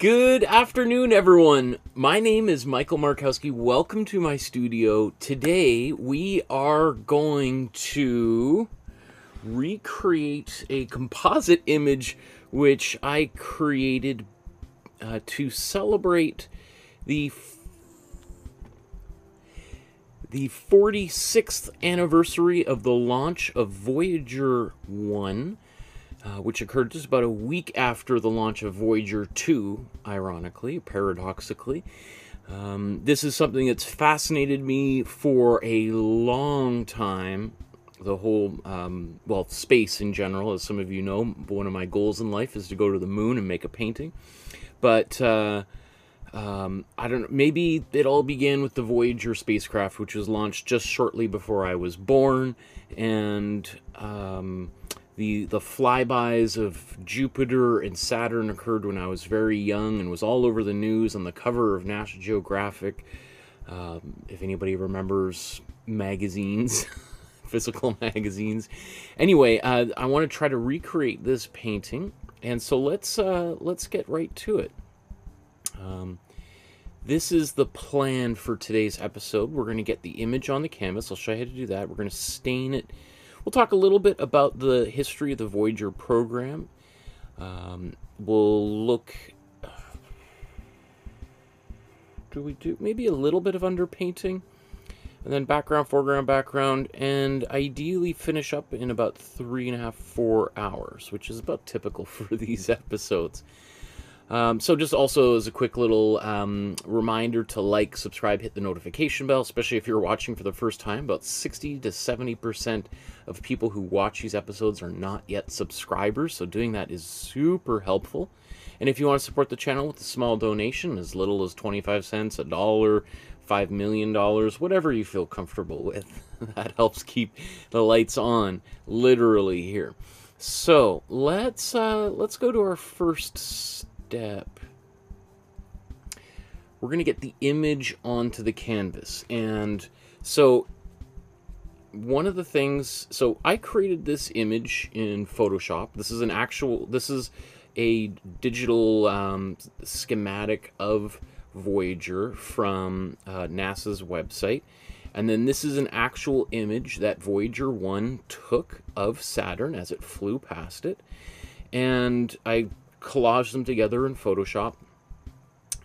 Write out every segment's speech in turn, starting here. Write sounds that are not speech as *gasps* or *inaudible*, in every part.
Good afternoon, everyone. My name is Michael Markowsky. Welcome to my studio. Today, we are going to recreate a composite image which I created uh, to celebrate the the 46th anniversary of the launch of Voyager 1 uh, which occurred just about a week after the launch of Voyager 2, ironically, paradoxically. Um, this is something that's fascinated me for a long time. The whole, um, well, space in general, as some of you know, one of my goals in life is to go to the moon and make a painting. But uh, um, I don't know, maybe it all began with the Voyager spacecraft, which was launched just shortly before I was born. And um, the the flybys of Jupiter and Saturn occurred when I was very young and was all over the news on the cover of National Geographic. Um, if anybody remembers magazines, *laughs* physical *laughs* magazines. Anyway, uh, I want to try to recreate this painting, and so let's uh, let's get right to it. Um, this is the plan for today's episode. We're going to get the image on the canvas. I'll show you how to do that. We're going to stain it We'll talk a little bit about the history of the Voyager program. Um, we'll look. Do we do maybe a little bit of underpainting? And then background, foreground, background, and ideally finish up in about three and a half, four hours, which is about typical *laughs* for these episodes. Um, so just also as a quick little um, reminder to like, subscribe, hit the notification bell, especially if you're watching for the first time. About 60 to 70% of people who watch these episodes are not yet subscribers, so doing that is super helpful. And if you want to support the channel with a small donation, as little as 25 cents, a dollar, $5 million, whatever you feel comfortable with, *laughs* that helps keep the lights on literally here. So let's uh, let's go to our first step, we're going to get the image onto the canvas. And so one of the things, so I created this image in Photoshop. This is an actual, this is a digital um, schematic of Voyager from uh, NASA's website. And then this is an actual image that Voyager 1 took of Saturn as it flew past it. And I collaged them together in Photoshop.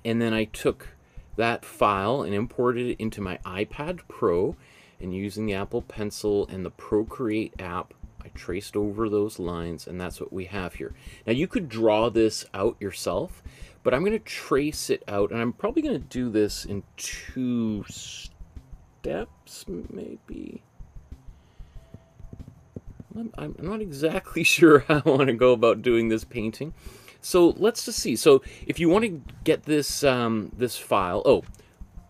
And then I took that file and imported it into my iPad Pro. And using the Apple Pencil and the Procreate app, I traced over those lines, and that's what we have here. Now, you could draw this out yourself, but I'm going to trace it out, and I'm probably going to do this in two steps, maybe. I'm, I'm not exactly *laughs* sure how I want to go about doing this painting. So let's just see. So if you want to get this um, this file, oh,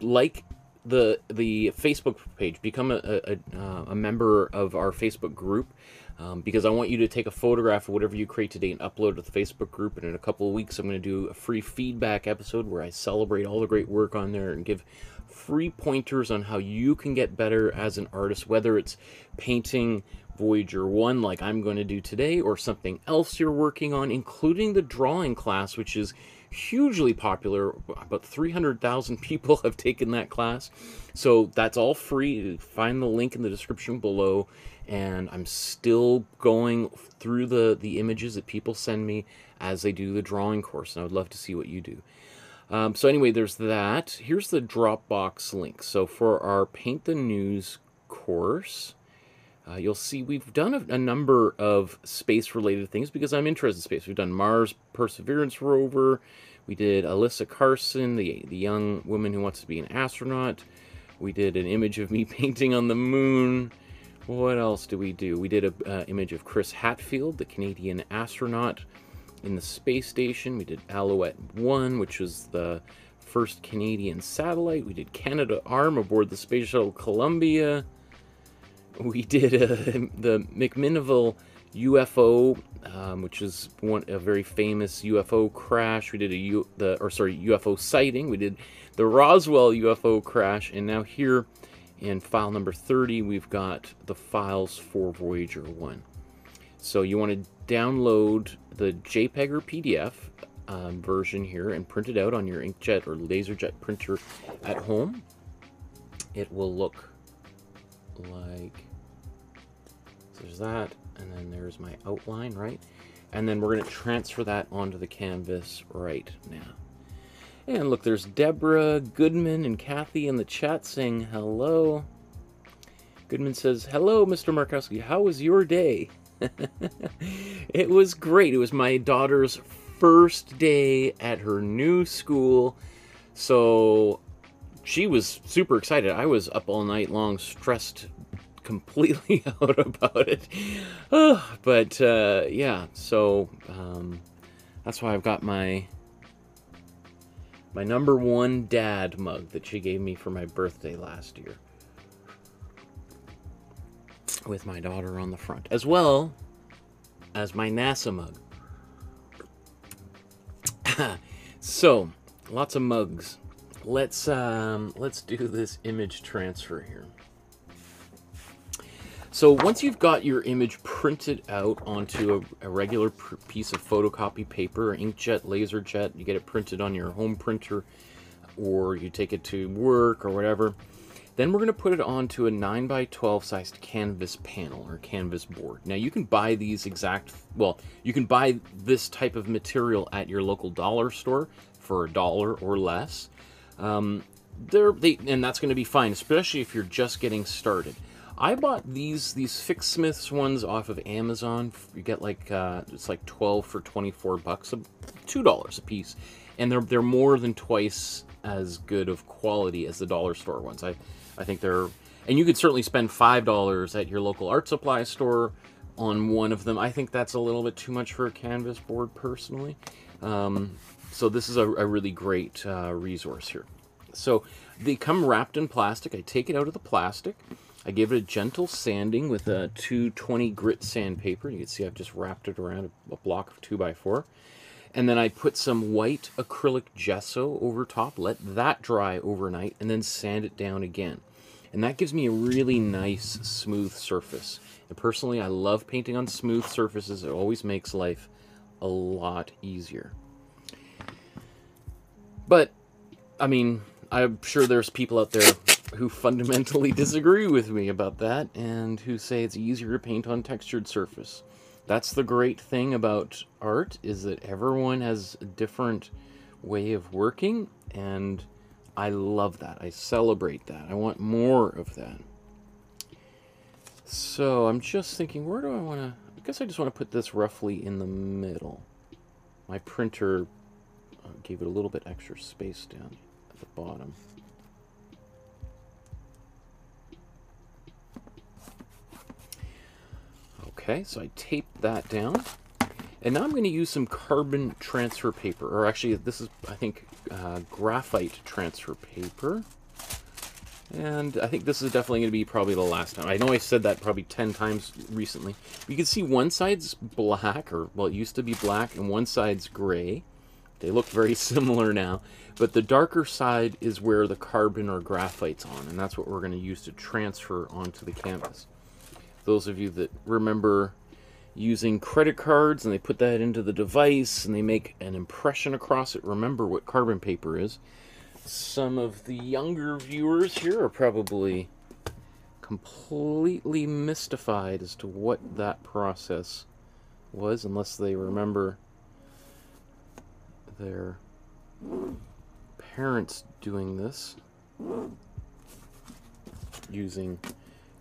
like the the Facebook page, become a, a, uh, a member of our Facebook group. Um, because I want you to take a photograph of whatever you create today and upload it to the Facebook group. And in a couple of weeks, I'm going to do a free feedback episode where I celebrate all the great work on there and give free pointers on how you can get better as an artist, whether it's painting Voyager 1 like I'm going to do today or something else you're working on, including the drawing class, which is hugely popular. About 300,000 *laughs* people have taken that class. So that's all free. Find the link in the description below. And I'm still going through the, the images that people send me as they do the drawing course. And I would love to see what you do. Um, so anyway, there's that. Here's the Dropbox link. So for our Paint the News course, uh, you'll see we've done a, a number of space-related things because I'm interested in space. We've done Mars Perseverance rover. We did Alyssa Carson, the, the young woman who wants to be an astronaut. We did an image of me *laughs* painting on the moon. What else do we do? We did an uh, image of Chris Hadfield, the Canadian astronaut in the space station. We did Alouette 1, which was the first Canadian satellite. We did Canadarm aboard the Space Shuttle Columbia *laughs* we did uh, *laughs* the McMinnville UFO, um, which is one a very famous UFO crash. We did a U, the or sorry UFO sighting. We did the Roswell UFO crash, and now here in file number 30, we've got the files for Voyager 1. So you want to download the JPEG or PDF um, version here and print it out on your inkjet or laserjet printer at home, it will look like there's that and then there's my outline right? And then we're going to transfer that onto the canvas right now. And look there's Deborah Goodman and Kathy in the chat saying hello. Goodman says hello Mr. Markowsky how was your day? *laughs* It was great. It was my daughter's first day at her new school. So she was super excited. I was up all night long, stressed completely *laughs* out about it. but uh, yeah, so um, that's why I've got my my number one dad mug that she gave me for my birthday last year, with my daughter on the front, as well as my NASA mug. *coughs* so, lots of mugs let's um, let's do this image transfer here. So once you've got your image printed out onto a, a regular piece of photocopy paper, inkjet, laserjet, you get it printed on your home printer, or you take it to work or whatever. Then we're going to put it onto a 9 by 12 sized canvas panel or canvas board. Now you can buy these exact, well, you can buy this type of material at your local dollar store for a dollar or less. Um, they and that's going to be fine, especially if you're just getting started. I bought these these Fix Smiths ones off of Amazon. You get like uh, it's like twelve for twenty four bucks, two dollars a piece, and they're they're more than twice as good of quality as the dollar store ones. I I think they're and you could certainly spend five dollars at your local art supply store on one of them. I think that's a little bit too much for a canvas board personally. Um, so this is a, a really great uh, resource here. So they come wrapped in plastic. I take it out of the plastic. I gave it a gentle sanding with a 220 grit sandpaper. You can see I've just wrapped it around a block of 2x4. And then I put some white acrylic gesso over top, let that dry overnight, and then sand it down again. And that gives me a really nice, smooth surface. And personally, I love painting on smooth surfaces. It always makes life a lot easier. But, I mean, I'm sure there's people out there who fundamentally disagree with me about that and who say it's easier to paint on textured surface. That's the great thing about art is that everyone has a different way of working and I love that. I celebrate that. I want more of that. So I'm just thinking, where do I want to... I guess I just want to put this roughly in the middle. My printer uh, gave it a little bit extra space down at the bottom. Okay, so I taped that down. And now I'm going to use some carbon transfer paper, or actually this is, I think, uh, graphite transfer paper. And I think this is definitely going to be probably the last time. I know I said that probably 10 times recently. You can see one side's black, or, well, it used to be black, and one side's gray. They look very *laughs* similar now, but the darker side is where the carbon or graphite's on, and that's what we're going to use to transfer onto the canvas. Those of you that remember using credit cards and they put that into the device and they make an impression across it, remember what carbon paper is. Some of the younger viewers here are probably completely mystified as to what that process was, unless they remember their parents doing this using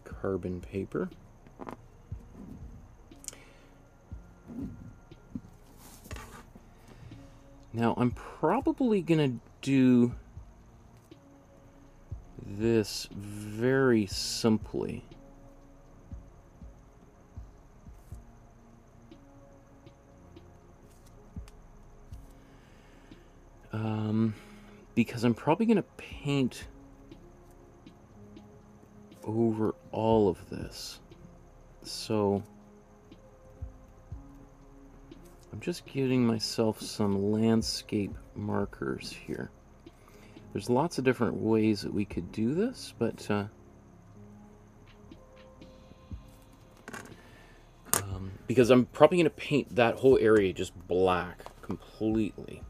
carbon paper. Now I'm probably going to do this very simply. Um, because I'm probably going to paint over all of this. So I'm just getting myself some landscape markers here. There's lots of different ways that we could do this, but uh, um, because I'm probably going to paint that whole area just black completely.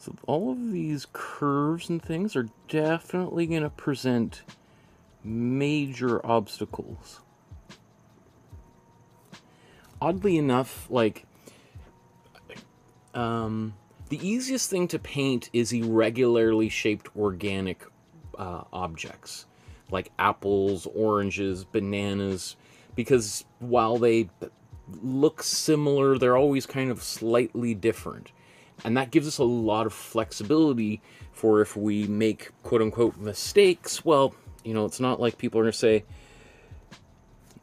So all of these curves and things are definitely going to present major obstacles. Oddly enough, like, um, the easiest thing to paint is irregularly shaped organic uh, objects, like apples, oranges, bananas, because while they look similar, they're always kind of slightly different and that gives us a lot of flexibility for if we make quote unquote mistakes. Well, you know, it's not like people are going to say,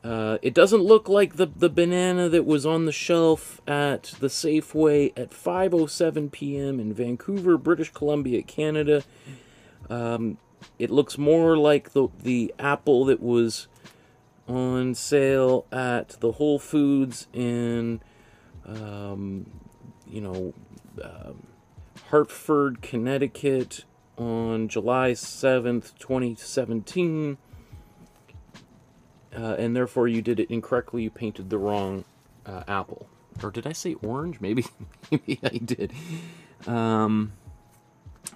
uh, it doesn't look like the, the banana that was on the shelf at the Safeway at 5.07 p.m. in Vancouver, British Columbia, Canada. Um, it looks more like the, the apple that was on sale at the Whole Foods in, um, you know, um, Hartford, Connecticut on July 7th, 2017. Uh, and therefore you did it incorrectly. You painted the wrong uh, apple. Or did I say orange? Maybe, *laughs* maybe I did. Um,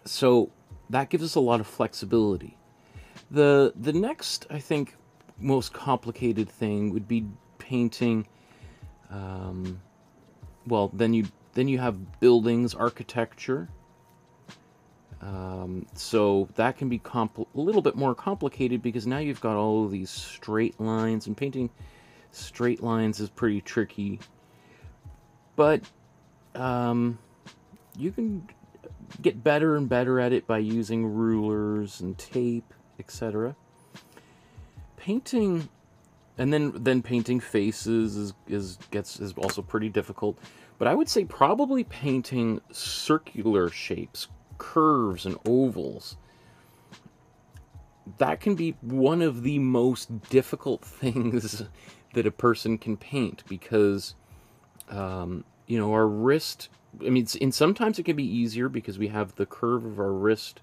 so that gives us a lot of flexibility. The the next, I think, most complicated thing would be painting. Um, well, then you then you have buildings, architecture. Um, so that can be a little bit more complicated because now you've got all of these straight lines, and painting straight lines is pretty tricky. But um, you can get better and better at it by using rulers and tape, etc. Painting, and then then painting faces is, is gets is also pretty difficult. But I would say probably painting circular shapes, curves, and ovals. That can be one of the most difficult *laughs* things that a person can paint because, um, you know, our wrist. I mean, in sometimes it can be easier because we have the curve of our wrist,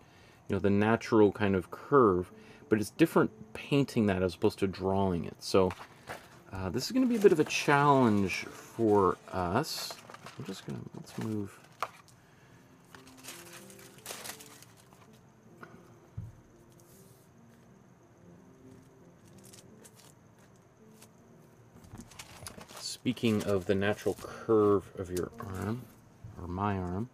you know, the natural kind of curve, but it's different painting that as opposed to drawing it. So, uh, this is going to be a bit of a challenge for us. I'm just gonna, let's move. Speaking of the natural curve of your arm, or my arm,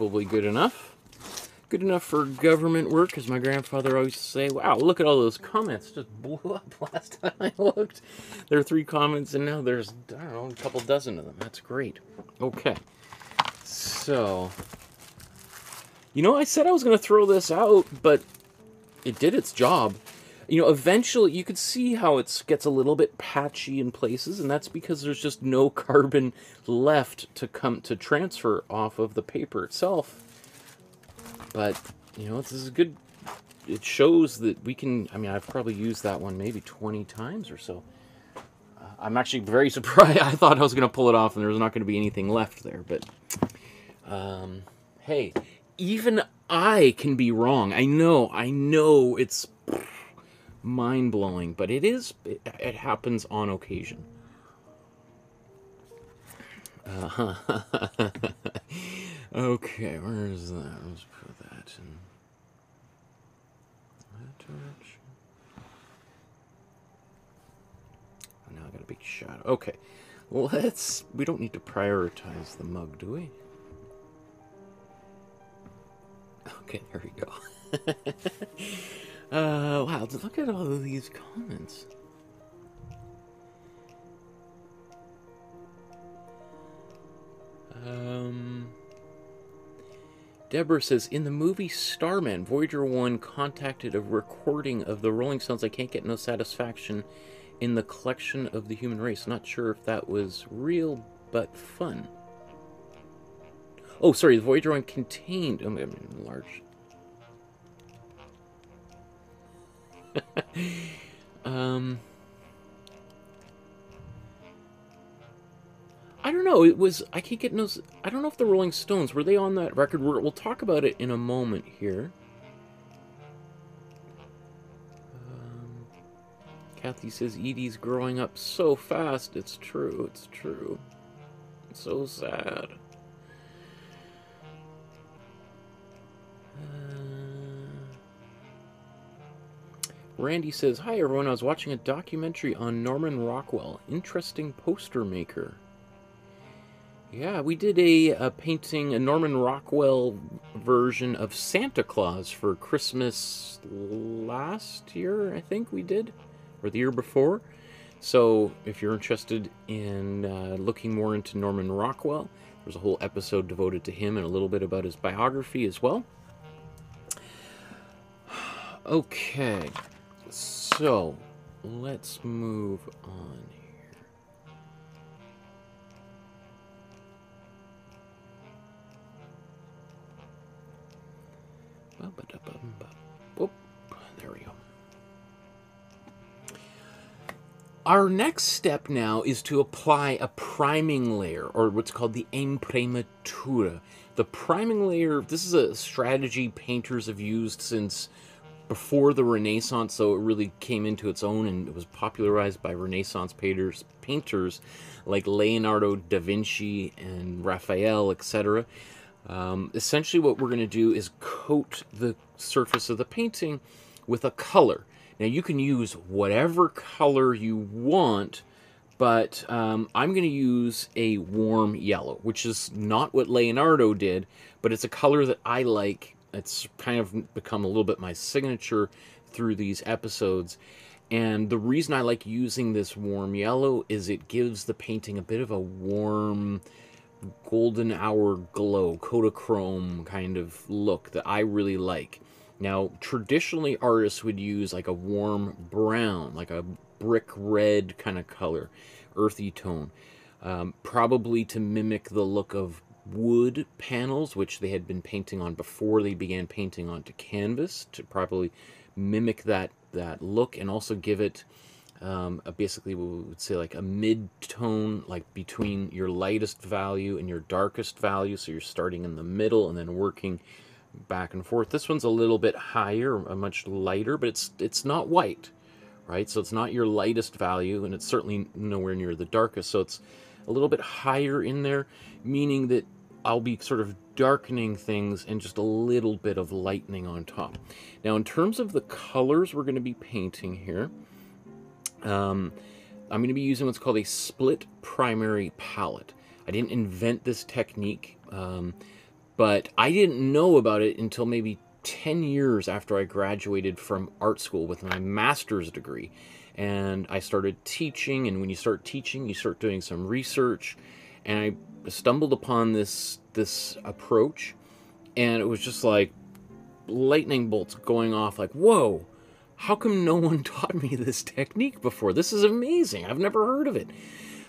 probably good enough. Good enough for government work, as my grandfather always say. Wow, look at all those comments. Just blew *laughs* up last time I looked. There are three comments, and now there's, I don't know, a couple dozen of them. That's great. Okay. So, you know, I said I was going to throw this out, but it did its job you know, eventually you could see how it gets a little bit patchy in places, and that's because there's just no *laughs* carbon left to come to transfer off of the paper itself. But, you know, this is a good. It shows that we can, I mean, I've probably used that one maybe 20 times or so. Uh, I'm actually very *laughs* surprised. I thought I was going to pull it off and there was not going to be anything left there, but, um, hey, even I can be wrong. I know, I know it's mind blowing, but it is, it, it happens on occasion. Uh, *laughs* okay, where is that? Let's put that in that direction. now I got a big shadow. Okay, let's. We don't need to prioritize the mug, do we? Okay, there we go. *laughs* uh, wow, look at all of these comments. Um, Deborah says in the movie Starman, Voyager One contacted a recording of the Rolling Stones. I can't get no satisfaction in the collection of the human race. Not sure if that was real, but fun. Oh, sorry, the Voyager One contained. Oh, I mean, large. *laughs* um. I don't know. It was I can't get no. I don't know if the Rolling Stones were they on that record. we will talk about it in a moment here. Um, Kathy says Edie's growing up so fast. It's true. It's true. It's so sad. Uh, Randy says, Hi everyone, I was watching a documentary on Norman Rockwell. Interesting poster maker. Yeah, we did a, a, painting, a Norman Rockwell version of Santa Claus for Christmas last year, I think we did, or the year before. So if you're interested in uh, looking more into Norman Rockwell, there's a whole episode devoted to him and a little bit about his biography as well. *sighs* Okay, so let's move on Oop, there we go. Our next step now is to apply a priming layer, or what's called the imprimatura. The priming layer, this is a strategy painters have used since before the Renaissance, so it really came into its own and it was popularized by Renaissance painters, painters like Leonardo da Vinci and Raphael, etc. Um, essentially what we're going to do is coat the surface of the painting with a color. Now you can use whatever color you want, but um, I'm going to use a warm yellow, which is not what Leonardo did, but it's a color that I like. It's kind of become a little bit my signature through these episodes. And the reason I like using this warm yellow is it gives the painting a bit of a warm, golden hour glow, Kodachrome kind of look that I really like. Now, traditionally, artists would use like a warm brown, like a brick red kind of color, earthy tone, um, probably to mimic the look of wood panels, which they had been painting on before they began painting onto canvas, to probably mimic that that look and also give it um, basically we would say like a mid-tone like between your lightest value and your darkest value. So you're starting in the middle and then working back and forth. This one's a little bit higher a much lighter but it's it's not white right? So it's not your lightest value and it's certainly nowhere near the darkest. So it's a little bit higher in there meaning that I'll be sort of darkening things and just a little bit of lightening on top now in terms of the colors we're going to be painting here um, I'm going to be using what's called a split primary palette. I didn't invent this technique, um, but I didn't know about it until maybe 10 years after I graduated from art school with my master's degree. And I started teaching, and when you start teaching, you start doing some research. And I stumbled upon this this approach, and it was just like lightning bolts going off like, whoa, how come no one *laughs* taught me this technique before? This is amazing. I've never heard of it.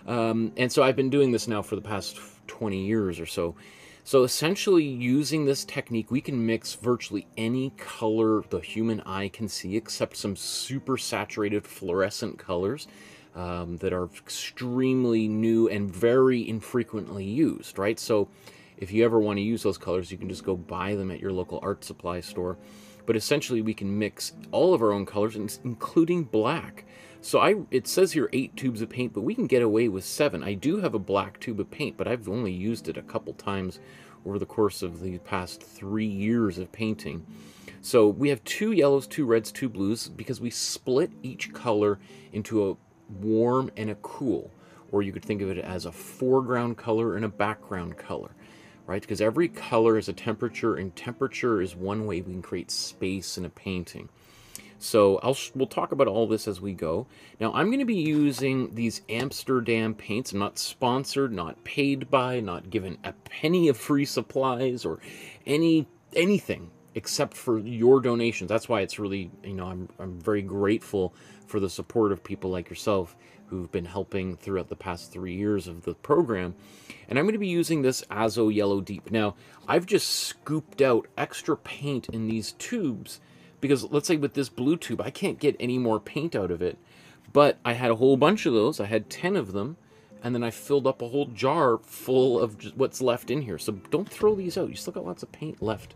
Um, and so I've been doing this now for the past 20 years or so. So essentially, using this technique, we can mix virtually any color the human eye can see, except some super saturated fluorescent colors um, that are extremely new and very infrequently used, right? So if you ever want to use those colors, you can just go buy them at your local art supply store but essentially we can mix all of our own colors, including black. So I, it says here eight tubes of paint, but we can get away with seven. I do have a black tube of paint, but I've only used it a couple times over the course of the past three years of painting. So we have two yellows, two reds, two blues, because we split each color into a warm and a cool, or you could think of it as a foreground color and a background color, right? Because every color is a temperature, and temperature is one way we can create space in a painting. So I'll we'll talk about all this as we go. Now I'm going to be using these Amsterdam paints. I'm not sponsored, not paid by, not given a penny of free supplies or any anything except for your donations. That's why it's really, you know, I'm I'm very grateful for the support of people like yourself who've been helping throughout the past three years of the program. And I'm going to be using this Azo Yellow Deep. Now, I've just scooped out extra paint in these tubes because let's say with this blue tube, I can't get any more paint out of it. But I had a whole bunch of those. I had 10 of them. And then I filled up a whole jar full of what's left in here. So don't throw these out. You still got lots of paint left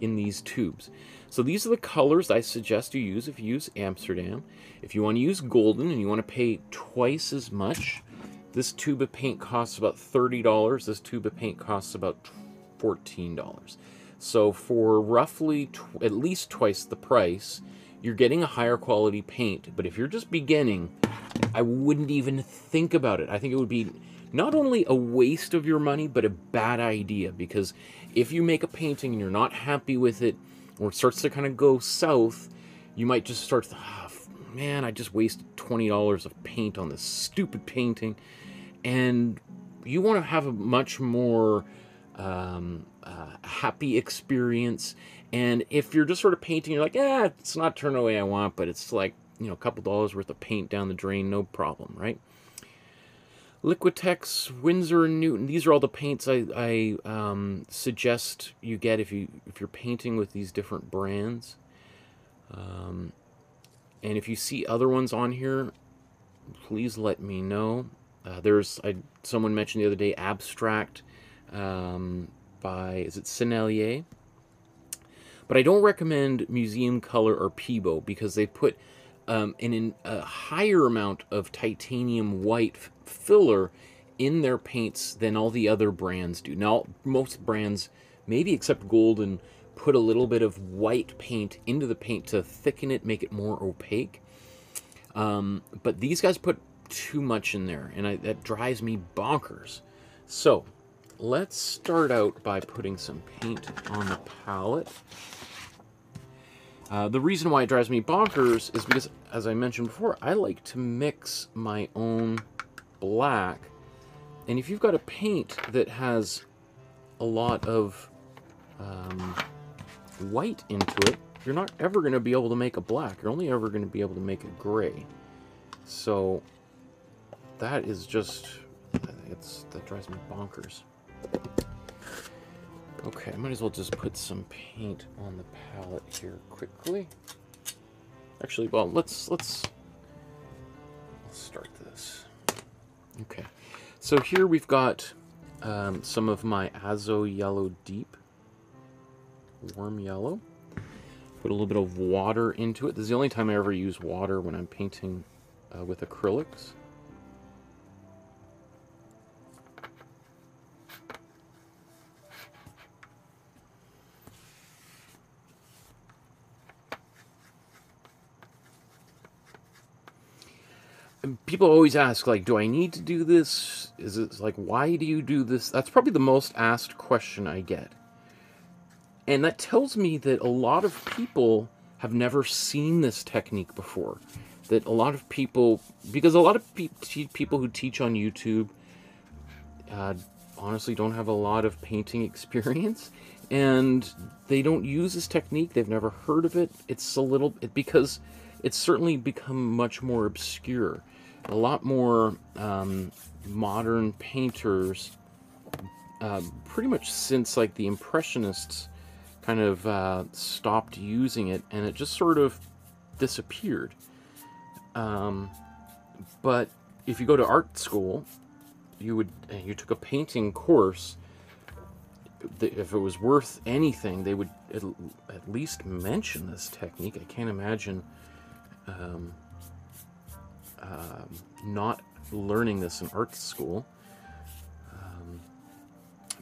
in these tubes. So these are the colors I suggest you use if you use Amsterdam. If you want to use golden and you want to pay twice as much, this tube of paint costs about $30. This tube of paint costs about $14. So for roughly at least twice the price, you're getting a higher quality paint. But if you're just beginning, I wouldn't even think about it. I think it would be not only a waste of your money, but a bad idea because if you make a painting and you're not happy with it, or it starts to kind of go south, you might just start to, oh, man, I just wasted $20 of paint on this stupid painting. And you want to have a much more um, uh, happy experience. And if you're just sort of painting, you're like, yeah, it's not turned the way I want, but it's like, you know, a couple dollars worth of paint down the drain, no problem, right? Liquitex, Winsor and Newton. These are all the paints I, I um, suggest you get if you if you're painting with these different brands. Um, and if you see other ones on here, please let me know. Uh, there's I, someone mentioned the other day abstract um, by, is it Sennelier? But I don't recommend Museum Color or Pebeo because they put um, an, a higher amount of titanium white filler in their paints than all the other brands do. Now, most brands, maybe except Golden, put a little bit of white paint into the paint to thicken it, make it more opaque. Um, but these guys put too much in there, and I, that drives me bonkers. So, let's start out by putting some paint on the palette. Uh, the reason why it drives me bonkers is because, as I mentioned before, I like to mix my own black. And if you've got a paint that has a lot of um, white into it, you're not ever going to be able to make a black. You're only ever going to be able to make a gray. So that is just, it's, that drives me bonkers. Okay, I might as well just put some paint on the palette here quickly. Actually, well, let's let's let's start this. Okay, so here we've got um, some of my Azo Yellow Deep, warm yellow. Put a little bit of water into it. This is the only time I ever use water when I'm painting uh, with acrylics. People always ask like do i need to do this? Is it like why do you do this? That's probably the most asked question i get. And that tells me that a lot of people have never seen this technique before. That a lot of people because a lot of pe- people who teach on youtube uh, honestly don't have a lot of painting *laughs* experience. And they don't use this technique. They've never heard of it. It's a little because it's certainly become much more obscure a lot more um, modern painters, uh, pretty much since like the Impressionists kind of uh, stopped using it, and it just sort of disappeared. Um, but if you go to art school, you would you took a painting course. If it was worth anything, they would at, at least mention this technique. I can't imagine. Um, um, not learning this in art school um,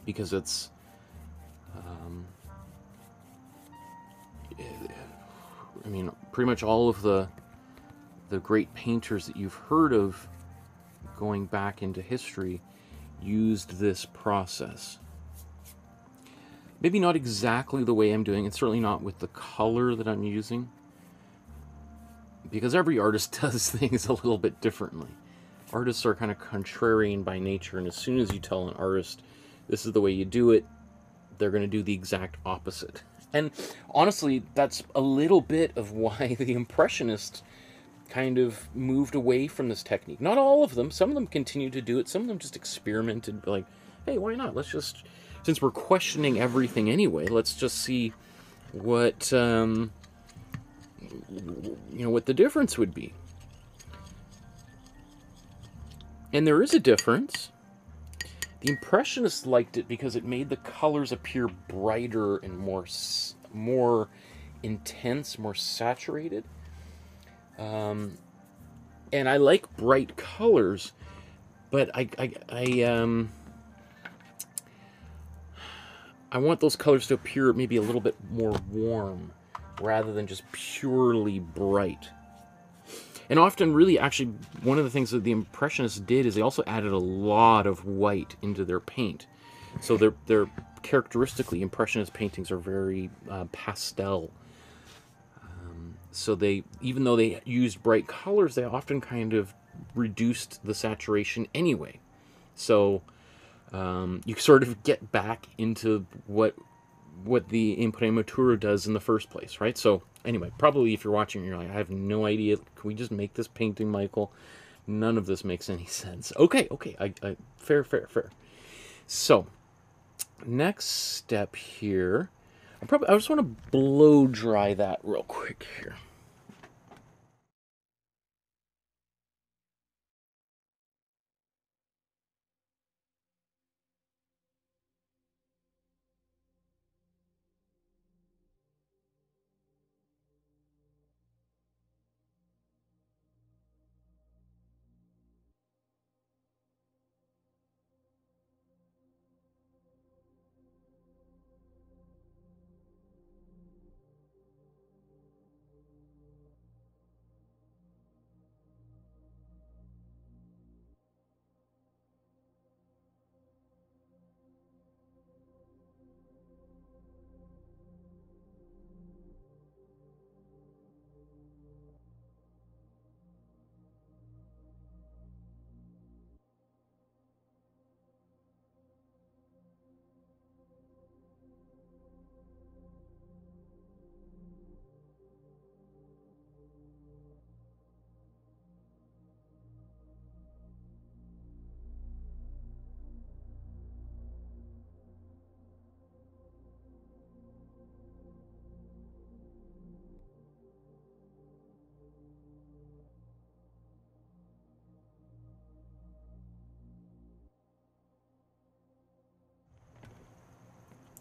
because it's um, I mean pretty much all of the the great painters that you've heard of going back into history used this process. Maybe not exactly the way I'm doing it, certainly not with the color that I'm using, because every artist *laughs* does things a little bit differently. Artists are kind of contrarian by nature, and as soon as you tell an artist this is the way you do it, they're going to do the exact opposite. And honestly, that's a little bit of *laughs* why the Impressionists kind of moved away from this technique. Not all of them. Some of them continued to do it. Some of them just experimented, like, hey, why not? Let's just, since we're questioning everything anyway, let's just see what, um, you know, what the difference would be. And there is a difference. The Impressionists liked it because it made the colors appear brighter and more more intense, more saturated. Um, and I like bright colors, but I, I, I, um, I want those colors to appear maybe a little bit more warm rather than just purely bright. And often, really, actually, one of the things that the Impressionists did is they also added a lot of white into their paint. So they're, they're characteristically, Impressionist paintings are very uh, pastel. Um, so they, even though they used bright colors, they often kind of reduced the saturation anyway. So um, you sort of get back into what what the imprimatur does in the first place, right? So anyway, probably if you're watching, you're like, I have no idea. Can we just make this painting, Michael? None of this makes any *laughs* sense. Okay, okay, I, I fair, fair, fair. So next step here, I probably I just want to blow dry that real quick here.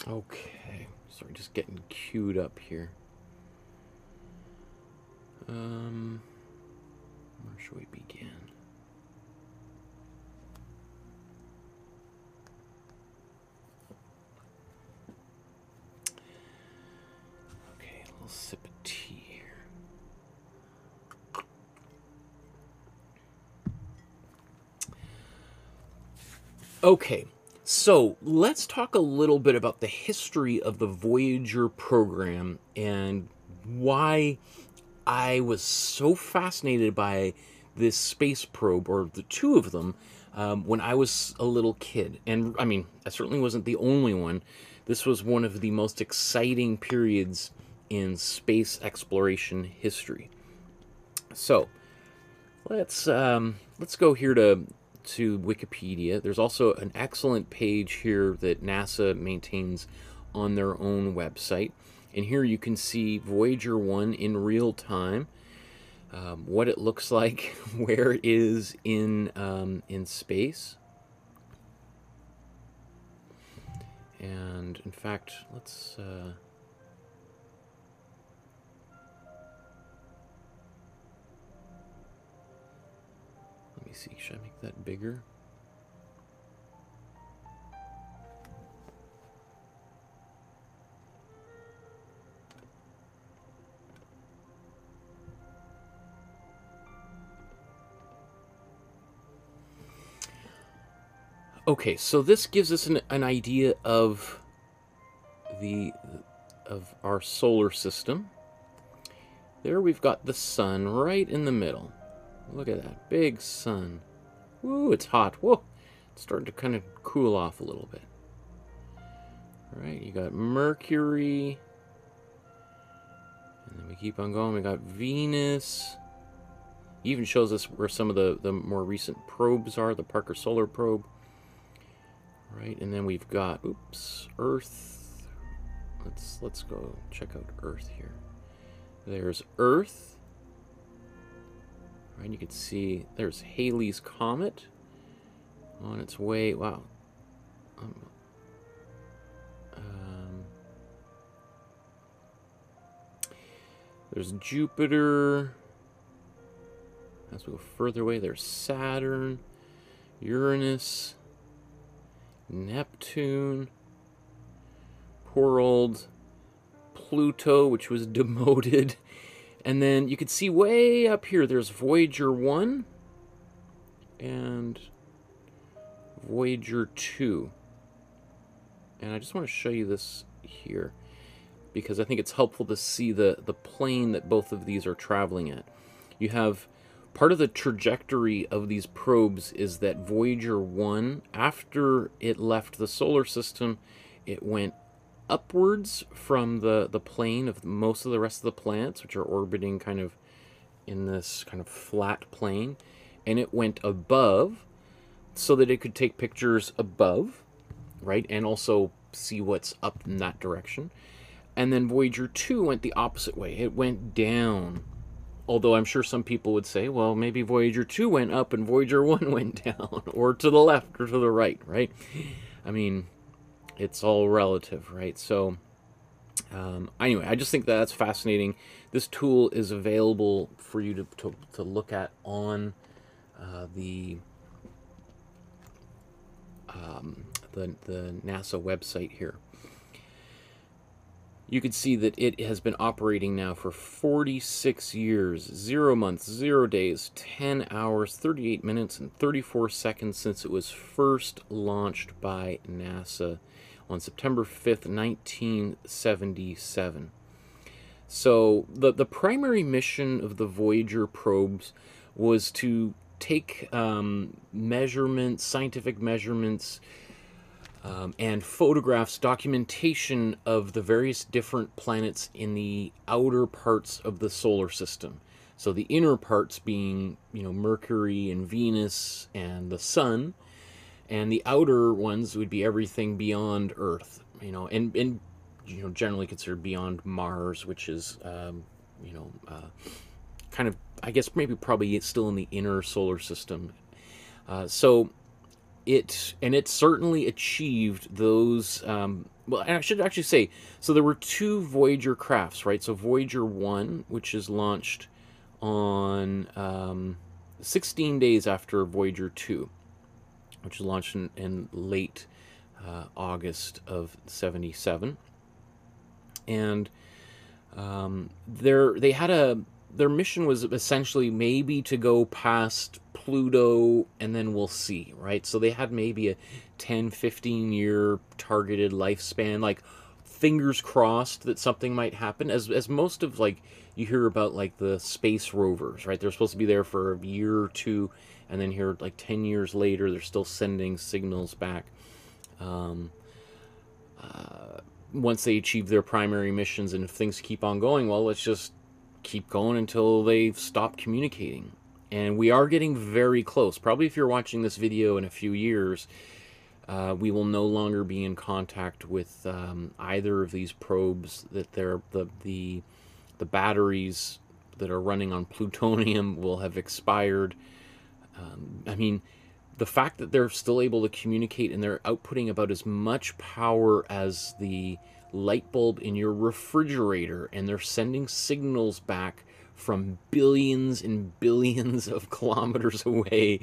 Okay, sorry, just getting queued up here. Um, where should we begin? Okay, a little sip of tea here. Okay, so let's talk a little bit about the history of the Voyager program and why I was so fascinated by this space probe, or the two of them, um, when I was a little kid. And I mean, I certainly wasn't the only one. This was one of the most exciting periods in space exploration history. So let's um, let's go here to to Wikipedia. There's also an excellent page here that NASA maintains on their own website. And here you can see Voyager 1 in real time, um, what it looks *laughs* like, where it is in, um, in space. And in fact, let's... Uh, see. Should I make that bigger? Okay, so this gives us an, an idea of the of our solar system. There we've got the sun right in the middle. Look at that big sun. Woo, it's hot. Whoa, it's starting to kind of cool off a little bit. All right, you got Mercury. And then we keep on going. We got Venus. even shows us where some of the, the more recent probes are, the Parker Solar Probe. Right, and then we've got, oops, Earth. Let's, let's go check out Earth here. There's Earth. Right, you can see there's Halley's Comet on its way. Wow. Um, um, there's Jupiter. As we go further away, there's Saturn, Uranus, Neptune, poor old Pluto, which was *laughs* demoted. And then you can see way up here, there's Voyager 1 and Voyager 2. And I just want to show you this here because I think it's helpful to see the, the plane that both of these are traveling at. You have part of the trajectory of these probes is that Voyager 1, after it left the solar system, it went upwards from the, the plane of most of the rest of the planets, which are orbiting kind of in this kind of flat plane, and it went above so that it could take pictures above, right, and also see what's up in that direction. And then Voyager 2 went the opposite way. It went down Although I'm sure some people would say, well, maybe Voyager 2 went up and Voyager *laughs* 1 went down, or to the left or to the right, right? I mean, it's all relative, right? So, um, anyway, I just think that that's fascinating. This tool is available for you to, to, to look at on uh, the, um, the, the NASA website here you can see that it has been operating now for 46 years, 0 months, 0 days, 10 hours, 38 minutes, and 34 seconds since it was first launched by NASA on September 5th, 1977. So, the, the primary mission of the Voyager probes was to take um, measurements, scientific measurements, um, and photographs, documentation of the various different planets in the outer parts of the solar system. So the inner parts being, you know, Mercury and Venus and the Sun, and the outer ones would be everything beyond Earth, you know, and and you know generally considered beyond Mars, which is, um, you know, uh, kind of I guess maybe probably still in the inner solar system. Uh, so it and it certainly achieved those um, well i should actually say so there were two voyager crafts right so voyager 1 which is launched on um, 16 days after voyager 2 which was launched in, in late uh, august of 77 and um, they had a their mission was essentially maybe to go past Pluto and then we'll see, right? So they had maybe a 10, 15 year targeted lifespan, like fingers crossed that something might happen. As, as most of like, you hear about like the space rovers, right? They're supposed to be there for a year or two, and then here, like 10 years later, they're still sending signals back. Um, uh, once they achieve their primary missions, and if things keep on going, well, let's just keep going until they stop communicating. And we are getting very close. Probably if you're watching this video in a few years, uh, we will no longer be in contact with um, either of these probes. That they're the the the batteries that are running on plutonium will have expired. Um, I mean, the fact that they're still able to communicate and they're outputting about as much power as the light bulb in your refrigerator, and they're sending signals back from billions and *laughs* billions of kilometers away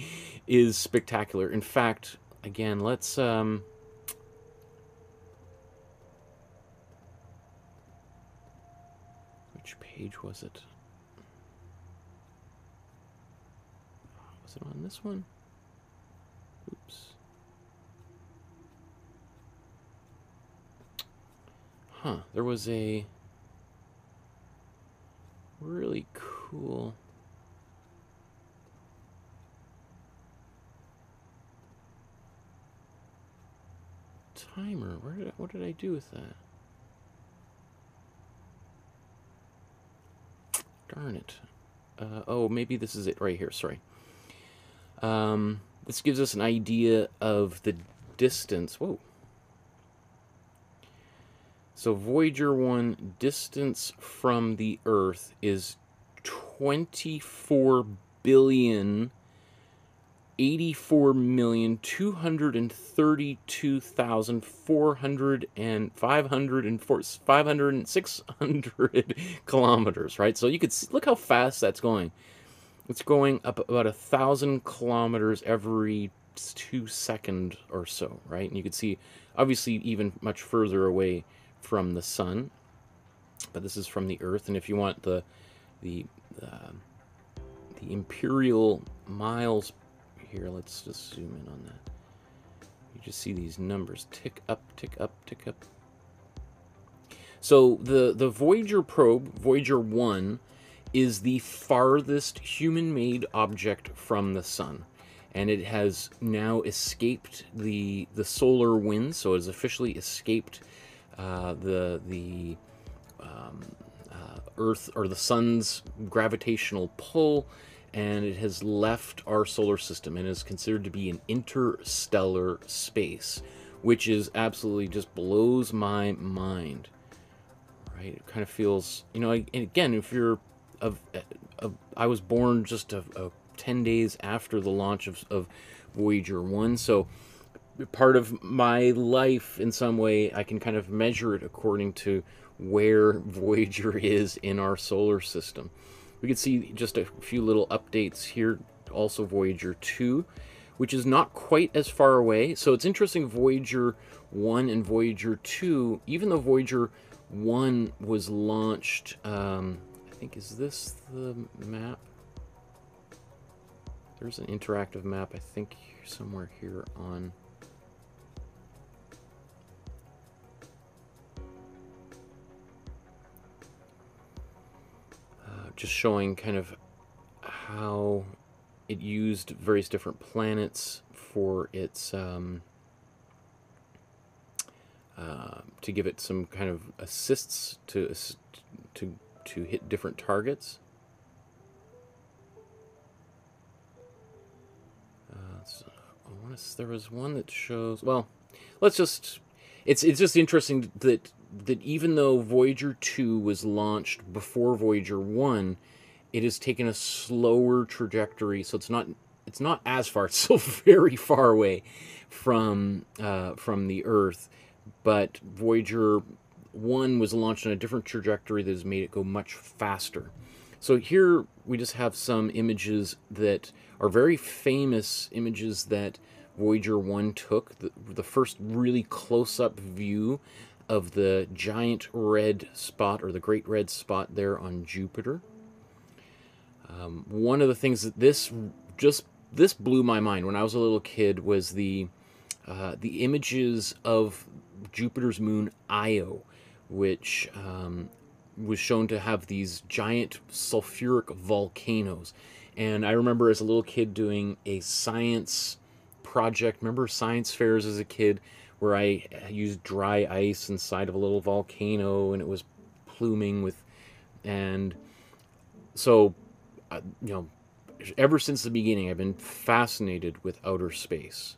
is spectacular. In fact, again, let's um, which page was it? Is it on this one? Oops. Huh, there was a really cool timer. Where did I, what did I do with that? Darn it. Uh, oh, maybe this is it right here. Sorry. Um, this gives us an idea of the distance. Whoa. So Voyager 1 distance from the Earth is 24 billion 84 million 232,400 and 500 and 500 and 600 *laughs* kilometers, right? So you could see, look how fast that's going. It's going up about a thousand kilometers every two second or so, right? And you can see, obviously, even much further away from the sun, but this is from the Earth. And if you want the the uh, the imperial miles here, let's just zoom in on that. You just see these numbers tick up, tick up, tick up. So the, the Voyager probe, Voyager 1, is the farthest human-made object from the sun. And it has now escaped the the solar wind, so it has officially escaped uh, the the um, uh, Earth or the sun's gravitational pull and it has left our solar system and is considered to be an interstellar space, which is absolutely just blows my mind. Right? It kind of feels, you know, and again, if you're of, of I was born just a, a 10 days after the launch of, of Voyager 1, so part of my life in some way, I can kind of measure it according to where Voyager *laughs* is in our solar system. We can see just a few little updates here, also Voyager 2, which is not quite as far away. So it's interesting, Voyager 1 and Voyager 2, even though Voyager 1 was launched, um, think, is this the map? There's an interactive map, I think, somewhere here on just showing kind of how it used various different planets for its um, uh, to give it some kind of assists to to to hit different targets. Uh. There was one that shows. Well, let's just. It's it's just interesting that that even though Voyager 2 was launched before Voyager 1, it has taken a slower trajectory, so it's not it's not as far. *laughs* It's still very far away from uh, from the Earth, but Voyager 1 was launched on a different trajectory that has made it go much faster. So here we just have some images that are very famous images that Voyager 1 took. The, the first really close-up view of the giant red spot or the great red spot there on Jupiter. Um, one of the things that this just this blew my mind when I was a little kid was the uh, the images of Jupiter's moon Io, which um, was shown to have these giant sulfuric volcanoes. And I remember as a little kid doing a science project. Remember science fairs as a kid? where I used dry ice inside of a little volcano and it was pluming with, and so, uh, you know, ever since the beginning, I've been fascinated with outer space.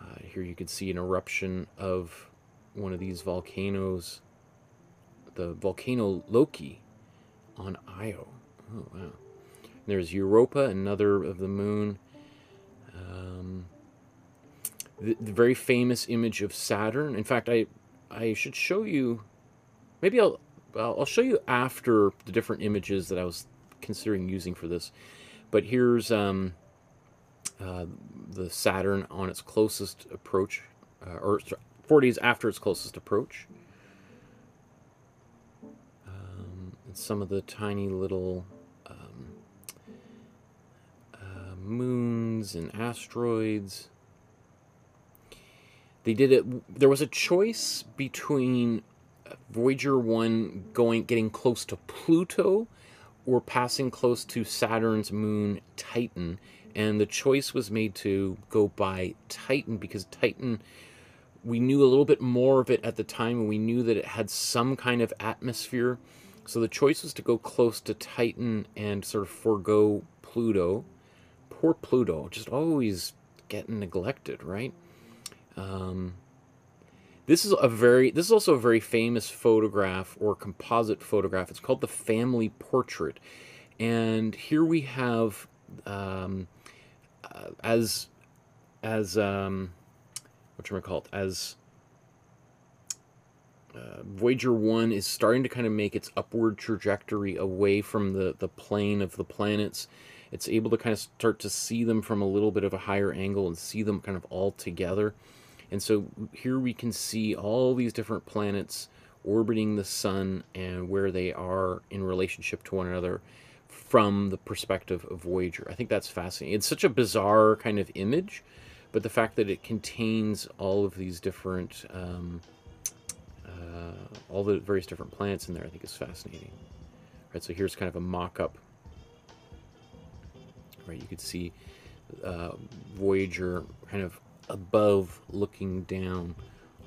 Uh, here you can see an eruption of one of these volcanoes, the volcano Loki on Io. Oh, wow. There's Europa, another of the moon. Um, the, the very famous image of Saturn. In fact, I I should show you. Maybe I'll I'll show you after the different images that I was considering using for this. But here's um, uh, the Saturn on its closest approach, uh, or four days after its closest approach. Um, and some of the tiny little um, uh, moons and asteroids they did it. There was a choice between Voyager 1 going getting close to Pluto or passing close to Saturn's moon Titan. And the choice was made to go by Titan because Titan, we knew a little bit more of it at the time and we knew that it had some kind of atmosphere. So the choice was to go close to Titan and sort of forego Pluto. Poor Pluto, just always getting neglected, right? Um, this is a very this is also a very famous photograph or composite photograph. It's called the family portrait, and here we have um, uh, as as um, what you call it as uh, Voyager 1 is starting to kind of make its upward trajectory away from the, the plane of the planets. It's able to kind of start to see them from a little bit of a higher angle and see them kind of all together. And so here we can see all these different planets orbiting the sun and where they are in relationship to one another from the perspective of Voyager. I think that's fascinating. It's such a bizarre kind of image, but the fact that it contains all of these different, um, uh, all the various different plants in there, I think is fascinating. All right, so here's kind of a mock-up. Right, you could see uh, Voyager kind of above looking down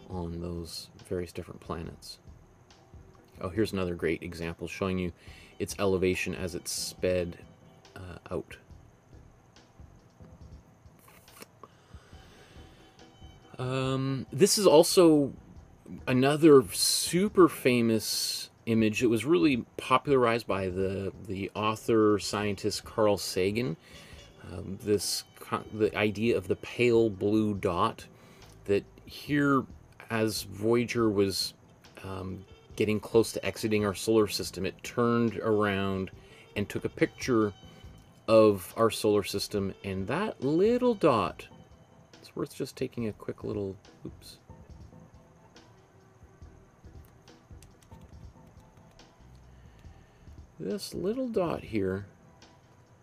on those various different planets. Oh, here's another great example showing you its elevation as it sped uh, out. Um, this is also another super famous image. It was really popularized by the the author scientist Carl Sagan. Um, this the idea of the pale blue dot that here as Voyager was um, getting close to exiting our solar system, it turned around and took a picture of our solar system, and that little dot, worth just taking a quick little, oops. This little dot here,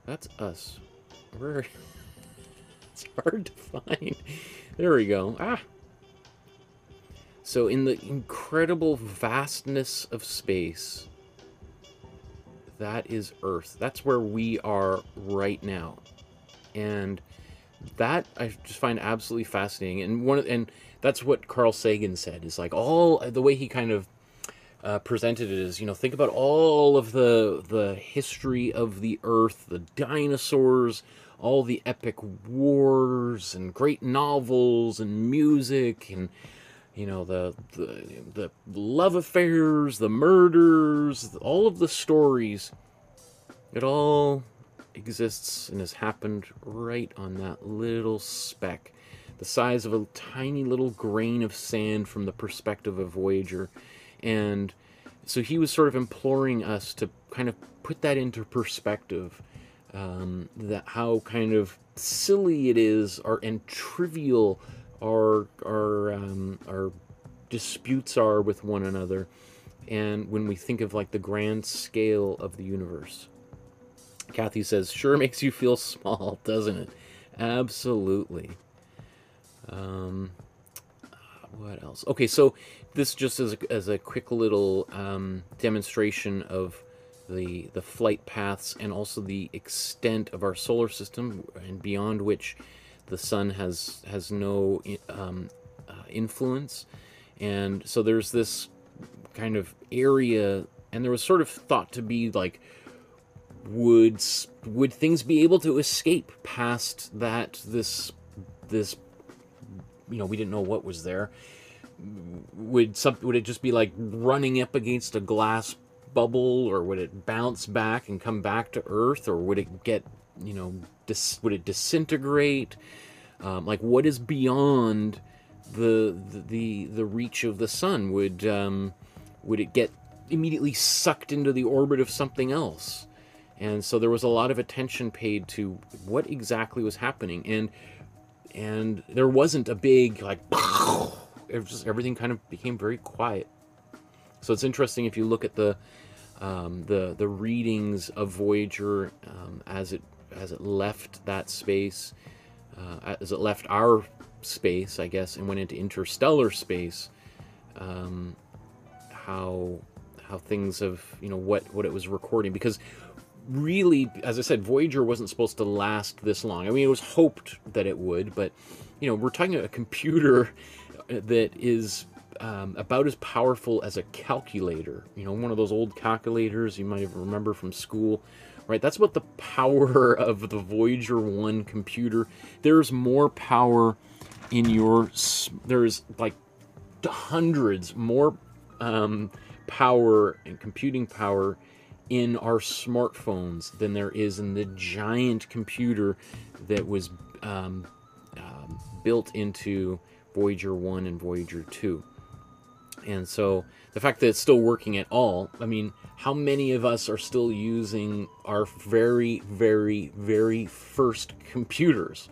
that's us. We're *laughs* it's hard to find. There we go. Ah. So in the incredible vastness of space, that is Earth. That's where we are right now. And that I just find absolutely fascinating. And one and that's what Carl Sagan said is like all the way he kind of uh, presented it is you know think about all of the the history of the Earth, the dinosaurs, all the epic wars and great novels and music and you know the the, the love affairs the murders all of the stories it all exists and has happened right on that little speck. The size of a tiny little grain of sand from the perspective of voyager. And so he was sort of imploring us to kind of put that into perspective um, that how kind of silly it is or and trivial our our um, our disputes are with one another. And when we think of like the grand scale of the universe kathy says sure makes you feel small *laughs* doesn't it? Absolutely. Um, what else? Okay so this just as a, as a quick little um, demonstration of the the flight paths and also the extent of our solar system and beyond which the sun has has no um, uh, influence. And so there's this kind of area and there was sort of thought to be like would would things be able to escape past that this this you know we didn't know what was there? Would some would it just be like running up against a glass bubble or would it bounce back and come back to earth or would it get you know dis- would it disintegrate? Um, like what is beyond the, the the reach of the sun? Would um, would it get immediately sucked into the orbit of something else and so there was a lot of attention paid to what exactly was happening and and there wasn't a big like *laughs* it just everything kind of became very quiet so it's interesting if you look at the um, the the readings of Voyager um, as it as it left that space, uh, as it left our space, I guess, and went into interstellar space. Um, how how things have you know what what it was recording because really as i said voyager wasn't supposed to last this long. I mean it was hoped that it would but you know we're talking about a computer *laughs* that is um, about as powerful as a calculator you know one of those old calculators you might remember from school right? That's what the power *laughs* of the voyager 1 computer there's more power in your there's like hundreds more um, power and computing power in our smartphones than there is in the giant computer that was um, um, built into Voyager 1 and Voyager 2. And so the fact that it's still working at all, I mean, how many of us are still using our very, very, very first computers,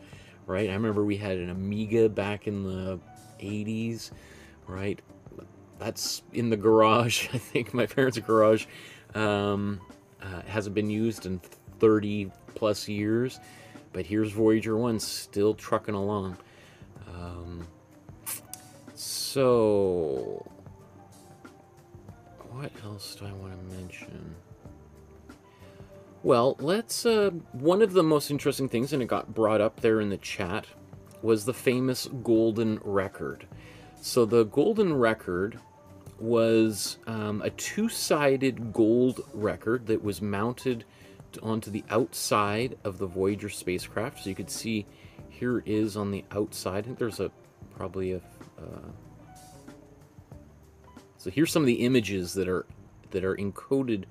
right? I remember we had an Amiga back in the 80s, right? That's in the garage, *laughs* I think, my parents' garage. Um, uh, hasn't been used in 30 plus years, but here's Voyager 1 still trucking along. Um, so, what else do I want to mention? Well, let's. Uh, one of the most interesting things, and it got brought up there in the chat, was the famous Golden Record. So, the Golden Record was um, a two sided gold record that was mounted onto the outside of the Voyager spacecraft. So you could see here it is on the outside. I think there's a probably a. Uh, so here's some of the images that are that are encoded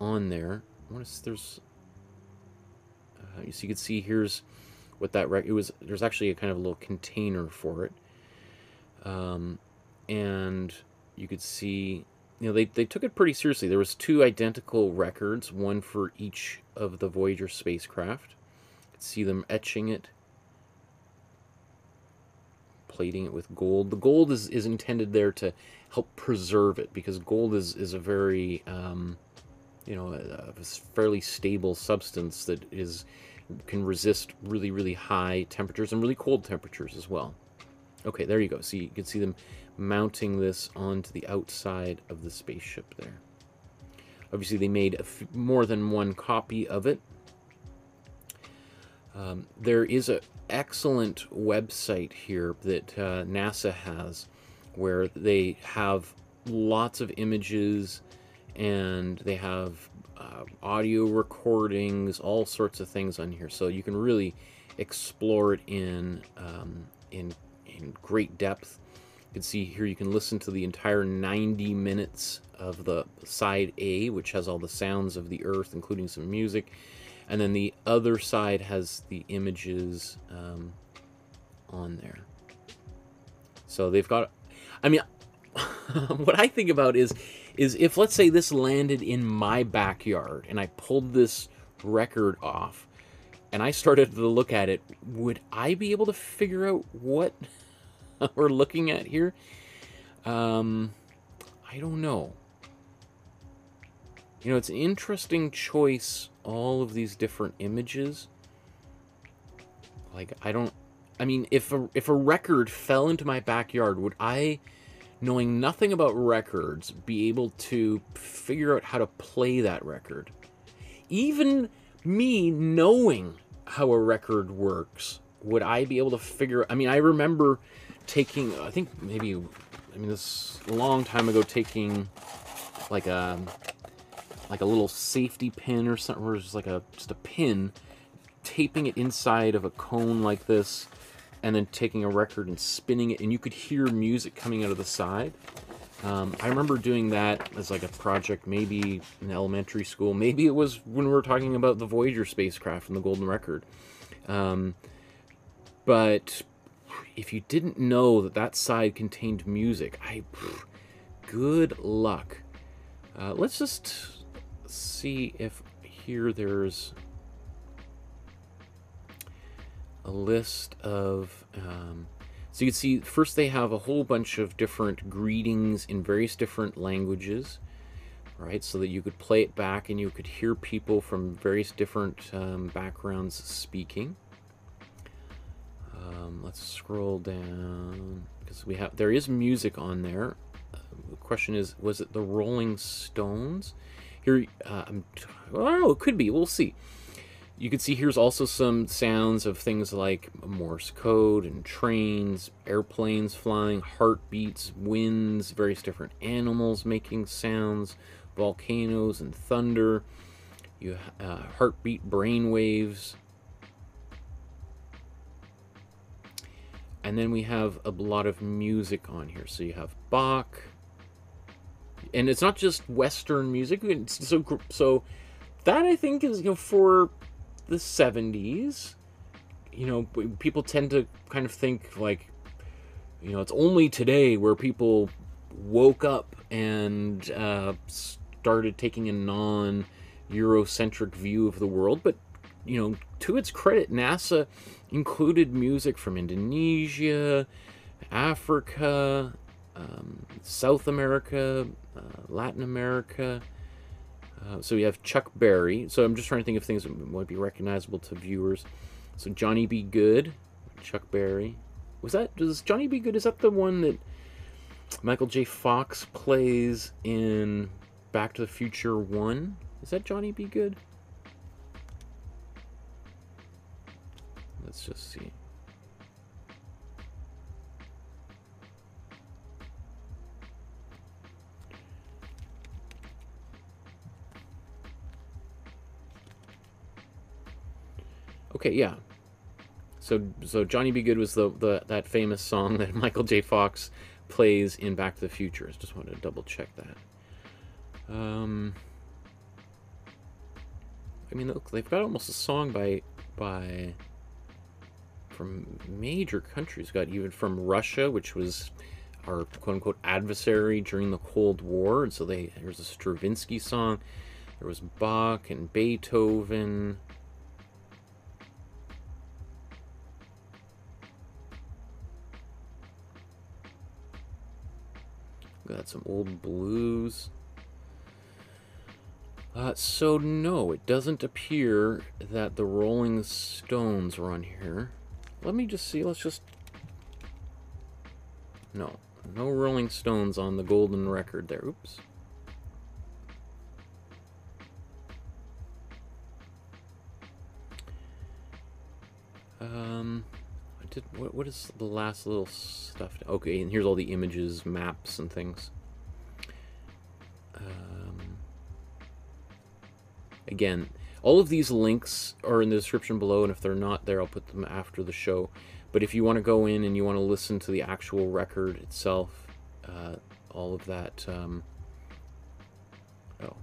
on there. What is there's? Uh, so you can see here's what that record it was. There's actually a kind of a little container for it. Um, and you could see you know they, they took it pretty seriously. There was two identical records one for each of the voyager spacecraft. You could see them etching it plating it with gold. The gold is, is intended there to help preserve it because gold is, is a very um, you know a, a fairly stable substance that is can resist really really high temperatures and really cold temperatures as well. Okay there you go. See you can see them mounting this onto the outside of the spaceship there. Obviously, they made more than one copy of it. Um, there is an excellent website here that uh, NASA has where they have lots of images and they have uh, audio recordings, all sorts of things on here. So you can really explore it in, um, in, in great depth. You can see here you can listen to the entire 90 minutes of the side A, which has all the sounds of the earth, including some music. And then the other side has the images um, on there. So they've got, I mean, *laughs* what I think about is, is if let's say this landed in my backyard and I pulled this record off and I started to look at it, would I be able to figure out what *laughs* we're looking at here. Um, I don't know. You know, it's an interesting choice, all of these different images. Like, I don't... I mean, if a, if a record fell into my backyard, would I, knowing nothing about records, be able to figure out how to play that record? Even me knowing how a record works, would I be able to figure... I mean, I remember taking, I think maybe, I mean, this a long time ago, taking like a like a little safety pin or something, or just like a just a pin, taping it inside of a cone like this, and then taking a record and spinning it, and you could hear music coming out of the side. Um, I remember doing that as like a project, maybe in elementary school. Maybe it was when we were talking about the Voyager spacecraft and the Golden Record. Um, but if you didn't know that that side contained music, I, good luck. Uh, let's just see if here there's a list of. Um, so you can see first they have a whole bunch of different greetings in various different languages, right? So that you could play it back and you could hear people from various different um, backgrounds speaking. Um, let's scroll down because we have there is music on there. Uh, question is, was it the Rolling Stones? Here, uh, I'm, oh, it could be. We'll see. You can see here's also some sounds of things like Morse code and trains, airplanes flying, heartbeats, winds, various different animals making sounds, volcanoes and thunder. You uh, heartbeat brain waves. And then we have a lot of music on here. So you have Bach, and it's not just Western music. So so that I think is you know for the 70s, you know, people tend to kind of think like, you know, it's only today where people woke up and uh, started taking a non Eurocentric view of the world. But, you know, to its credit, NASA included music from Indonesia, Africa, um, South America, uh, Latin America, uh, so we have Chuck Berry. So I'm just trying to think of things that might be recognizable to viewers. So Johnny B. Goode, Chuck Berry. Was that does Johnny B. Goode? Is that the one that Michael J. Fox plays in Back to the Future One? Is that Johnny B. Goode? Let's just see. Okay, yeah. So so Johnny B. Goode was the, the that famous song that *laughs* Michael J. Fox plays in Back to the Future. I just wanted to double check that. Um, I mean, look, they've got almost a song by by from major countries. Got even from Russia, which was our quote unquote adversary during the Cold War, and so they there's a Stravinsky song. There was Bach and Beethoven. Got some old blues. Uh, so no, it doesn't appear that the Rolling Stones are on here. Let me just see. Let's just. No, no Rolling Stones on the golden record there. Oops. Um I did what, what is the last little stuff? Okay, and here's all the images, maps, and things. Um, again, all of these links are in the description below, and if they're not there, I'll put them after the show. But if you want to go in and you want to listen to the actual record itself, uh, all of that. Um, oh,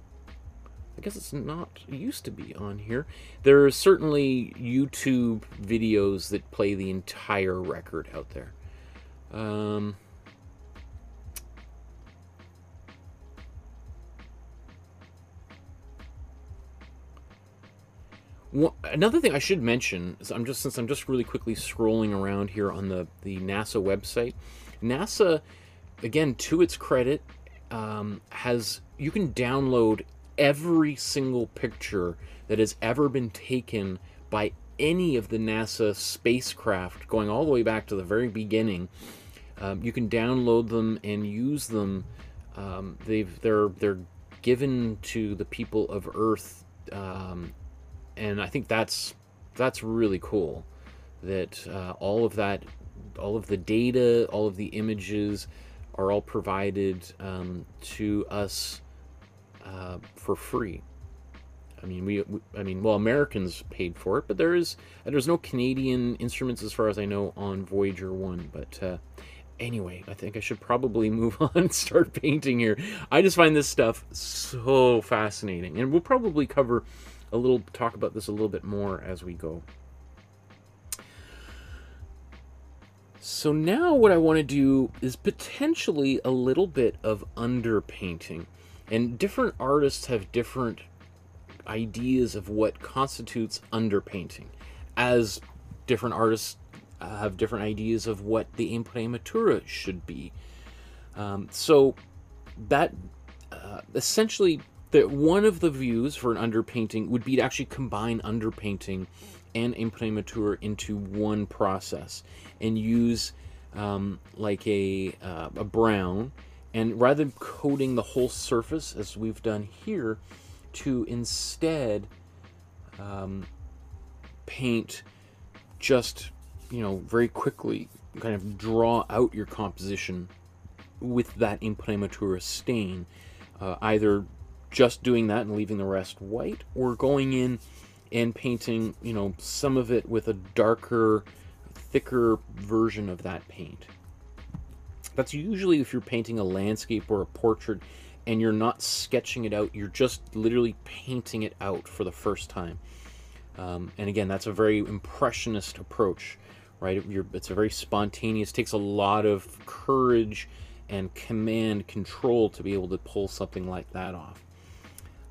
I guess it's not used to be on here. There are certainly YouTube videos that play the entire record out there. Um, another thing I should mention is I'm just since I'm just really quickly scrolling around here on the the NASA website. NASA, again, to its credit, um, has you can download every single picture that has ever been taken by any of the NASA spacecraft, going all the way back to the very beginning. Um, you can download them and use them. Um, they've they're they're given to the people of Earth, um, and I think that's that's really cool. That uh, all of that, all of the data, all of the images, are all provided um, to us uh, for free. I mean, we, we, I mean, well, Americans paid for it, but there is, there's no Canadian instruments as far as I know on Voyager One. But uh, anyway, I think I should probably *laughs* move on and start painting here. I just find this stuff so fascinating, and we'll probably cover a little, talk about this a little bit more as we go. So now what I want to do is potentially a little bit of underpainting. And different artists have different ideas of what constitutes underpainting, as different artists have different ideas of what the imprimatura should be. Um, so that uh, essentially that one of the views for an underpainting would be to actually combine underpainting and imprimatur into one process and use um, like a, uh, a brown And rather than coating the whole surface as we've done here, to instead um, paint just, you know, very quickly, kind of draw out your composition with that imprimatura stain. Uh, either just doing that and leaving the rest white, or going in and painting, you know, some of it with a darker, thicker version of that paint. That's usually if you're painting a landscape or a portrait and you're not sketching it out, you're just literally painting it out for the first time. Um, and again, that's a very impressionist approach, right? You're, it's a very spontaneous, takes a lot of courage and command control to be able to pull something like that off.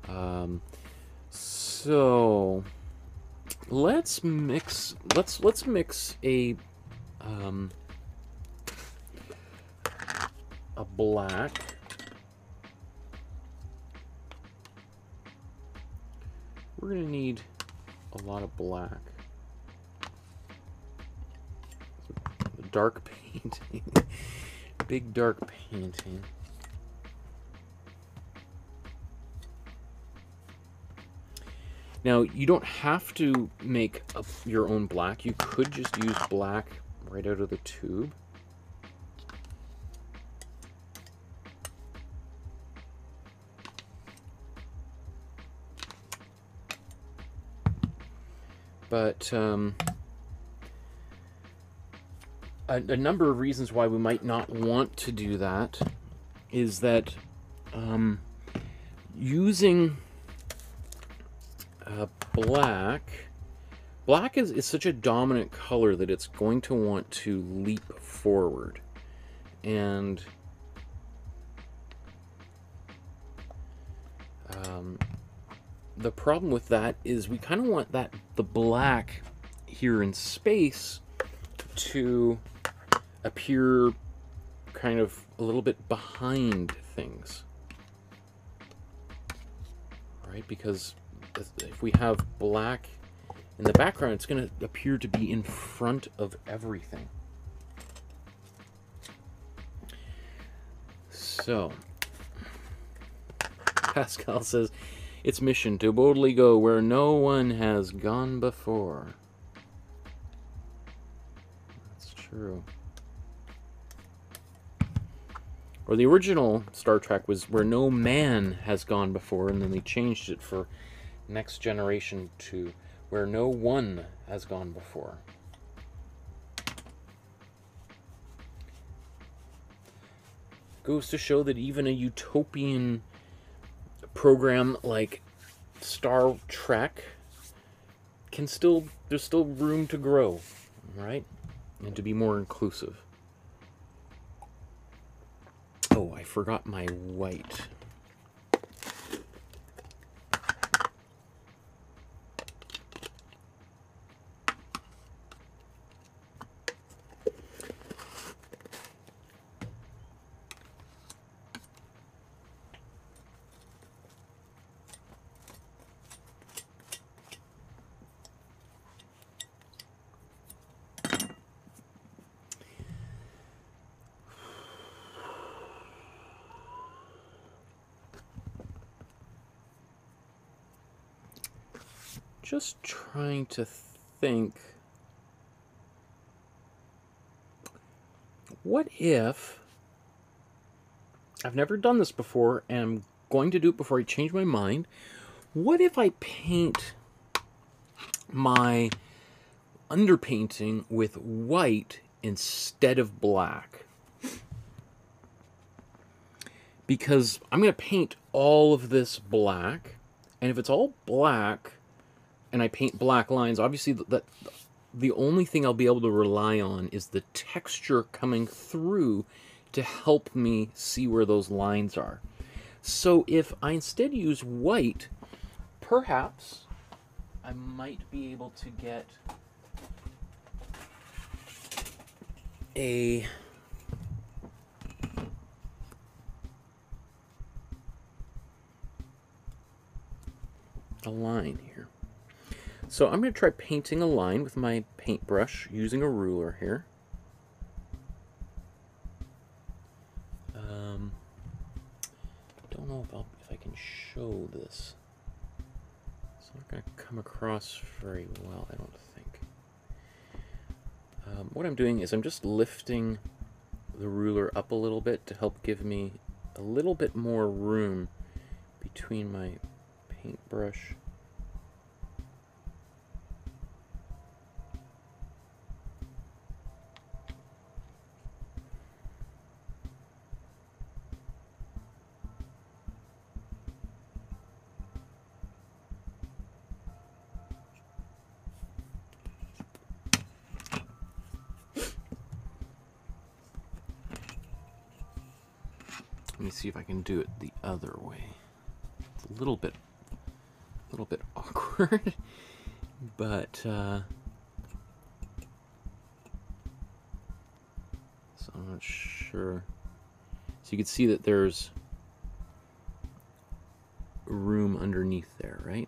Um, so let's mix. Let's let's mix a um, a black. We're gonna need a lot of black. Dark *laughs* painting. Big dark painting. Now, you don't have to make a, your own black. You could just use black right out of the tube. But um, a, a, number of reasons why we might not want to do that is that um, using uh, black. Black is, is such a dominant color that it's going to want to leap forward. And um, the problem with that is we kind of want that the black here in space to appear kind of a little bit behind things. Right? Because if we have black in the background, it's going to appear to be in front of everything. So, *laughs* Pascal says, its mission to boldly go where no one has gone before. That's true. Or the original Star Trek was where no man has gone before, and then they changed it for next generation to where no one has gone before. Goes to show that even a utopian program like Star Trek can still, there's still room to grow, right? And to be more inclusive. Oh, I forgot my white. Just trying to think what if I've never done this before and I'm going to do it before I change my mind. What if I paint my underpainting with white instead of black? Because I'm going to paint all of this black, and if it's all black, and I paint black lines, obviously that the only thing I'll be able to rely on is the texture coming through to help me see where those lines are. So if I instead use white, perhaps I might be able to get a a line here. So I'm going to try painting a line with my paintbrush using a ruler here. Um, don't know if, I'll, if I can show this. It's not going to come across very well, I don't think. Um, what I'm doing is I'm just lifting the ruler up a little bit to help give me a little bit more room between my paintbrush can do it the other way. It's a little bit, a little bit *laughs* awkward, but uh, so I'm not sure. So you can see that there's room underneath there, right?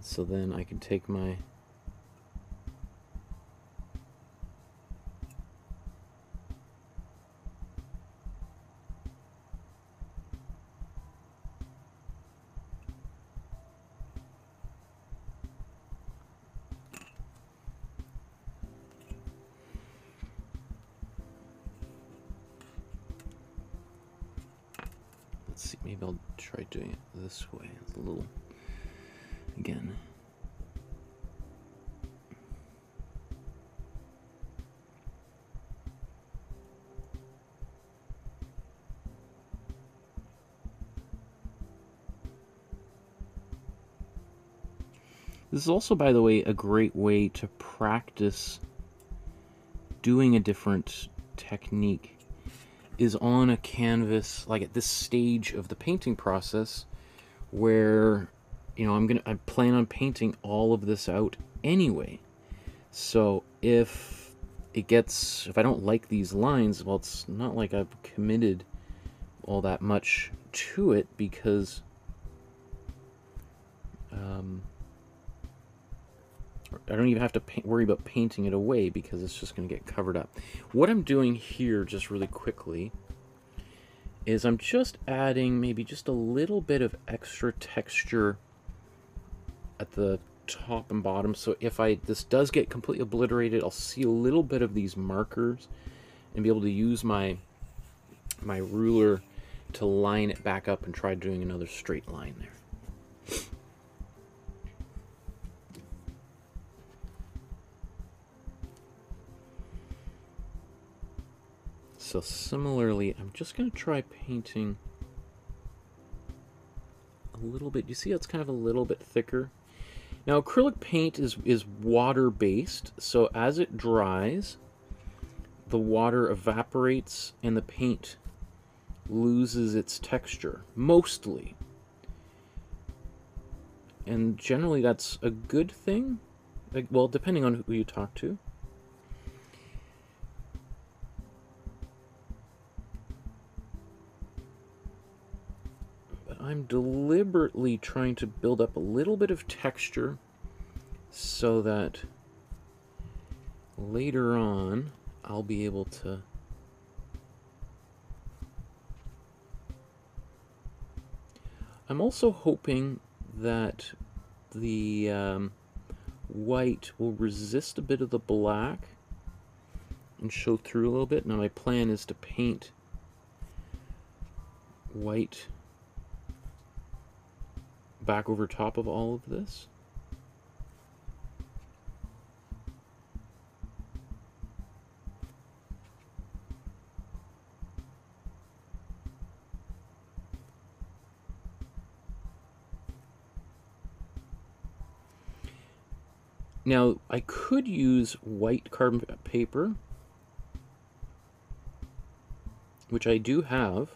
so then I can take my this way. A little, again. This is also, by the way, a great way to practice doing a different technique is on a canvas like at this stage of the painting process where you know I'm gonna I plan on painting all of this out anyway so if it gets if I don't like these lines well it's not like I've committed all that much to it because um, I don't even have to paint, worry about painting it away because it's just going to get covered up. What I'm doing here, just really quickly, is I'm just adding maybe just a little bit of extra texture at the top and bottom. So if I this does get completely obliterated, I'll see a little bit of these markers and be able to use my my ruler to line it back up and try doing another straight line there. So similarly, I'm just going to try painting a little bit. You see it's kind of a little bit thicker? Now acrylic paint is, is water-based, so as it dries, the water evaporates and the paint loses its texture, mostly. And generally that's a good thing, well, depending on who you talk to. I'm deliberately trying to build up a little bit of texture so that later on I'll be able to I'm also hoping that the um, white will resist a bit of the black and show through a little bit. Now my plan is to paint white back over top of all of this. Now, I could use white carbon paper, which I do have.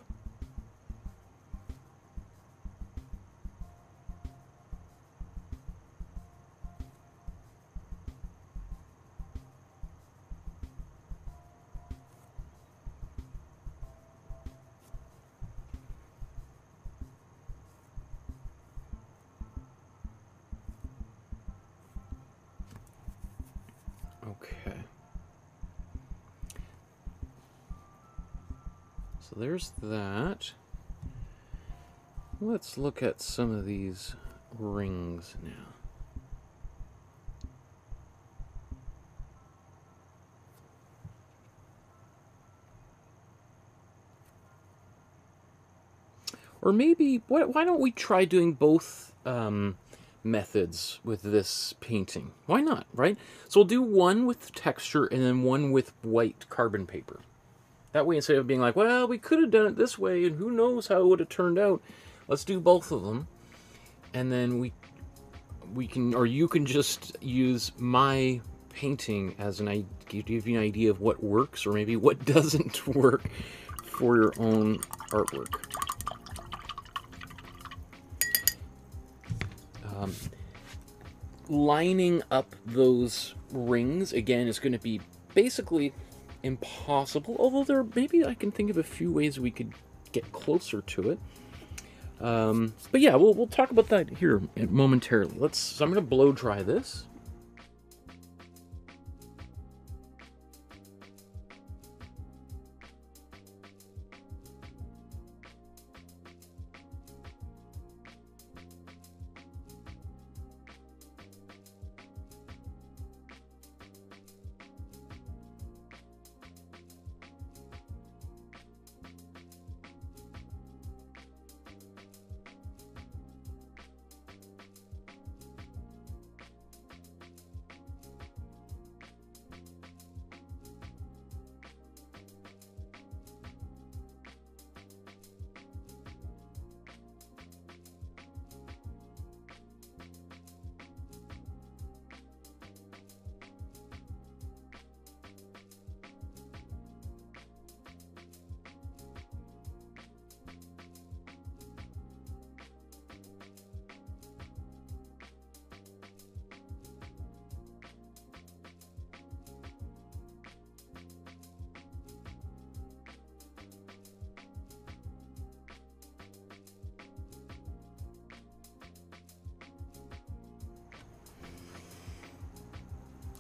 That. Let's look at some of these rings now. Or maybe, why, don't we try doing both um, methods with this painting? Why not, right? So we'll do one with texture and then one with white carbon paper. That way, instead of being like, well, we could have done it this way and who knows how it would have turned out, let's do both of them. And then we we can, or you can just use my painting as an give you an idea of what works or maybe what *laughs* doesn't work for your own artwork. Um, lining up those rings again is going to be basically impossible. Although there, maybe I can think of a few ways we could get closer to it. Um, but yeah, we'll we'll talk about that here momentarily. Let's. So I'm going to blow dry this.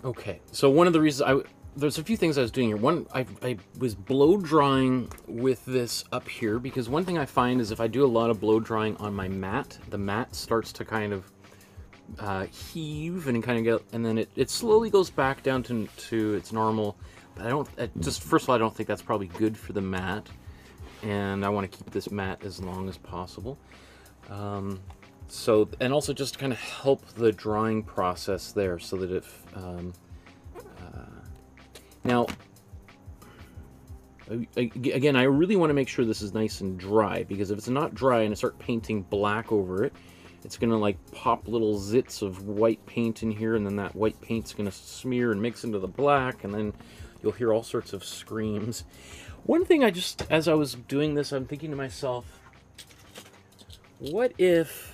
Okay, so one of the reasons I there's a few things I was doing here. One, I, I was blow drying with this up here because one thing I find is if I do a lot of blow drying on my mat, the mat starts to kind of uh, heave and kind of get, and then it, it slowly goes back down to, to its normal. But I don't, just first of all, I don't think that's probably good for the mat. And I want to keep this mat as long as possible. Um, so and also just kind of help the drying process there so that if um, uh, now again I really want to make sure this is nice and dry because if it's not dry and I start painting black over it it's gonna like pop little zits of white paint in here and then that white paint's gonna smear and mix into the black and then you'll hear all sorts of screams. One thing I just as I was doing this I'm thinking to myself what if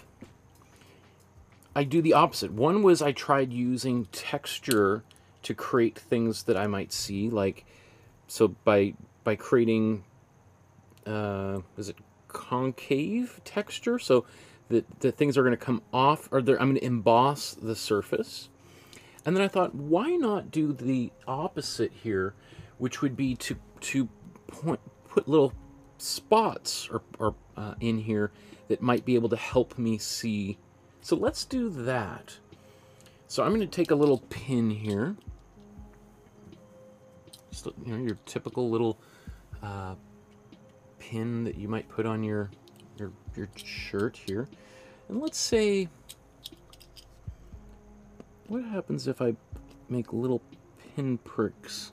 I do the opposite. One was I tried using texture to create things that I might see, like so by by creating uh, is it concave texture, so that the things are going to come off, or I'm going to emboss the surface. And then I thought, why not do the opposite here, which would be to to point put little spots or, or uh, in here that might be able to help me see so let's do that. So I'm going to take a little pin here. Just, you know, your typical little uh, pin that you might put on your, your, your shirt here. And let's say, what happens if I make little pin pricks?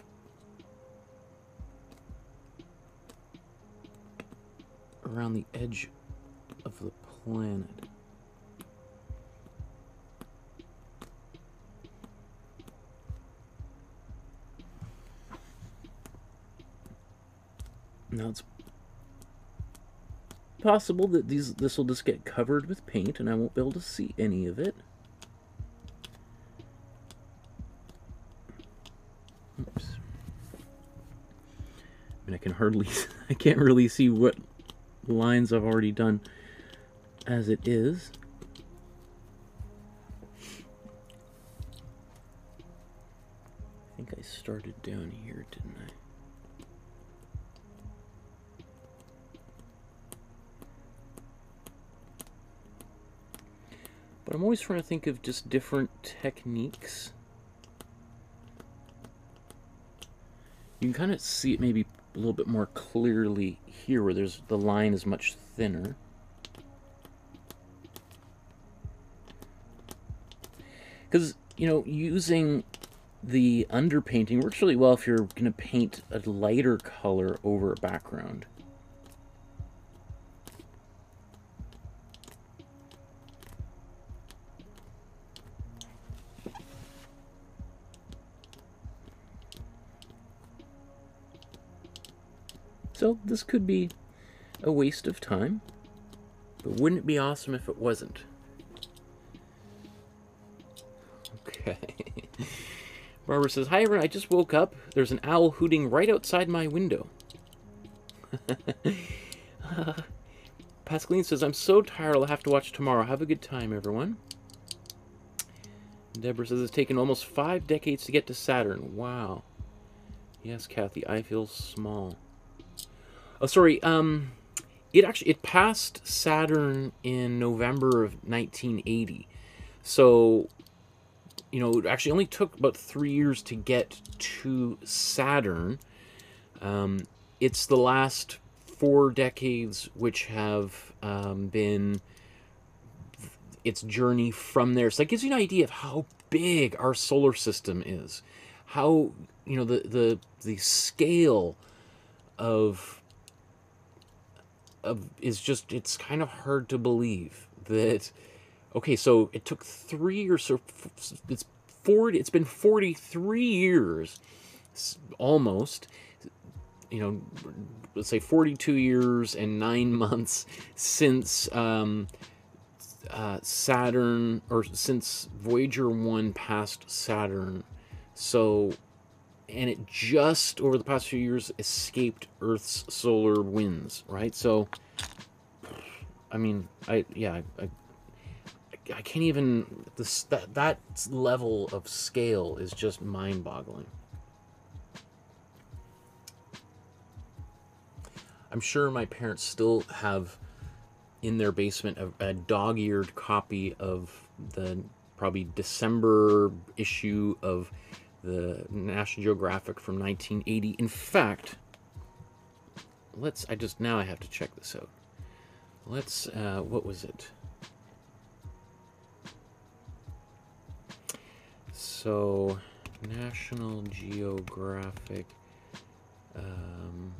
around the edge of the planet. Now it's possible that these this will just get covered with paint and I won't be able to see any of it. Oops. I mean, I can hardly, *laughs* I can't really see what lines I've already done as it is. I think I started down here, didn't I? But I'm always trying to think of just different techniques. You can kind of see it maybe a little bit more clearly here where there's the line is much thinner. Because, you know, using the underpainting works really well if you're going to paint a lighter color over a background. So this could be a waste of time, but wouldn't it be awesome if it wasn't? Okay. *laughs* Barbara says, Hi everyone, I just woke up. There's an owl hooting right outside my window. uh, *laughs* Pascaline says, I'm so tired I'll have to watch tomorrow. Have a good time, everyone. Deborah says, It's taken almost five decades to get to Saturn. Wow. Yes, Kathy, I feel small. Oh, sorry. Um, it actually it passed Saturn in November of 1980. So, you know, it actually only took about three years to get to Saturn. Um, it's the last four decades which have um, been its journey from there. So that gives you an idea of how big our solar system is, how you know the the the scale of of is just it's kind of hard to believe that okay so it took three years so it's 40 it's been 43 years almost you know let's say 42 years and nine *laughs* months since um, uh, Saturn or since Voyager 1 passed Saturn. So and it just over the past few years escaped Earth's solar winds, right? So, I mean, I yeah, I, I can't even this that that level of scale is just mind-boggling. I'm sure my parents still have in their basement a, a dog-eared copy of the probably December issue of the National Geographic from 1980. In fact, let's, I just, now I have to check this out. Let's, uh, what was it? So, National Geographic, um,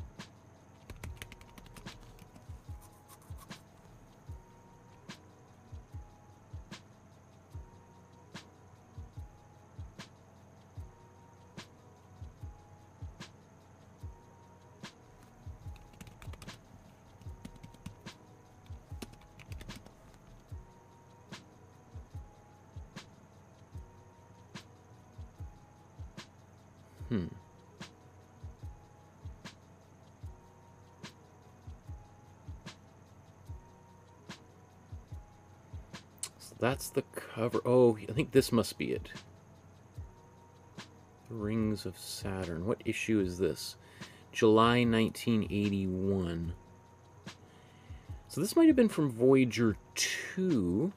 Hmm. So that's the cover. Oh, I think this must be it. Rings of Saturn. What issue is this? July 1981. So this might have been from Voyager 2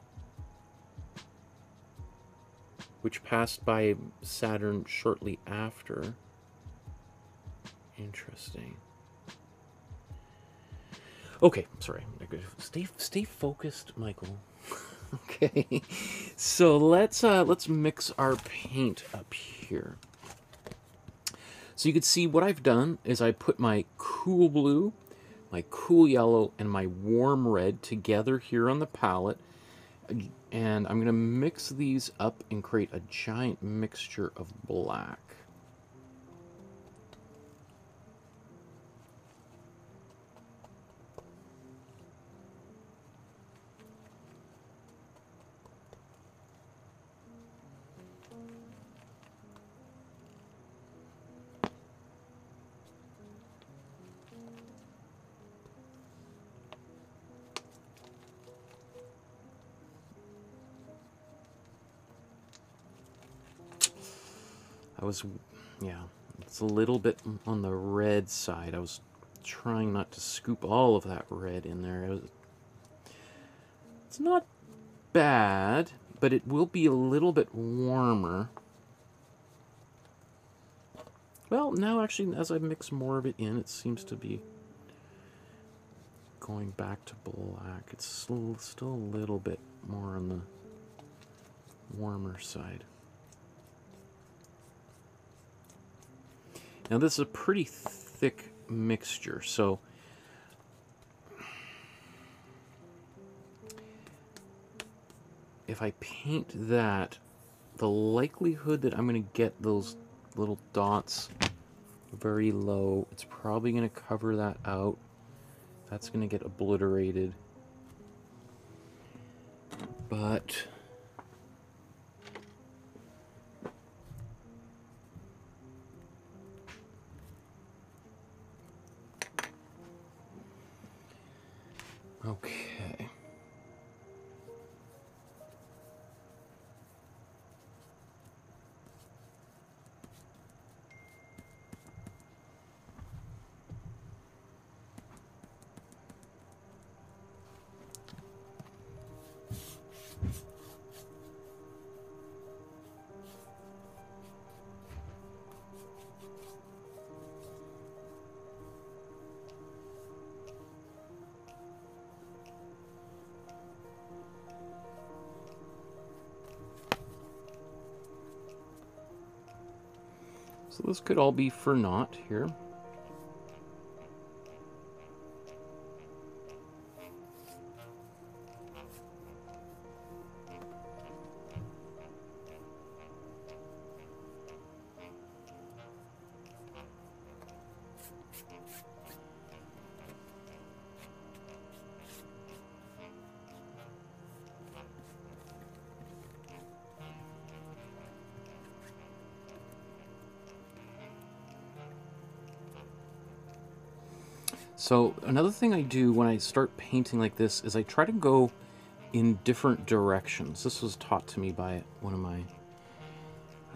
which passed by Saturn shortly after. Interesting. Okay, sorry. Stay stay focused, Michael. *laughs* okay. So let's uh let's mix our paint up here. So you can see what I've done is I put my cool blue, my cool yellow, and my warm red together here on the palette and I'm going to mix these up and create a giant mixture of black. Was, yeah, it's a little bit on the red side. I was trying not to scoop all of that red in there. It was, it's not bad, but it will be a little bit warmer. Well, now actually, as I mix more of it in, it seems to be going back to black. It's still, still a little bit more on the warmer side. Now this is a pretty thick mixture, so if I paint that, the likelihood that I'm going to get those little dots very low, it's probably going to cover that out. That's going to get obliterated. But could all be for naught here. So another thing I do when I start painting like this is I try to go in different directions. This was taught to me by one of my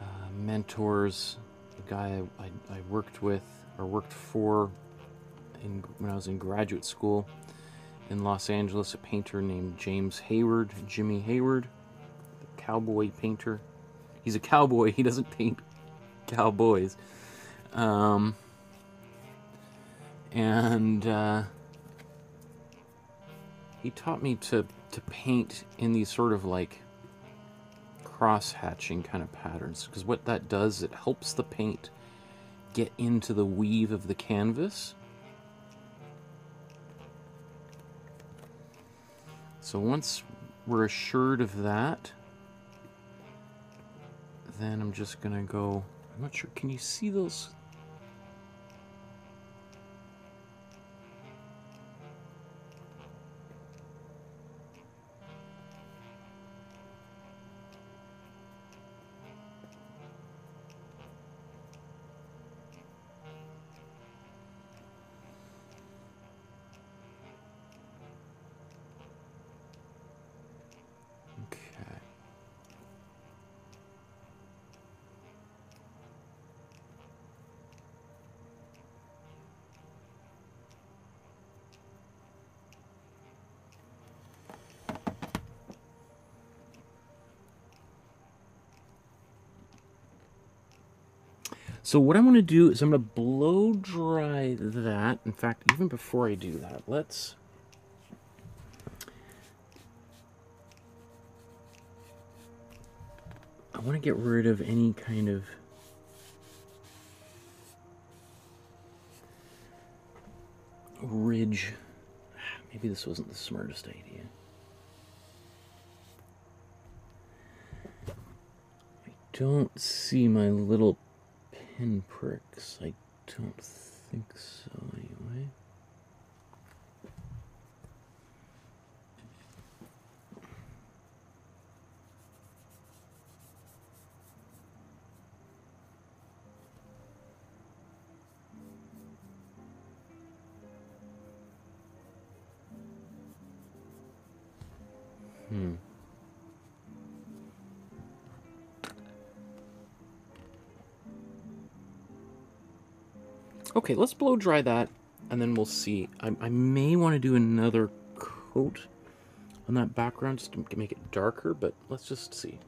uh, mentors, a guy I, I, worked with or worked for in, when I was in graduate school in Los Angeles, a painter named James Hayward, Jimmy Hayward, the cowboy painter. He's a cowboy, *laughs* he doesn't paint cowboys. Um, and uh, he taught me to to paint in these sort of like cross hatching kind of patterns because what that does it helps the paint get into the weave of the canvas. So once we're assured of that then I'm just gonna go I'm not sure can you see those So what I'm going to do is I'm going to blow dry that. In fact, even before I do that, let's... I want to get rid of any kind of... ridge. *sighs* Maybe this wasn't the smartest idea. I don't see my little pinpricks. I don't think so, anyway. Okay, let's blow dry that, and then we'll see. I, I may want to do another coat on that background just to make it darker, but let's just see.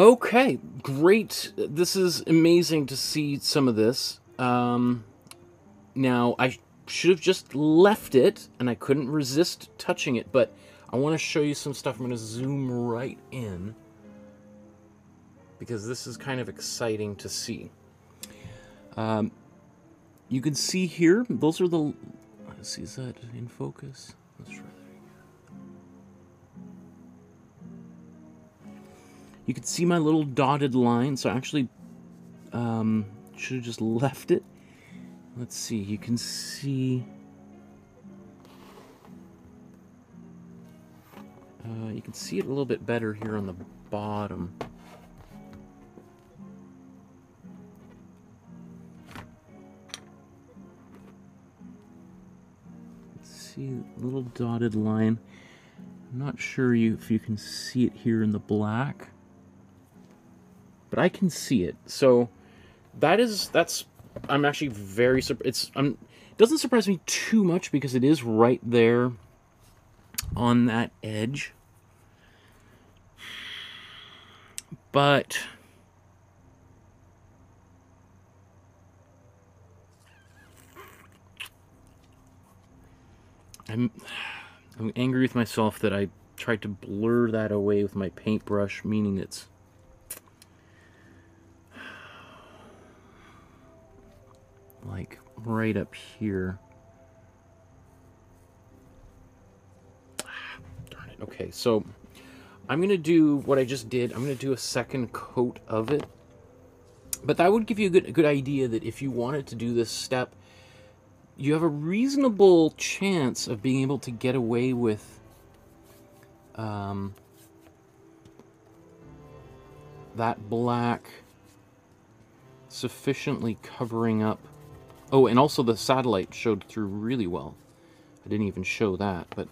Okay, great. This is amazing to see some of this. Um, now, I should have just left it, and I couldn't resist touching it, but I want to show you some stuff. I'm going to zoom right in, because this is kind of exciting to see. Um, you can see here, those are the... See, is that in focus? Let's try You can see my little dotted line, so I actually um, should have just left it. Let's see, you can see... Uh, you can see it a little bit better here on the bottom. Let's see, little dotted line. I'm not sure you, if you can see it here in the black but I can see it. So that is that's I'm actually very it's I'm it doesn't surprise me too much because it is right there on that edge. But I'm I'm angry with myself that I tried to blur that away with my paintbrush, meaning it's like right up here. Darn it. Okay, so I'm going to do what I just did. I'm going to do a second coat of it. But that would give you a good, a good idea that if you wanted to do this step, you have a reasonable chance of being able to get away with um, that black sufficiently covering up Oh, and also the satellite showed through really well. I didn't even show that, but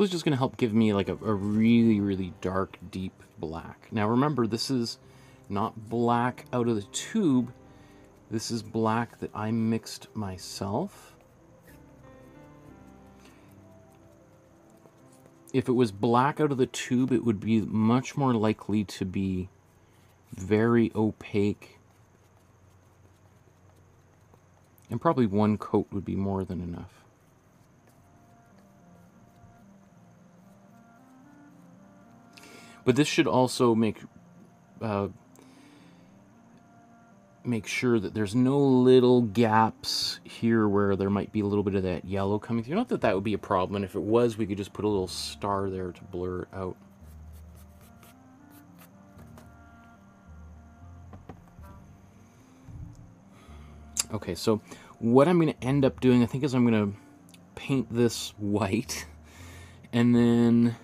So this is just going to help give me like a, a really, really dark, deep black. Now remember, this is not black out of the tube. This is black that I mixed myself. If it was black out of the tube, it would be much more likely to be very opaque. And probably one coat would be more than enough. But this should also make uh, make sure that there's no little gaps here where there might be a little bit of that yellow coming through. Not that that would be a problem, and if it was, we could just put a little star there to blur it out. Okay, so what I'm going to end up doing, I think, is I'm going to paint this white, and then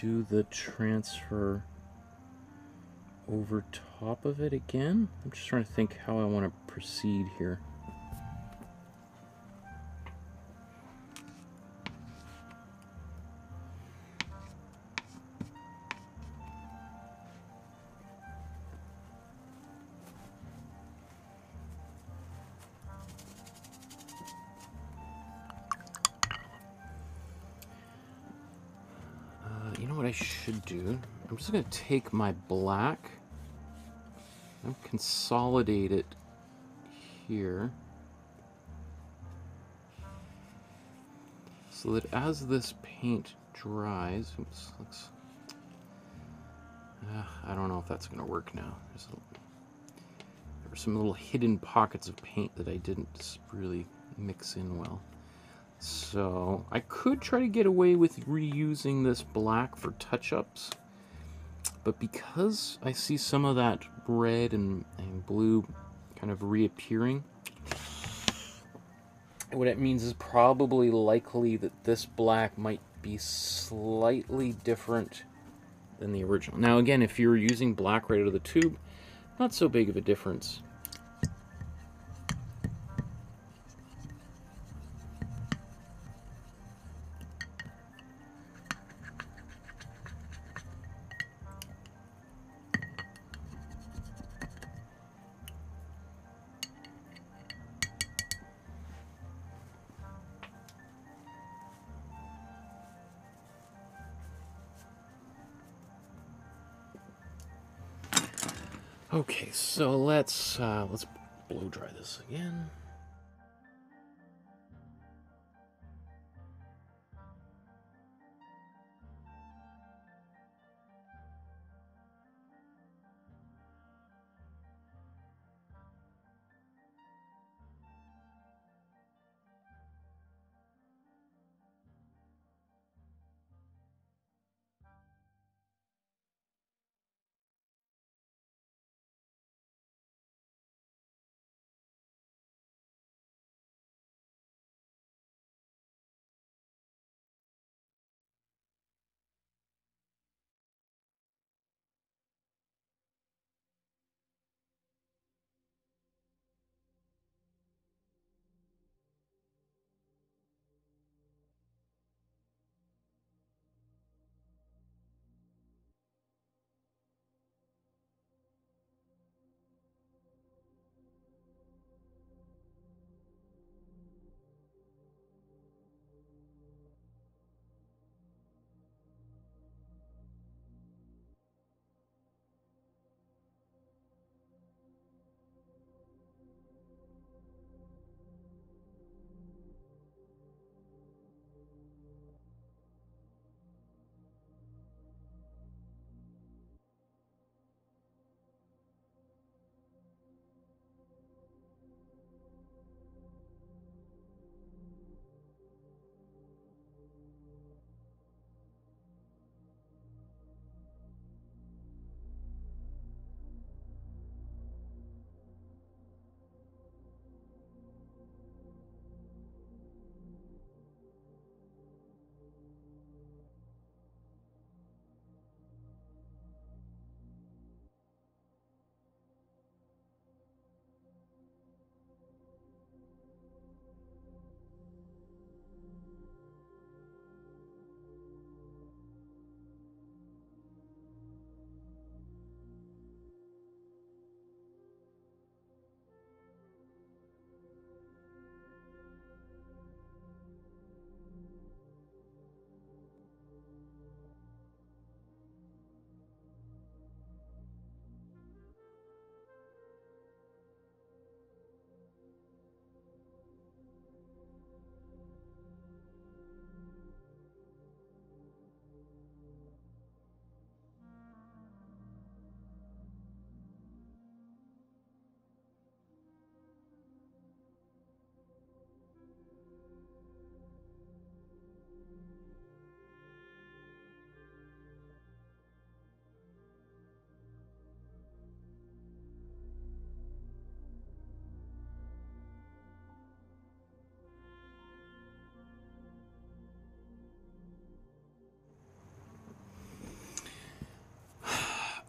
do the transfer over top of it again. I'm just trying to think how I want to proceed here. Just going to take my black and consolidate it here. So that as this paint dries, oops, uh, I don't know if that's going to work now. There's a, there were some little hidden pockets of paint that I didn't really mix in well. So I could try to get away with reusing this black for touch-ups, but because I see some of that red and, and blue kind of reappearing, what it means is probably likely that this black might be slightly different than the original. Now again, if you're using black right out of the tube, not so big of a difference. Let's blow dry this again.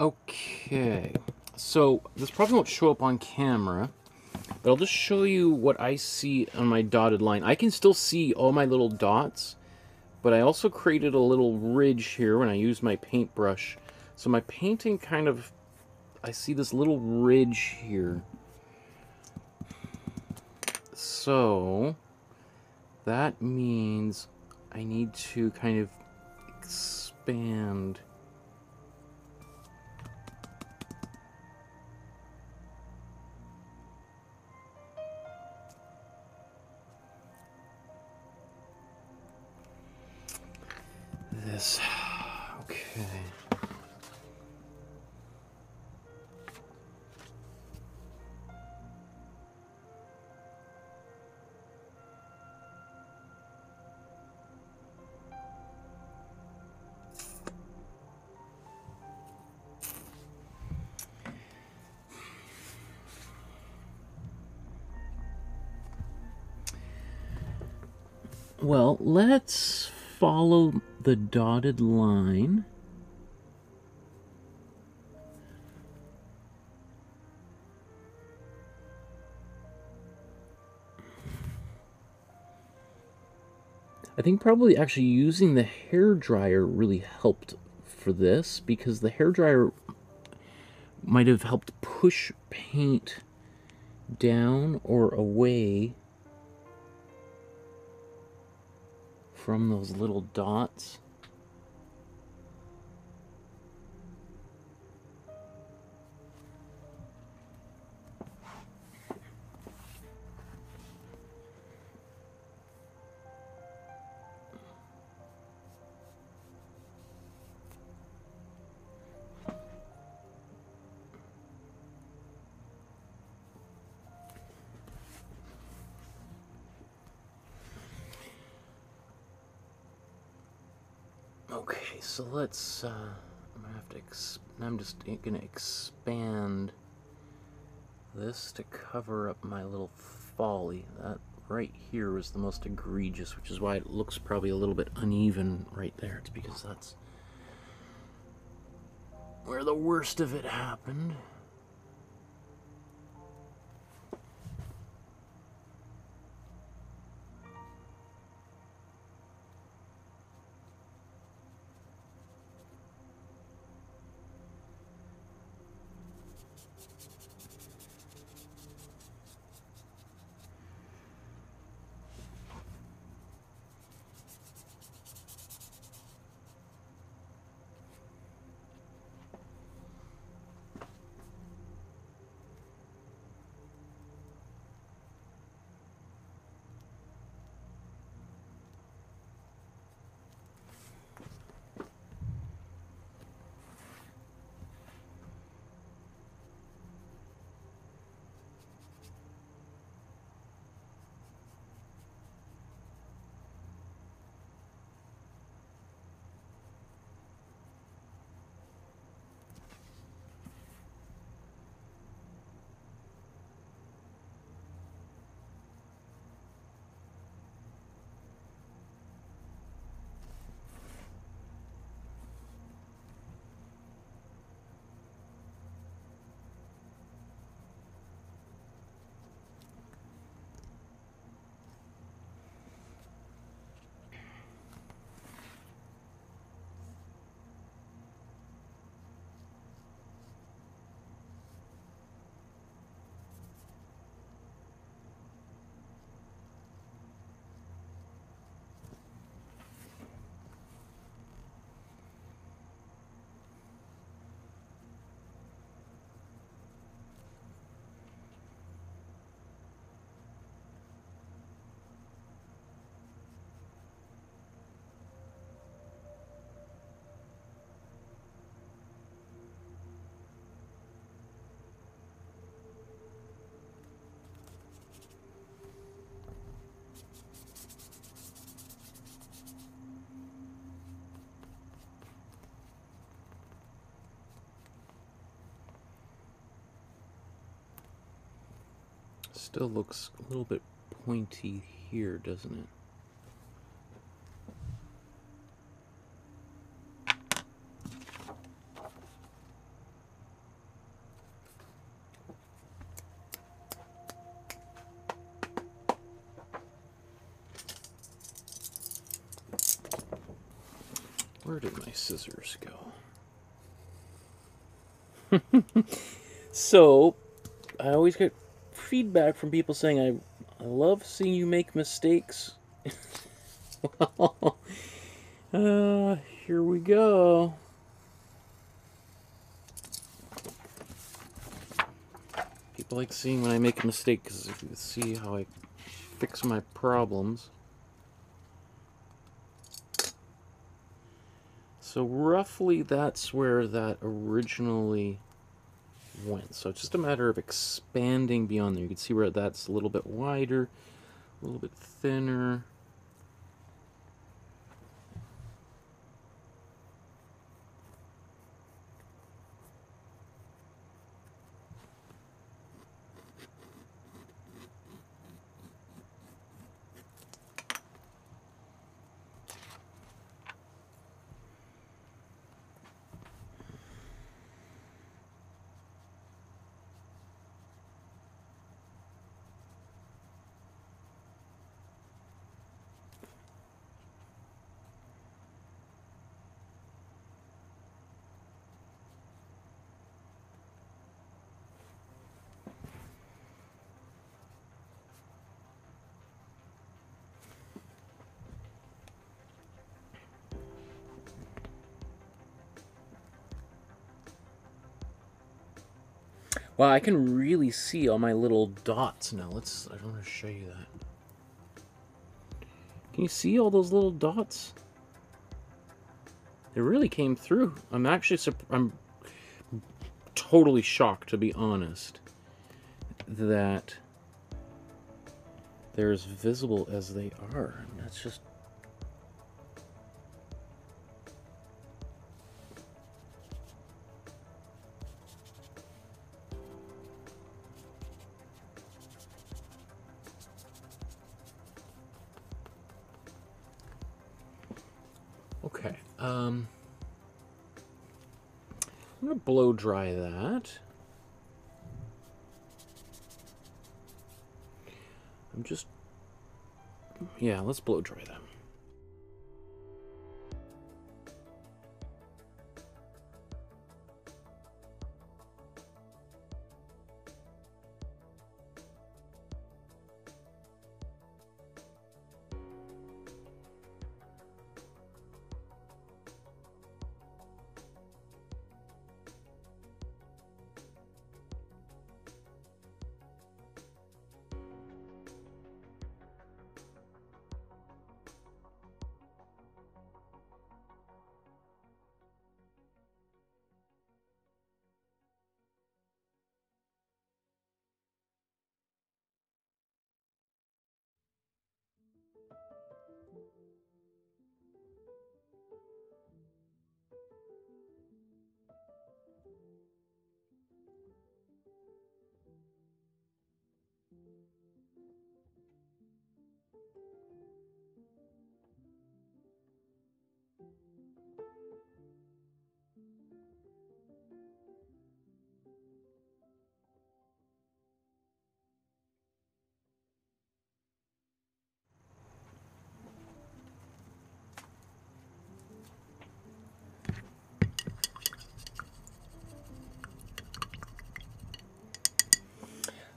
Okay, so this probably won't show up on camera, but I'll just show you what I see on my dotted line. I can still see all my little dots, but I also created a little ridge here when I used my paintbrush. So my painting kind of, I see this little ridge here. So that means I need to kind of expand the dotted line. I think probably actually using the hair dryer really helped for this because the hair dryer might have helped push paint down or away from those little dots. So let's. Uh, I'm gonna have to. I'm just gonna expand this to cover up my little folly. That right here is the most egregious, which is why it looks probably a little bit uneven right there. It's because that's where the worst of it happened. still looks a little bit pointy here, doesn't it? Where did my scissors go? *laughs* so, I always get feedback from people saying, I, I love seeing you make mistakes. *laughs* uh, here we go. People like seeing when I make a mistake because you can see how I fix my problems. So roughly that's where that originally went. So it's just a matter of expanding beyond there. You can see where that's a little bit wider, a little bit thinner. Wow, I can really see all my little dots now. Let's, I want to show you that. Can you see all those little dots? It really came through. I'm actually, I'm totally shocked, to be honest, that they're as visible as they are. That's just blow dry that. I'm just... Yeah, let's blow dry that.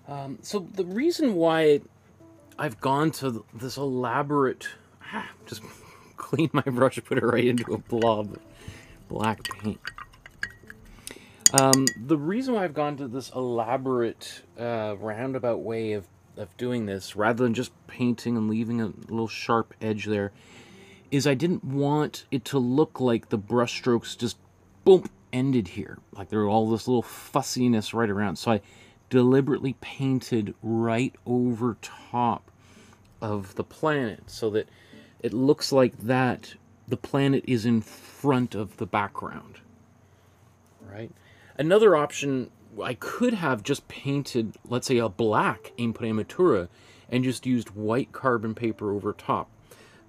Um, so the reason why I've gone to this elaborate, ah, just *laughs* clean my brush put it right into a blob black paint. Um, the reason why I've gone to this elaborate uh, roundabout way of, of doing this, rather than just painting and leaving a little sharp edge there, is I didn't want it to look like the brushstrokes just boom ended here, like there were all this little fussiness right around. So I deliberately painted right over top of the planet so that it looks like that the planet is in front of the background. Right? Another option, I could have just painted, let's say, a black Imprimatura and just used white carbon paper over top.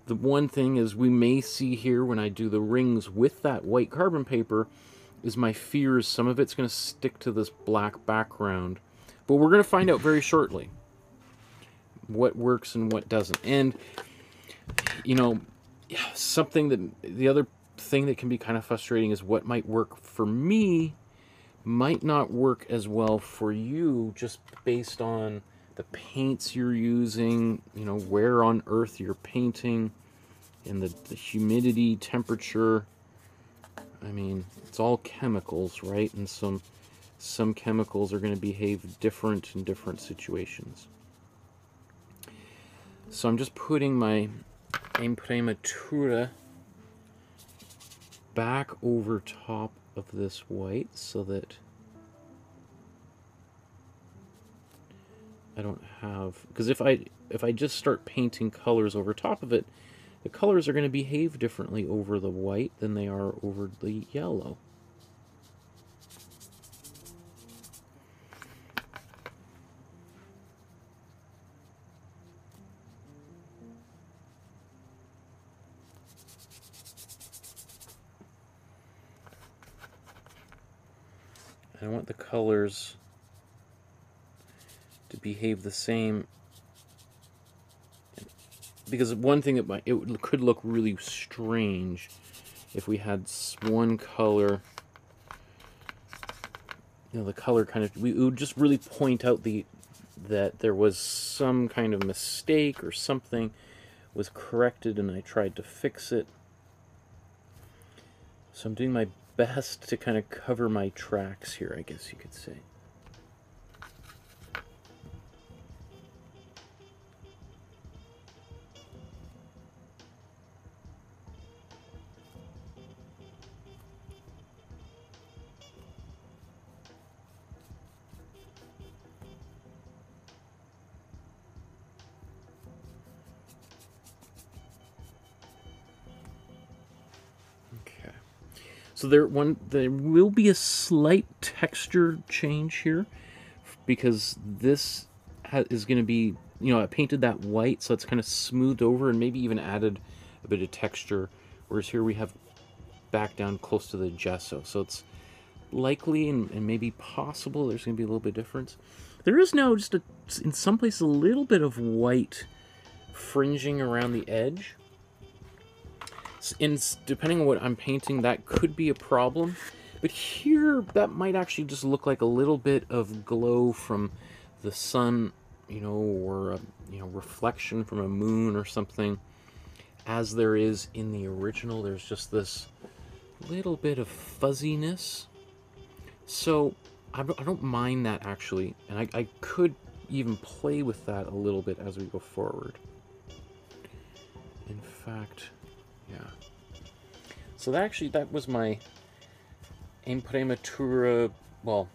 The one thing is we may see here when I do the rings with that white carbon paper is my fear is some of it's going to stick to this black background. But we're going to find out very shortly what works and what doesn't. And, you know, something that the other thing that can be kind of frustrating is what might work for me might not work as well for you just based on the paints you're using, you know, where on earth you're painting, and the, the humidity, temperature. I mean, it's all chemicals, right? And some some chemicals are going to behave different in different situations. So I'm just putting my imprimatura back over top of this white so that I don't have because if I if I just start painting colors over top of it the colors are going to behave differently over the white than they are over the yellow. I want the colors to behave the same. Because one thing that might it could look really strange if we had one color. You know the color kind of we would just really point out the that there was some kind of mistake or something was corrected and I tried to fix it. So I'm doing my best to kind of cover my tracks here I guess you could say So there one there will be a slight texture change here because this is going to be you know I painted that white so it's kind of smoothed over and maybe even added a bit of texture whereas here we have back down close to the gesso. So it's likely and, and maybe possible there's going to be a little bit of difference. There is now just a, in some places a little bit of white fringing around the edge in depending on what I'm painting, that could be a problem. But here, that might actually just look like a little bit of glow from the sun, you know, or a, you know, reflection from a moon or something. As there is in the original, there's just this little bit of fuzziness. So I don't mind that actually, and I, I could even play with that a little bit as we go forward. In fact, yeah. So that actually, that was my imprimatura, well,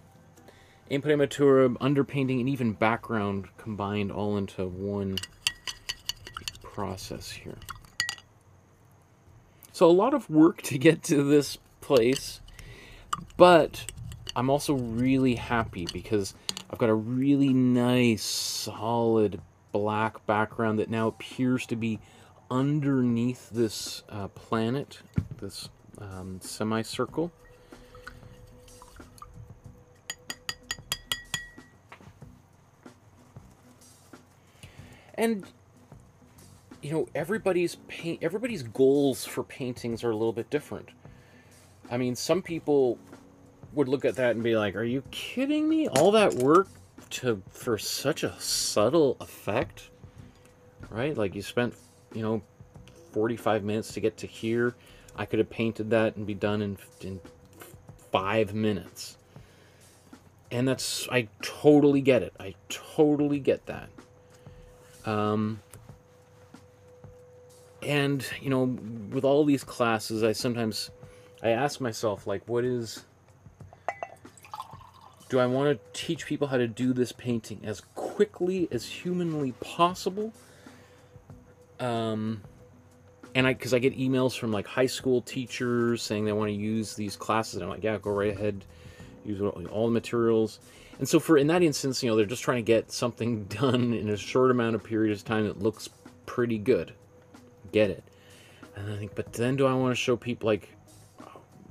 imprimatura, underpainting, and even background combined all into one process here. So a lot of work to get to this place, but I'm also really happy because I've got a really nice, solid black background that now appears to be underneath this uh, planet, this um, semicircle. And you know, everybody's paint everybody's goals for paintings are a little bit different. I mean, some people would look at that and be like, "Are you kidding me? All that work to for such a subtle effect?" Right? Like you spent you know, 45 minutes to get to here. I could have painted that and be done in, in five minutes. And that's, I totally get it. I totally get that. Um, and, you know, with all these classes, I sometimes, I ask myself, like, what is, do I want to teach people how to do this painting as quickly as humanly possible? Um, and I, because I get emails from like high school teachers saying they want to use these classes, and I'm like, yeah, go right ahead, use all the materials. And so for in that instance, you know, they're just trying to get something *laughs* done in a short amount of period of time that looks pretty good. Get it? And I think, but then do I want to show people like,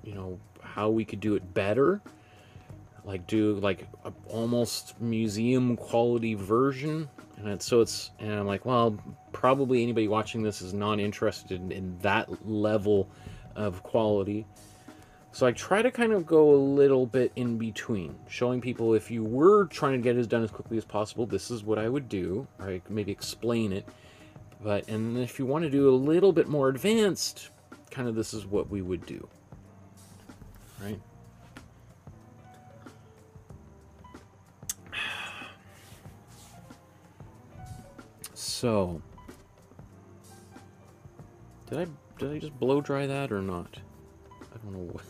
you know, how we could do it better? Like do like a, almost museum quality version and it's, so it's, and I'm like, well, probably anybody watching this is not interested in, in that level of quality. So I try to kind of go a little bit in between, showing people if you were trying to get it done as quickly as possible, this is what I would do, or I maybe explain it. But and if you want to do a little bit more advanced, kind of this is what we would do. Right? So, did I did I just blow dry that or not? I don't know. What,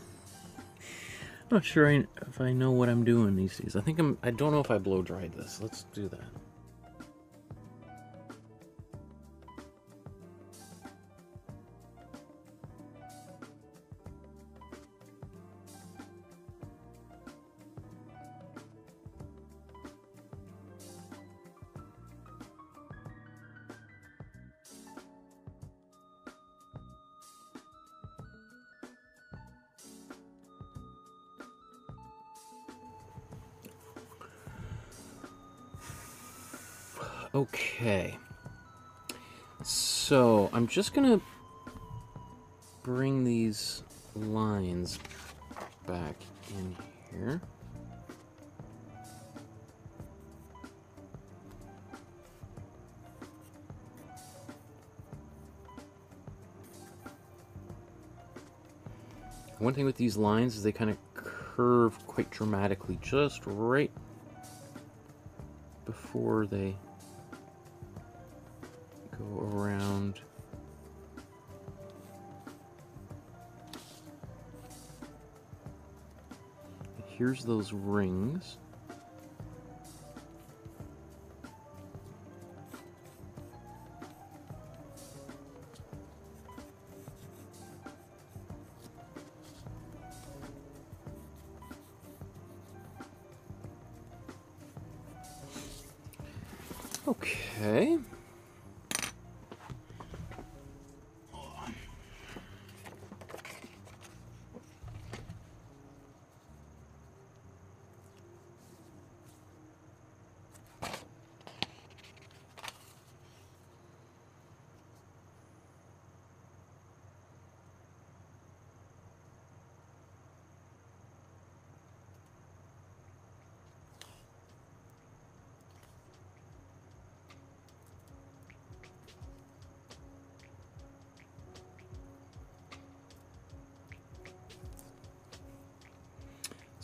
I'm *laughs* not sure I, if I know what I'm doing these days. I think I'm. I don't know if I blow dried this. Let's do that. So, I'm just gonna bring these lines back in here. One thing with these lines is they kind of curve quite dramatically just right before they Here's those rings.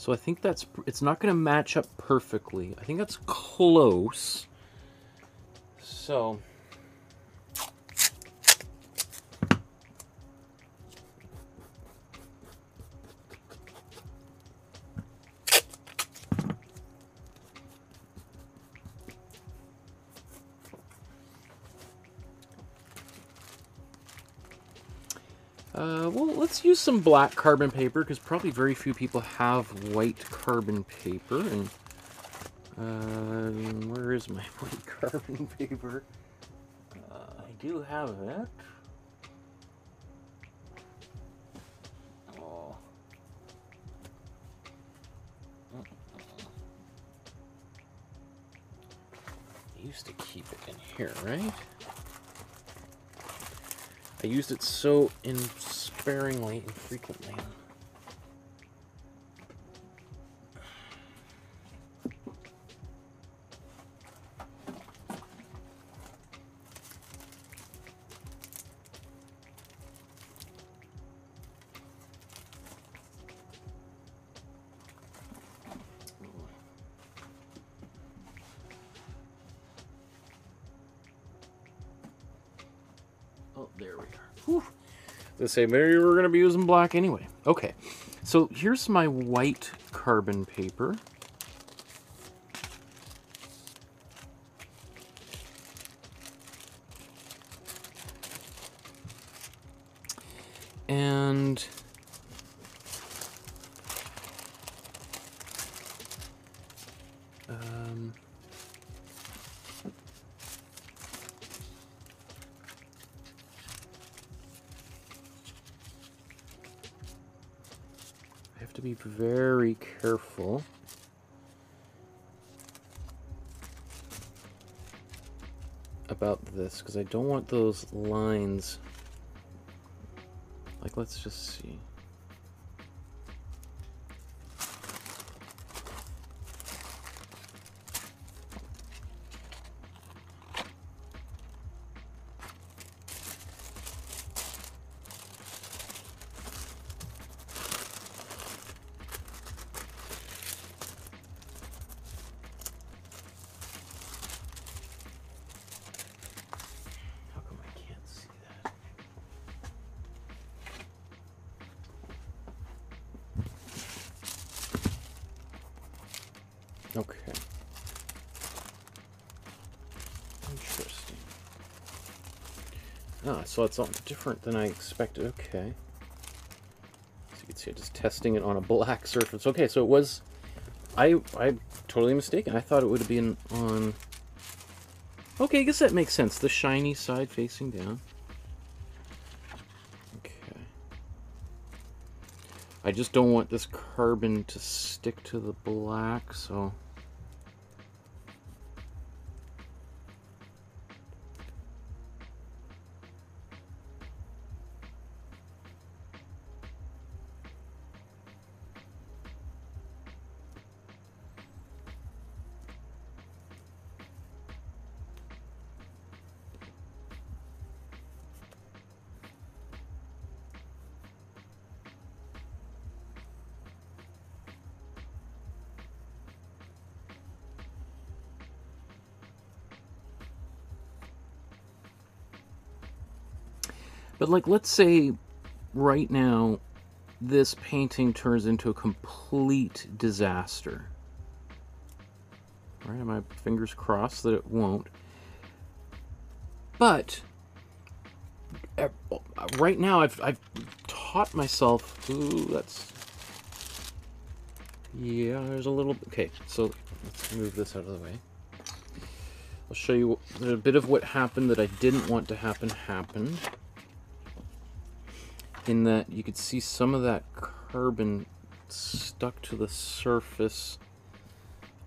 So I think that's, it's not going to match up perfectly. I think that's close. So... some black carbon paper because probably very few people have white carbon paper. And uh, where is my *laughs* white carbon paper? Uh, I do have it. Oh. I used to keep it in here, right? I used it so insparingly and frequently. Say maybe we're going to be using black anyway. Okay, so here's my white carbon paper. Because I don't want those lines Like, let's just see. How come I can't see that? Okay. Interesting. Ah, so it's different than I expected. Okay. So you can see it just testing it on a black *laughs* surface. Okay, so it was... I I totally mistaken. I thought it would have been on... Okay, I guess that makes sense. The shiny side facing down. Okay. I just don't want this carbon to stick to the black, so... But like, let's say right now this painting turns into a complete disaster. Right, my fingers crossed that it won't. But uh, right now, I've I've taught myself. Ooh, that's yeah. There's a little. Okay, so let's move this out of the way. I'll show you a bit of what happened that I didn't want to happen happened in that you could see some of that carbon stuck to the surface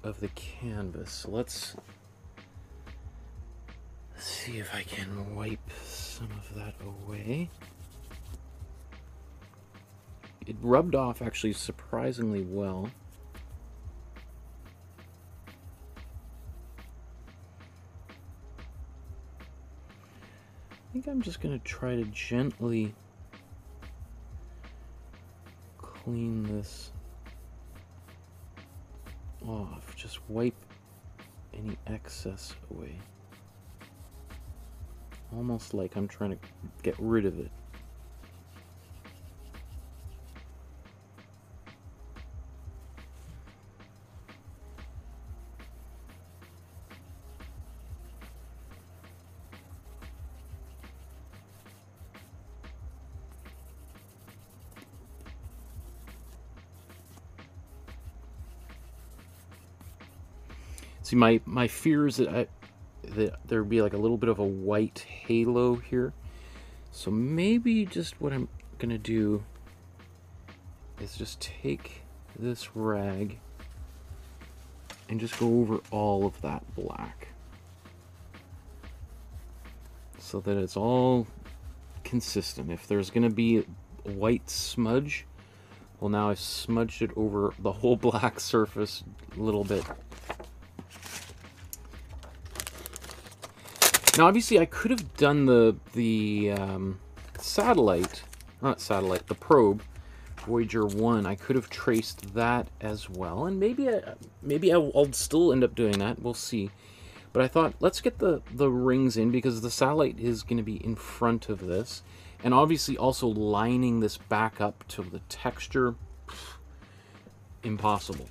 of the canvas. So let's see if I can wipe some of that away. It rubbed off actually surprisingly well. I think I'm just going to try to gently clean this off. Just wipe any excess away. Almost like I'm trying to get rid of it. See, my my fear is that I that there'd be like a little bit of a white halo here. So maybe just what I'm gonna do is just take this rag and just go over all of that black so that it's all consistent. If there's gonna be a white smudge, well now I've smudged it over the whole *laughs* black surface a little bit. Now, obviously, I could have done the the um, satellite, not satellite, the probe, Voyager One. I could have traced that as well, and maybe I, maybe I'll, I'll still end up doing that. We'll see. But I thought let's get the the rings in because the satellite is going to be in front of this, and obviously also lining this back up to the texture. Impossible.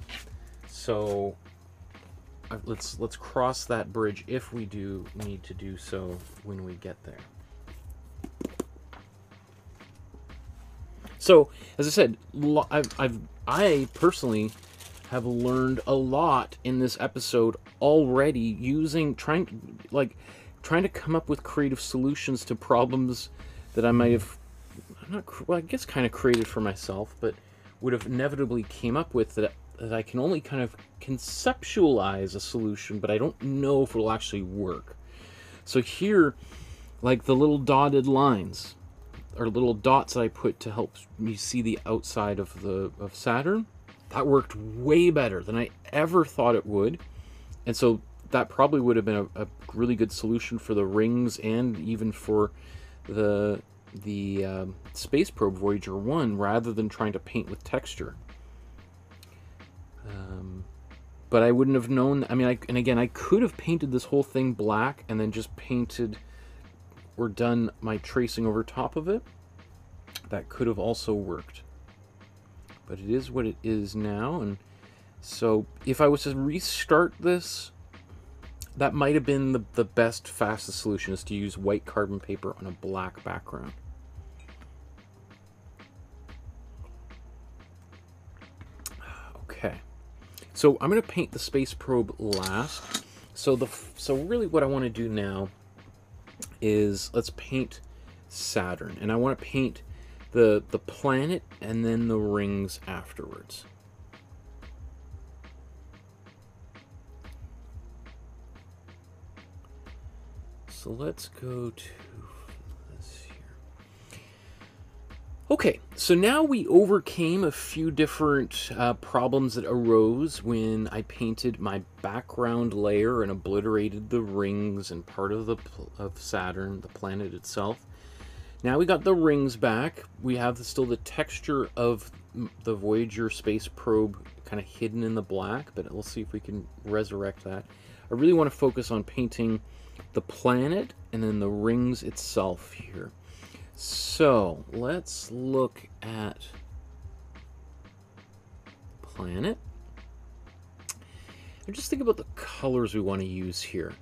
So let's let's cross that bridge if we do need to do so when we get there. So, as I said, I've, I've I personally have learned a lot in this episode already using trying like trying to come up with creative solutions to problems that I might have not well, I guess kind of created for myself, but would have inevitably came up with that that I can only kind of conceptualize a solution, but I don't know if it'll actually work. So here, like the little dotted lines, or little dots that I put to help me see the outside of the of Saturn, that worked way better than I ever thought it would. And so that probably would have been a, a really good solution for the rings and even for the the um, space probe Voyager 1 rather than trying to paint with texture. Um, but I wouldn't have known. I mean, I, and again, I could have painted this whole thing black and then just painted or done my tracing over top of it. That could have also worked. But it is what it is now. And so if I was to restart this, that might have been the, the best, fastest solution is to use white carbon paper on a black background. *sighs* Okay. So I'm going to paint the space probe last. So the so really what I want to do now is let's paint Saturn. And I want to paint the the planet and then the rings afterwards. So let's go to this here. Okay, so now we overcame a few different uh, problems that arose when I painted my background layer and obliterated the rings and part of the of Saturn, the planet itself. Now we got the rings back. We have still the texture of the Voyager space probe kind of hidden in the black, but we'll see if we can resurrect that. I really want to focus on painting the planet and then the rings itself here. So let's look at planet. And just think about the colors we want to use here.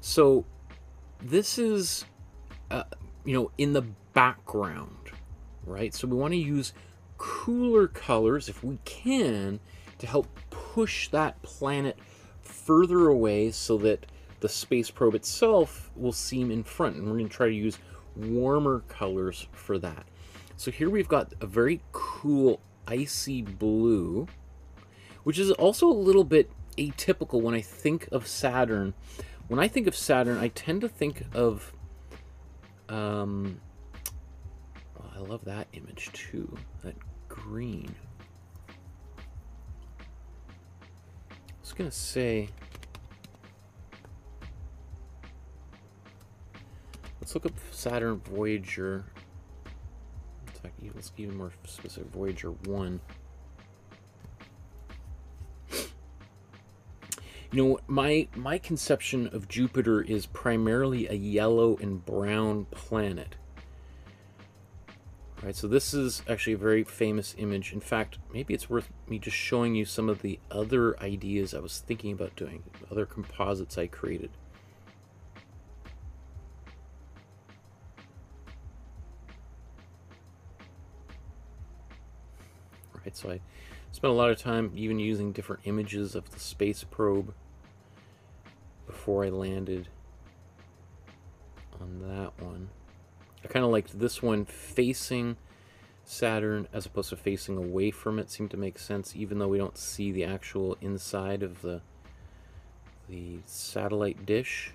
So this is, uh, you know, in the background, right? So we want to use cooler colors if we can to help push that planet further away so that the space probe itself will seem in front. And we're going to try to use warmer colors for that. So here we've got a very cool icy blue, which is also a little bit atypical when I think of Saturn. When I think of Saturn, I tend to think of, um, oh, I love that image too, that green. I was going to say, Let's look up Saturn Voyager. Let's even more specific. Voyager 1. You know, my my conception of Jupiter is primarily a yellow and brown planet. All right, so this is actually a very famous image. In fact, maybe it's worth me just showing you some of the other ideas I was thinking about doing, other composites I created. Right? So I spent a lot of time even using different images of the space probe before I landed on that one. I kind of liked this one facing Saturn as opposed to facing away from it seemed to make sense even though we don't see the actual inside of the the satellite dish.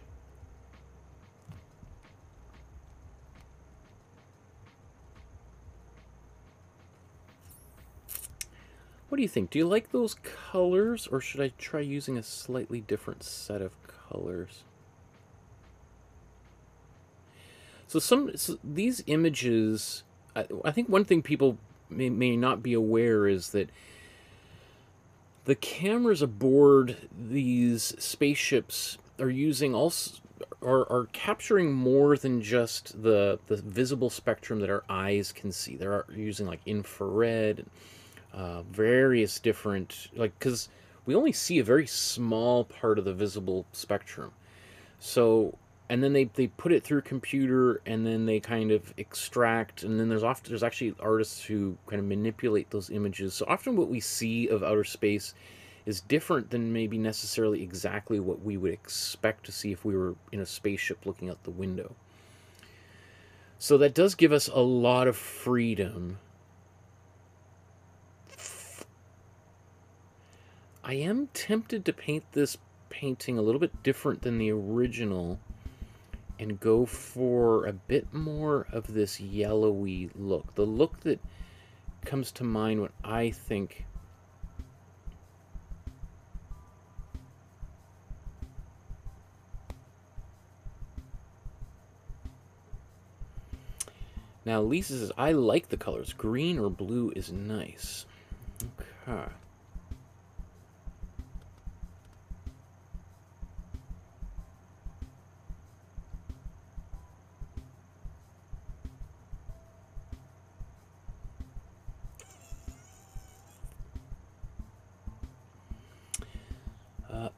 What do you think? Do you like those colors, or should I try using a slightly different set of colors? So some so these images, I, I, think one thing people may, may not be aware is that the cameras aboard these spaceships are using also are, are capturing more than just the the visible spectrum that our eyes can see. They're using like infrared uh, various different like because we only see a very small part of the visible spectrum. So and then they, they put it through computer and then they kind of extract and then there's often there's actually artists who kind of manipulate those images. So often what we see of outer space is different than maybe necessarily exactly what we would expect to see if we were in a spaceship looking out the window. So that does give us a lot of freedom I am tempted to paint this painting a little bit different than the original and go for a bit more of this yellowy look. The look that comes to mind when I think Now Lisa says, I like the colors. Green or blue is nice. Okay.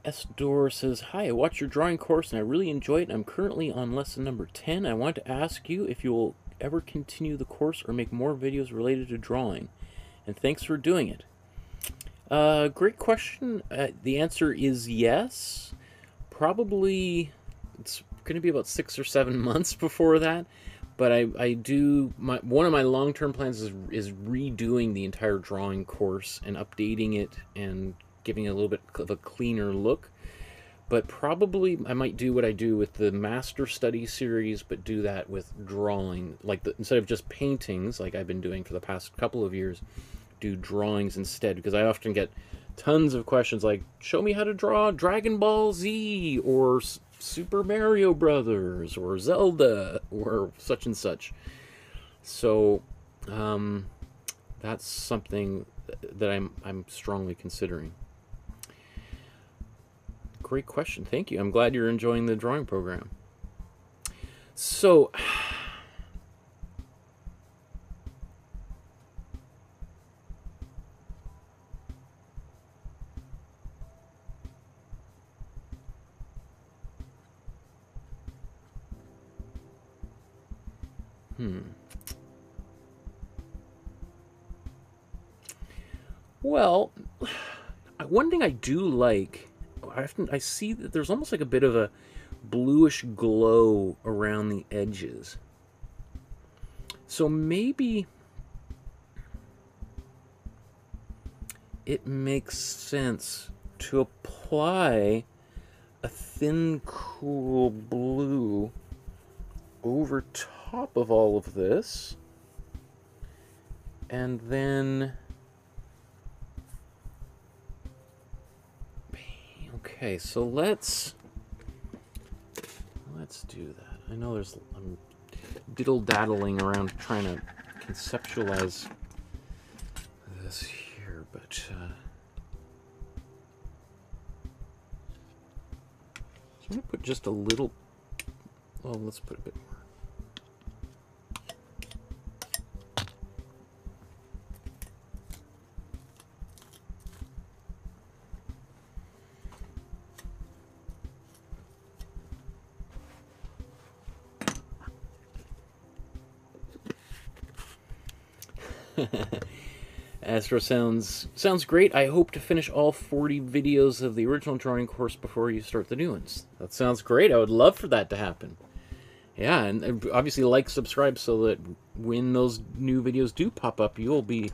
S. Door says, Hi, I watched your drawing course and I really enjoyed it. I'm currently on lesson number 10. I want to ask you if you will ever continue the course or make more videos related to drawing. And thanks for doing it. Uh, great question. Uh, the answer is yes. Probably it's going to be about six or seven *laughs* months before that. But I, I do my one of my long term plans is is redoing the entire drawing course and updating it and giving it a little bit of a cleaner look but probably I might do what I do with the Master Study series, but do that with drawing, like the, instead of just paintings, like I've been doing for the past couple of years, do drawings instead, because I often get tons of questions like, show me how to draw Dragon Ball Z, or Super Mario Brothers, or Zelda, or such and such. So, um, that's something that I'm, I'm strongly considering. Great question. Thank you. I'm glad you're enjoying the drawing program. So, hmm. Well, *sighs* one thing I do like I often I see that there's almost like a bit of a bluish glow around the edges. So maybe it makes sense to apply a thin cool blue over top of all of this and then Okay, so let's let's do that. I know there's I'm diddle daddling around trying to conceptualize this here, but uh, I'm gonna put just a little. Well, let's put a bit more. *laughs* Astro sounds sounds great. I hope to finish all 40 videos of the original drawing course before you start the new ones. That sounds great. I would love for that to happen. Yeah, and obviously like, subscribe so that when those new videos do pop up, you'll be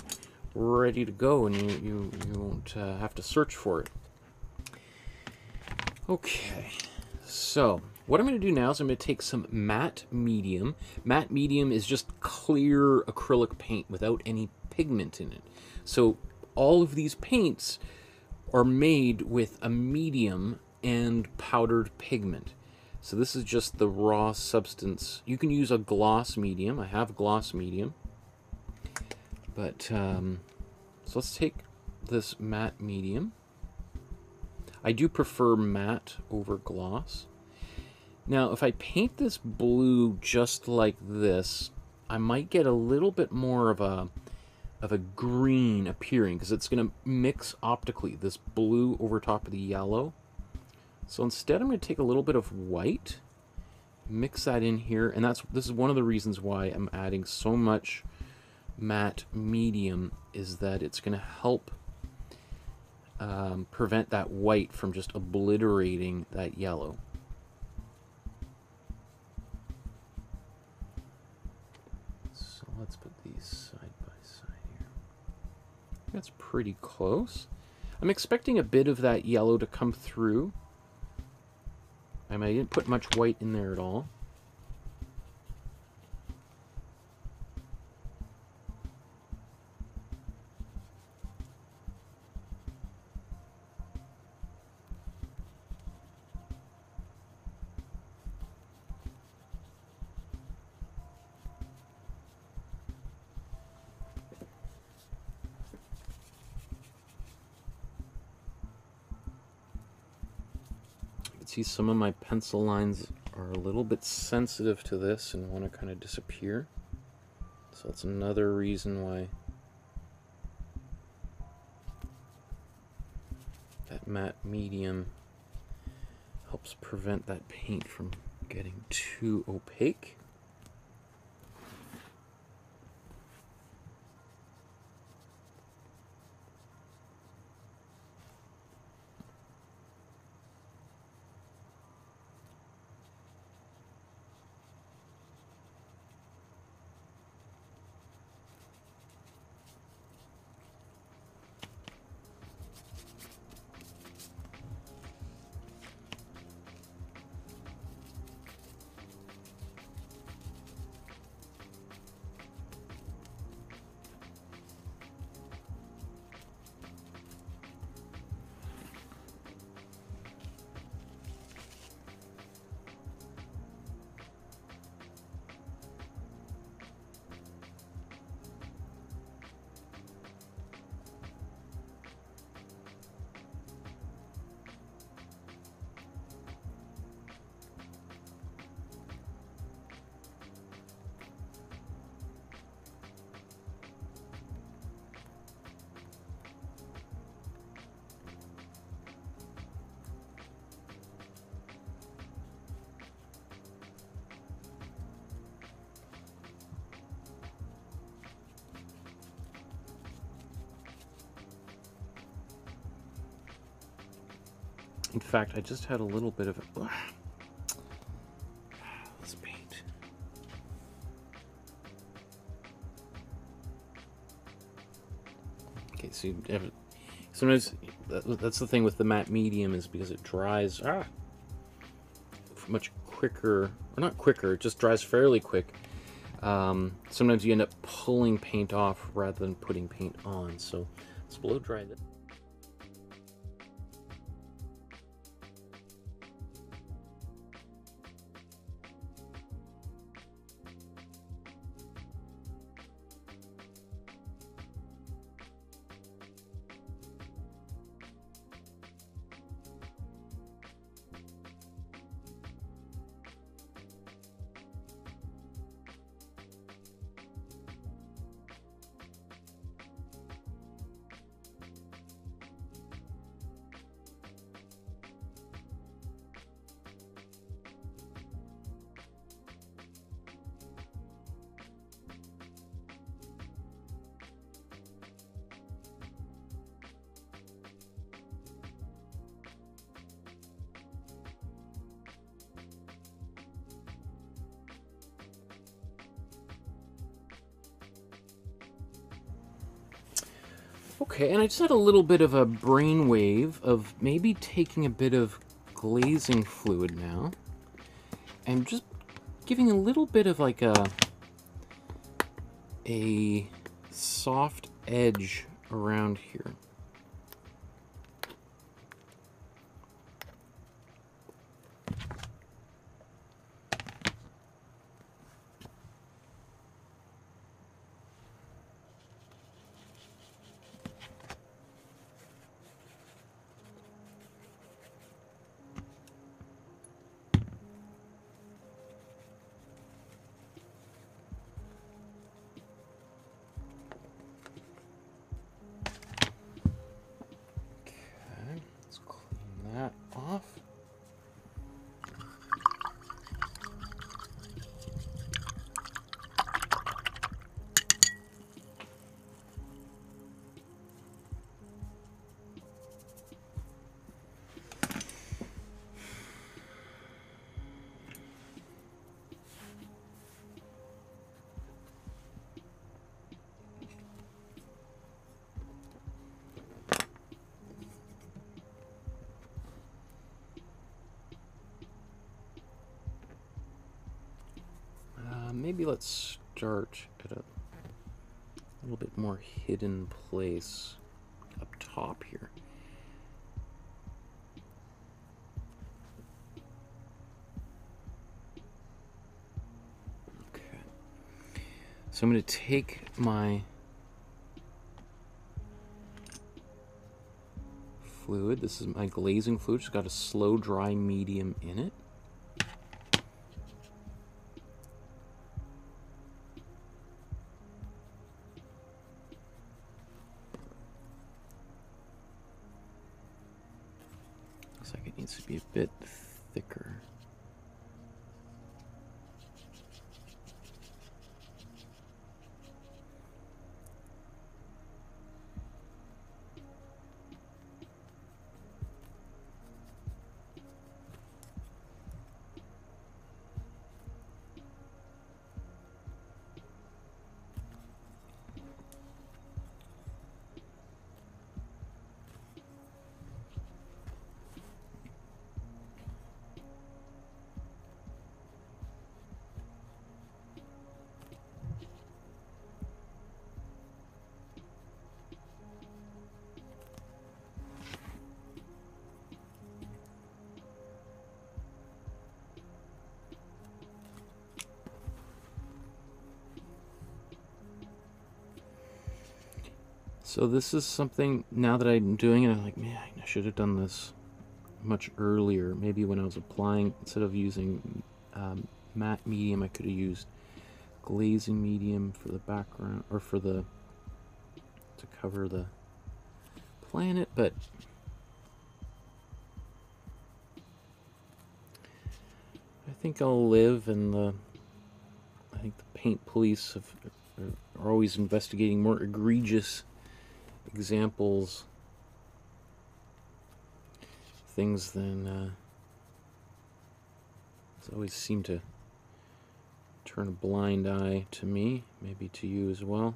ready to go and you, you, you won't uh, have to search for it. Okay, so what I'm going to do now is I'm going to take some matte medium. Matte medium is just clear acrylic paint without any pigment in it. So all of these paints are made with a medium and powdered pigment. So this is just the raw substance. You can use a gloss medium. I have gloss medium. But, um, so let's take this matte medium. I do prefer matte over gloss. Now, if I paint this blue just like this, I might get a little bit more of a of a green appearing because it's going to mix optically this blue over top of the yellow. So instead I'm going to take a little bit of white, mix that in here, and that's this is one of the reasons why I'm adding so much matte medium is that it's going to help um, prevent that white from just obliterating that yellow. So let's put these side by side here. that's pretty close. I'm expecting a bit of that yellow to come through. I, mean, I didn't put much white in there at all. See some of my pencil lines are a little bit sensitive to this and want to kind of disappear. So that's another reason why that matte medium helps prevent that paint from getting too opaque. Fact, I just had a little bit of. Let's paint. Okay, so you have, sometimes that, that's the thing with the matte medium is because it dries ah, much quicker, or not quicker, it just dries fairly quick. Um, sometimes you end up pulling paint off rather than putting paint on. So let's blow dry this. Okay, and I just had a little bit of a brainwave of maybe taking a bit of glazing fluid now and just giving a little bit of like a a soft edge around here. Let's start at a little bit more hidden place up top here. Okay. So I'm going to take my fluid. This is my glazing fluid. It's got a slow dry medium in it. So this is something now that I'm doing it, I'm like, man, I should have done this much earlier. Maybe when I was applying, instead of using um, matte medium, I could have used glazing medium for the background or for the to cover the planet, but I think I'll live and the I think the paint police have, are always investigating more egregious examples, things then uh, always seem to turn a blind eye to me, maybe to you as well.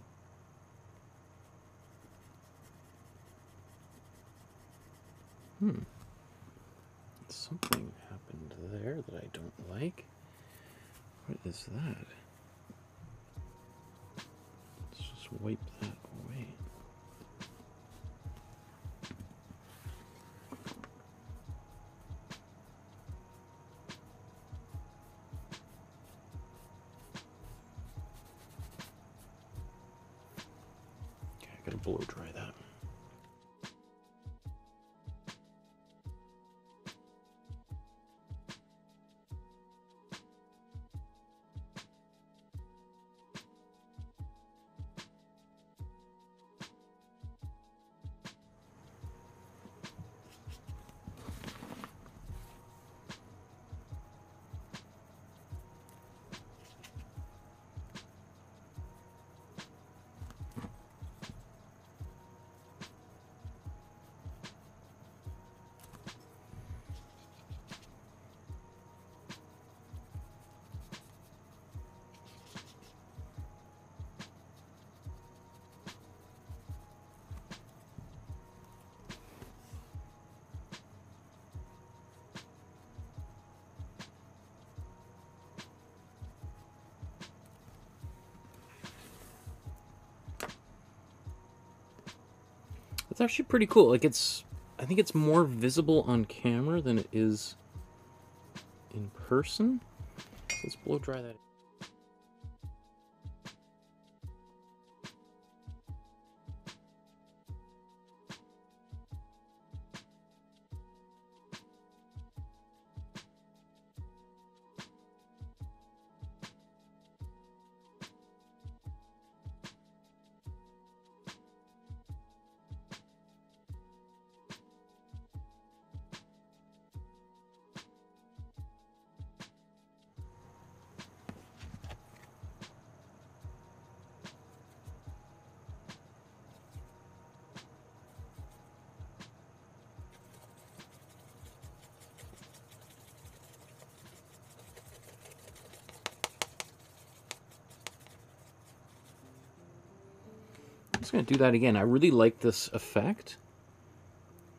Actually pretty cool. Like it's, I think it's more visible on camera than it is in person. So let's blow dry that. Going to do that again. I really like this effect.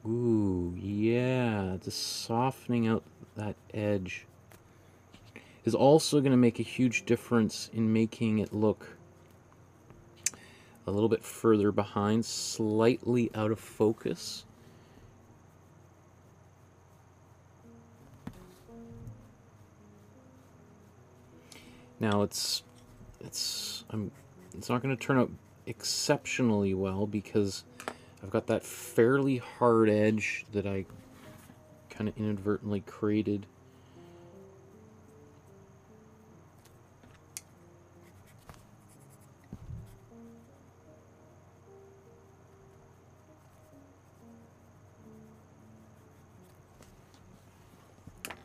Ooh, yeah, just softening out that edge is also going to make a huge difference in making it look a little bit further behind, slightly out of focus. Now it's it's I'm it's not going to turn out exceptionally well because I've got that fairly hard edge that I kind of inadvertently created.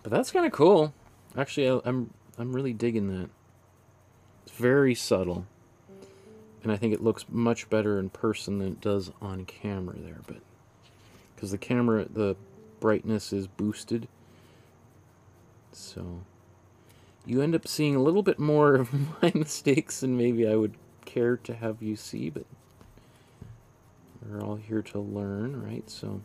But that's kind of cool. Actually, I, I'm I'm really digging that. It's very subtle. And I think it looks much better in person than it does on camera there, but because the camera the brightness is boosted. So you end up seeing a little bit more of *laughs* my mistakes than maybe I would care to have you see, but we're all here to learn, right? So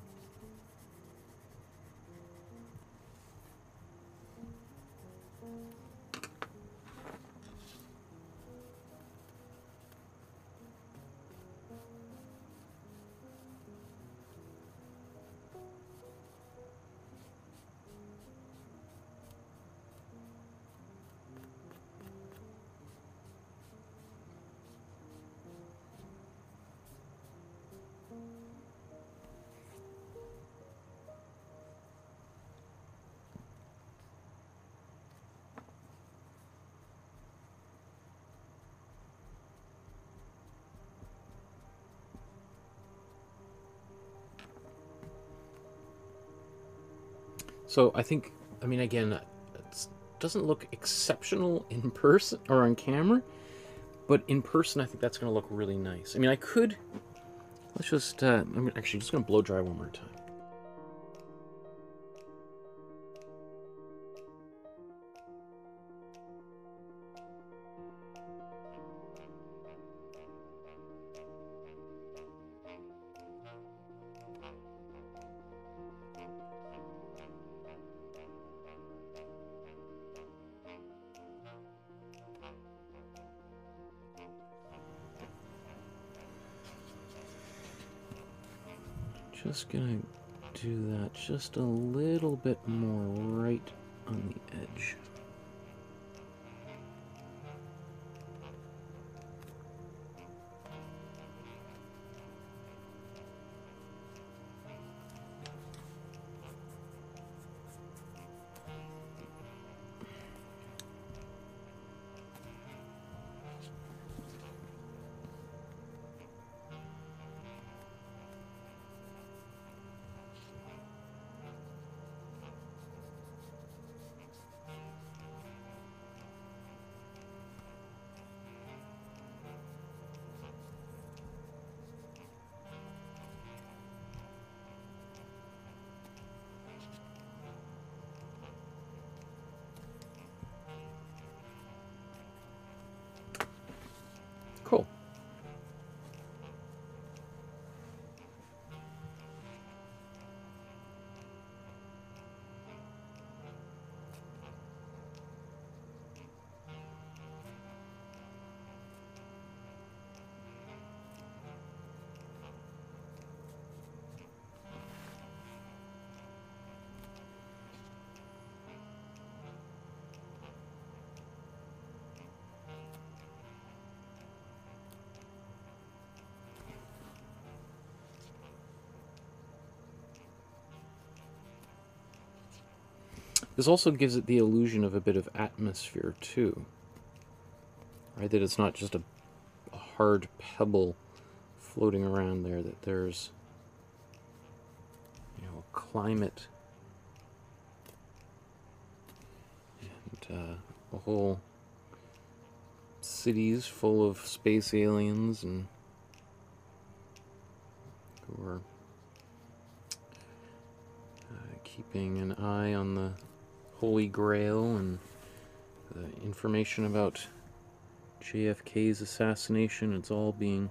So I think, I mean, again, it doesn't look exceptional in person or on camera, but in person, I think that's going to look really nice. I mean, I could, let's just, uh, I'm actually just going to blow dry one more time. Just gonna do that just a little bit more right on the edge. This also gives it the illusion of a bit of atmosphere too. Right, that it's not just a, a hard pebble floating around there, that there's you know, a climate and uh, a whole cities full of space aliens and who are uh, keeping an eye on the Holy Grail and the information about JFK's assassination. It's all being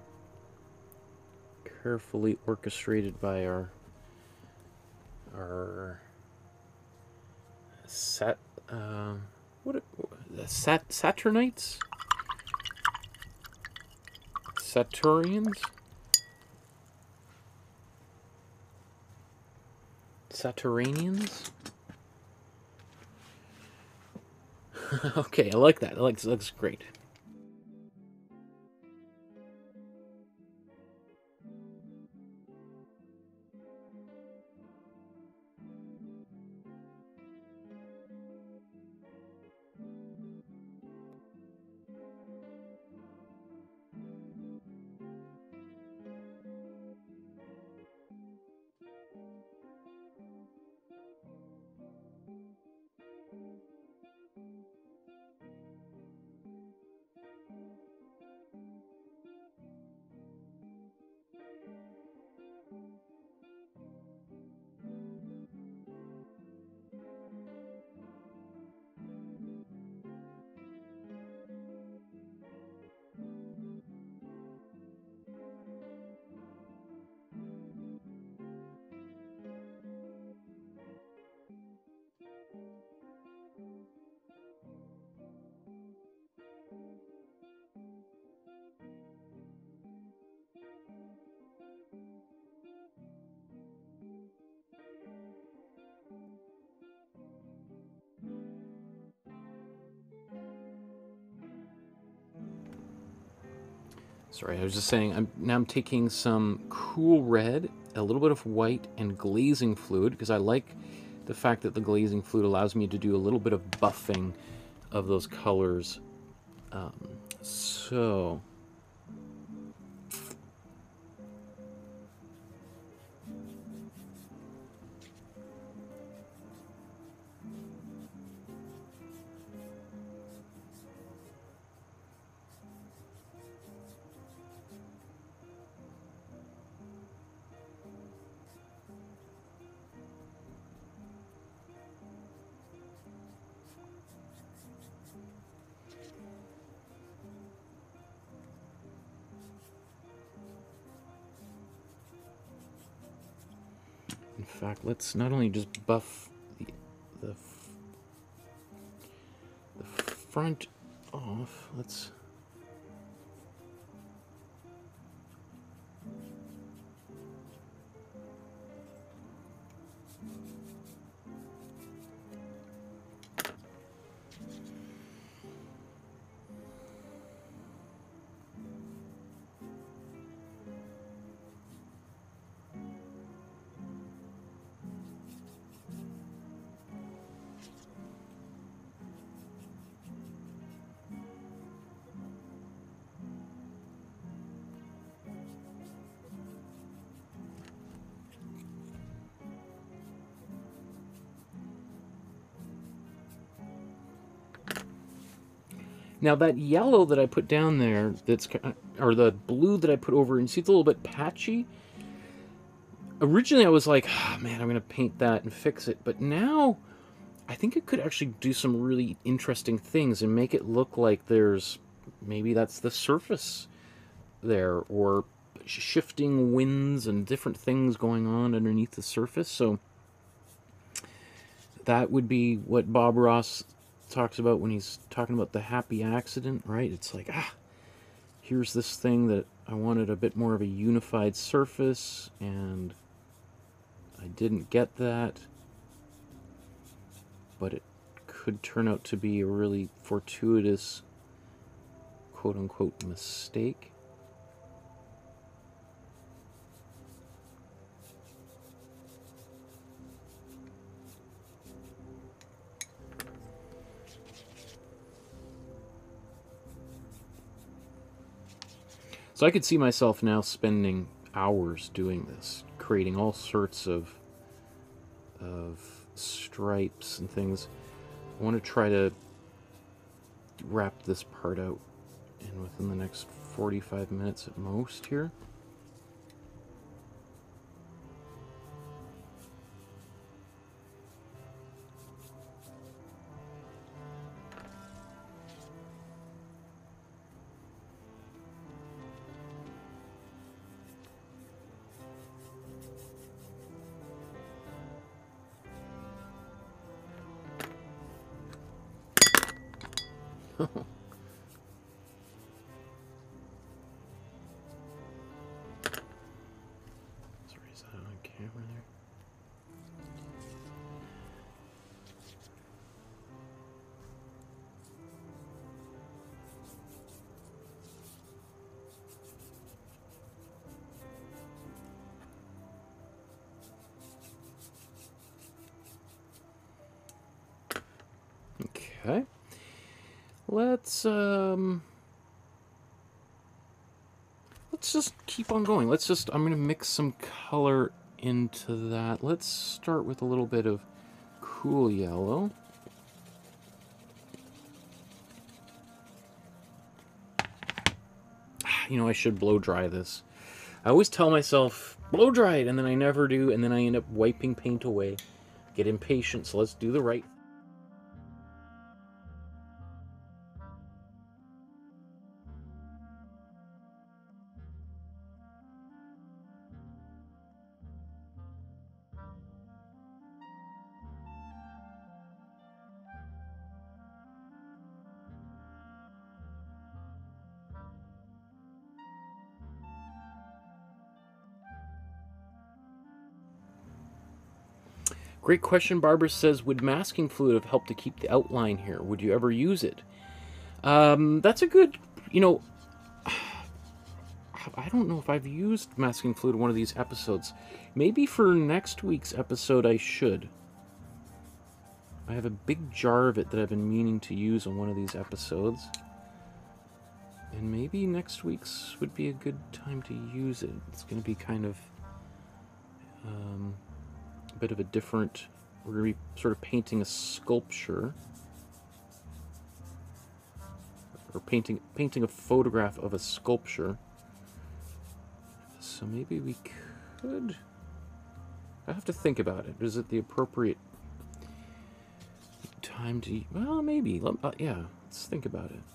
carefully orchestrated by our our sat uh, what the sat Saturnites Saturnians Saturnians *laughs* okay, I like that. I like that looks great. Sorry, I was just saying, I'm now I'm taking some cool red, a little bit of white, and glazing fluid, because I like the fact that the glazing fluid allows me to do a little bit of buffing of those colors. Um, so, let's not only just buff the, the, the front off, let's. Now that yellow that I put down there, that's uh, or the blue that I put over, and see it's a little bit patchy. Originally, I was like, oh, man, I'm gonna paint that and fix it, but now I think it could actually do some really interesting things and make it look like there's maybe that's the surface there, or shifting winds and different things going on underneath the surface. So that would be what Bob Ross talks about when he's talking about the happy accident, right? It's like, ah, here's this thing that I wanted a bit more of a unified surface, and I didn't get that. But it could turn out to be a really fortuitous, quote unquote, mistake. I could see myself now spending hours doing this, creating all sorts of of stripes and things. I want to try to wrap this part out in within the next 45 minutes at most here. Sorry, that on camera? Okay. Let's um let's just keep on going. Let's just I'm going to mix some color into that. Let's start with a little bit of cool yellow. *sighs* You know, I should blow dry this. I always tell myself blow dry it and then I never do and then I end up wiping paint away. Get impatient, so let's do the right Great question. Barbara says, "Would masking fluid have helped to keep the outline here? Would you ever use it?" Um, that's a good. You know, *sighs* I don't know if I've used masking fluid in one of these episodes. Maybe for next week's episode I should. I have a big jar of it that I've been meaning to use on one of these episodes. And maybe next week's would be a good time to use it. It's going to be kind of um, bit of a different. We're going to be sort of painting a sculpture. Or painting painting a photograph of a sculpture. So maybe we could. I have to think about it. Is it the appropriate time to? Well, maybe. Uh, yeah, let's think about it.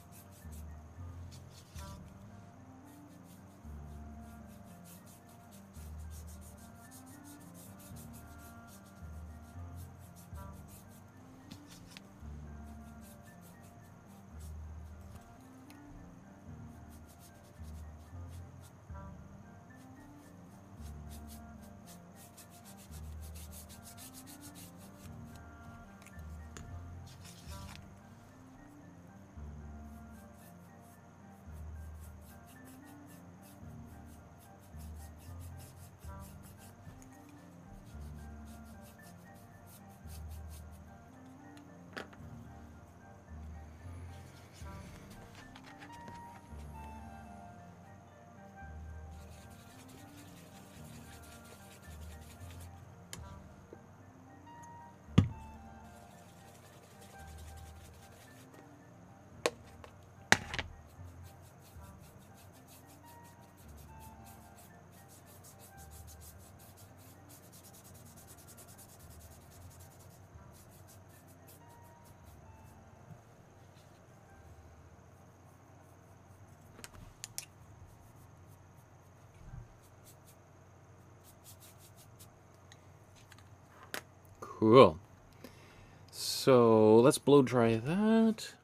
So let's blow dry that.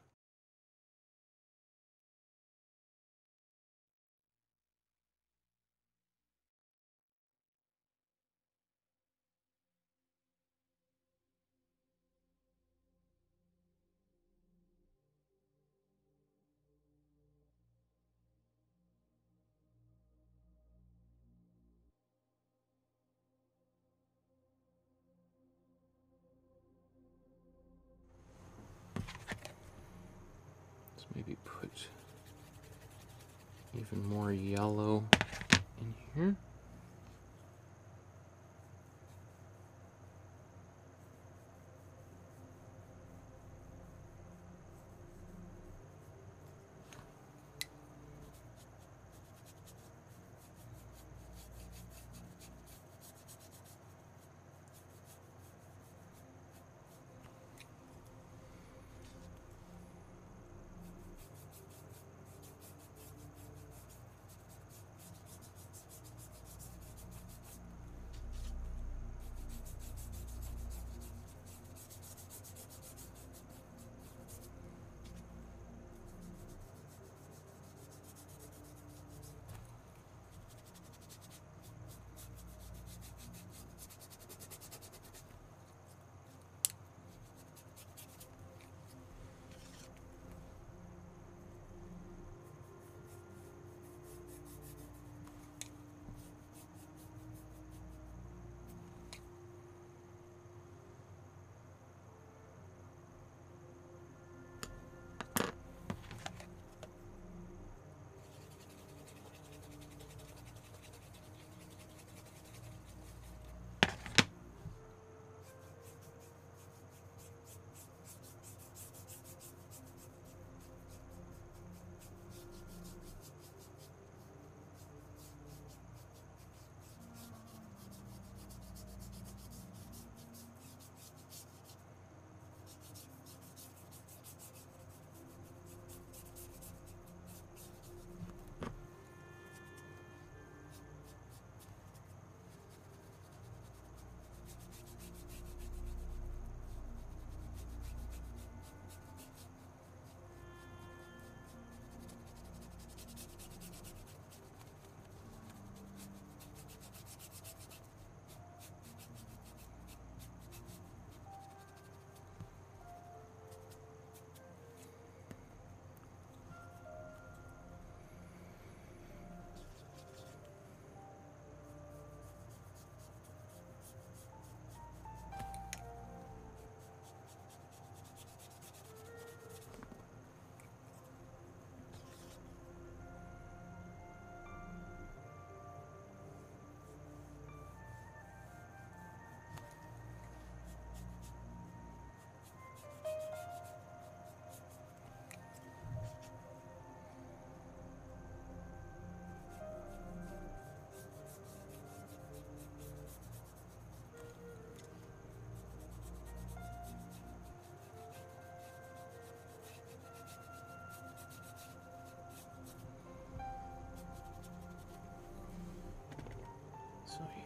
Yellow in here.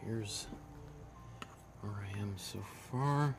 Here's where I am so far.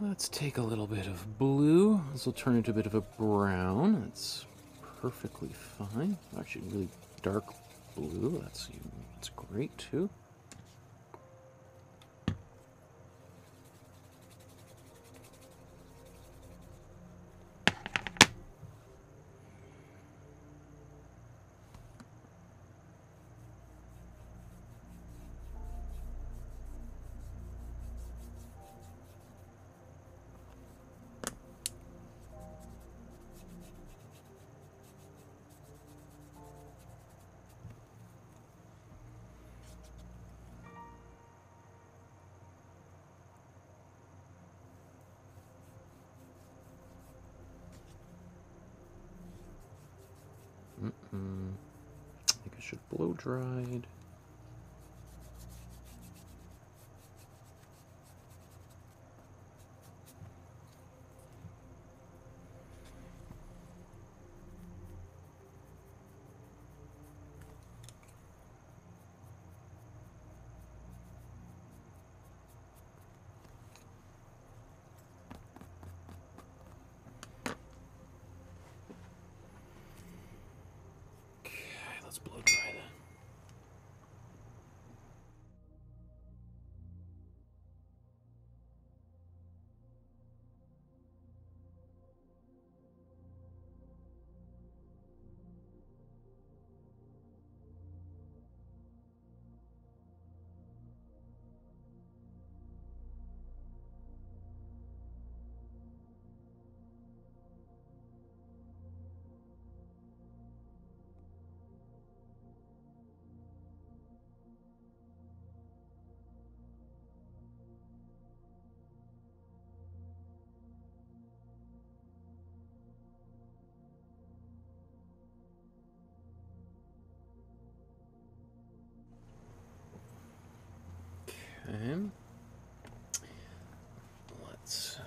Let's take a little bit of blue. This will turn into a bit of a brown. That's perfectly fine. Actually, really dark blue. That's that's great too. Dried. Okay. Let's. uh,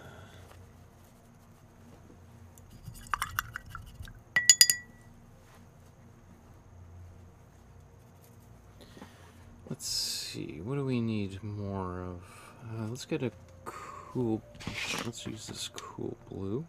Let's see. What do we need more of? Uh, let's get a cool. Let's use this cool blue.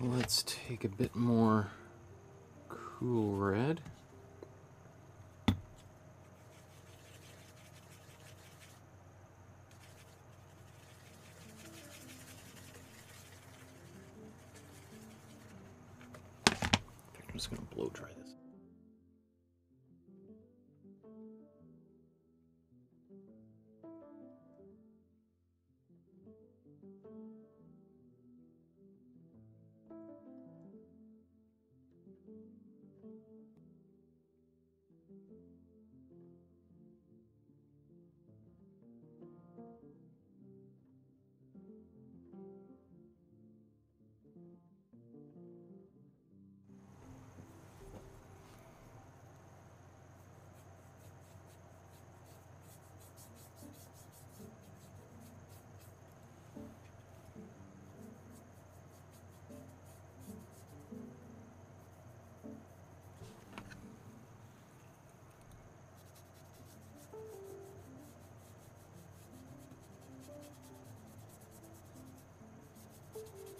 Let's take a bit more cool red. I'm just going to blow dry this. Okay,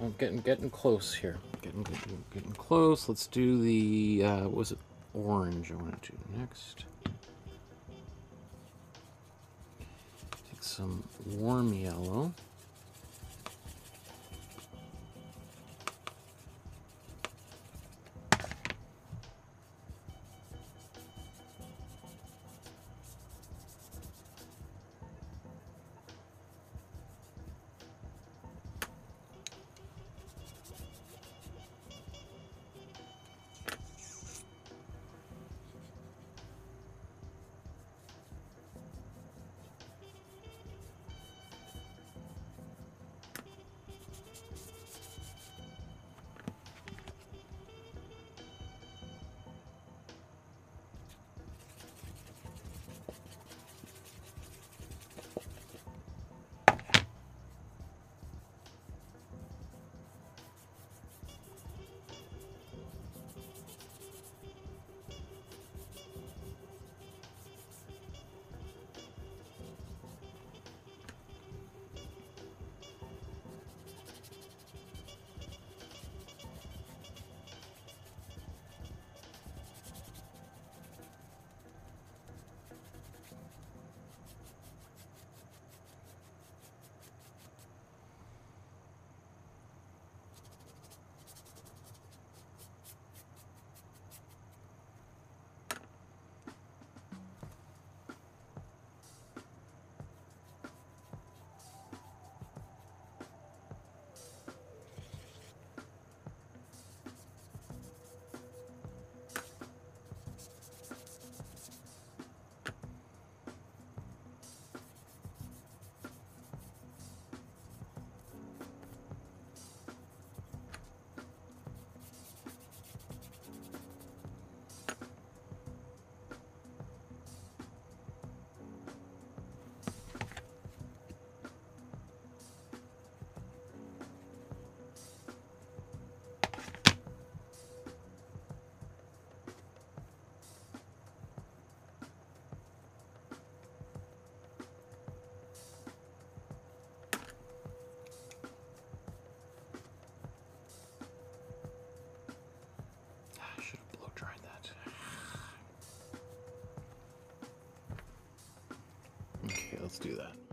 I'm getting getting close here. Getting getting, getting close. Let's do the uh, what was it orange? I want to do next. Take some warm yellow. Let's do that.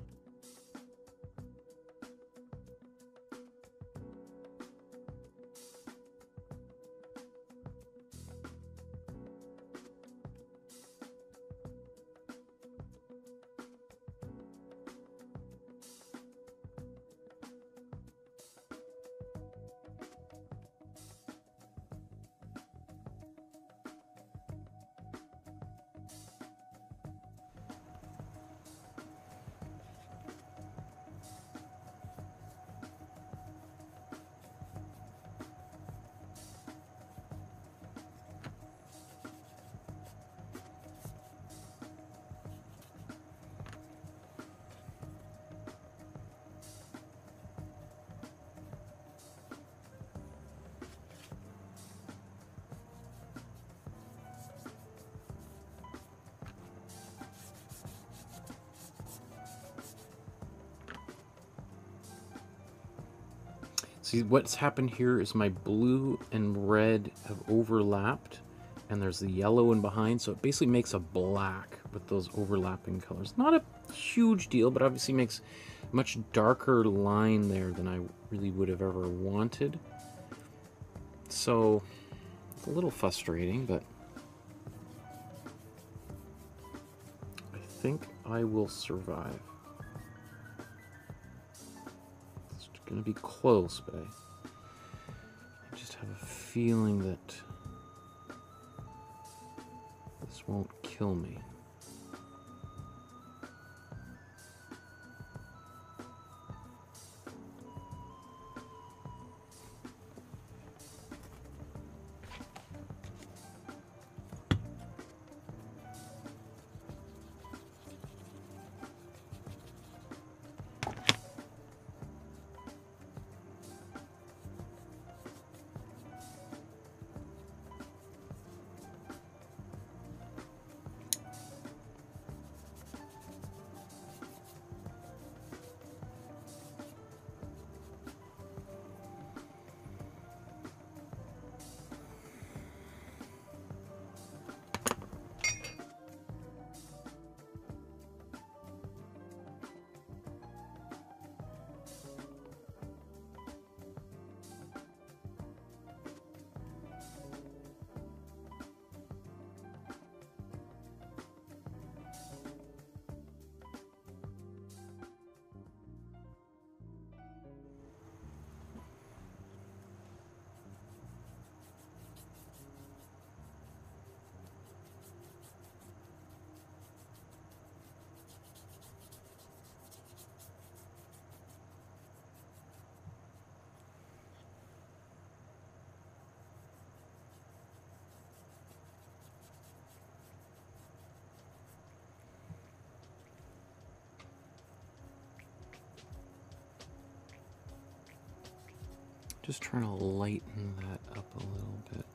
See, what's happened here is my blue and red have overlapped, and there's the yellow in behind, so it basically makes a black with those overlapping colors. Not a huge deal, but obviously makes much darker line there than I really would have ever wanted. So, it's a little frustrating, but I think I will survive. Be close, but I, just have a feeling that Trying to lighten that up a little bit.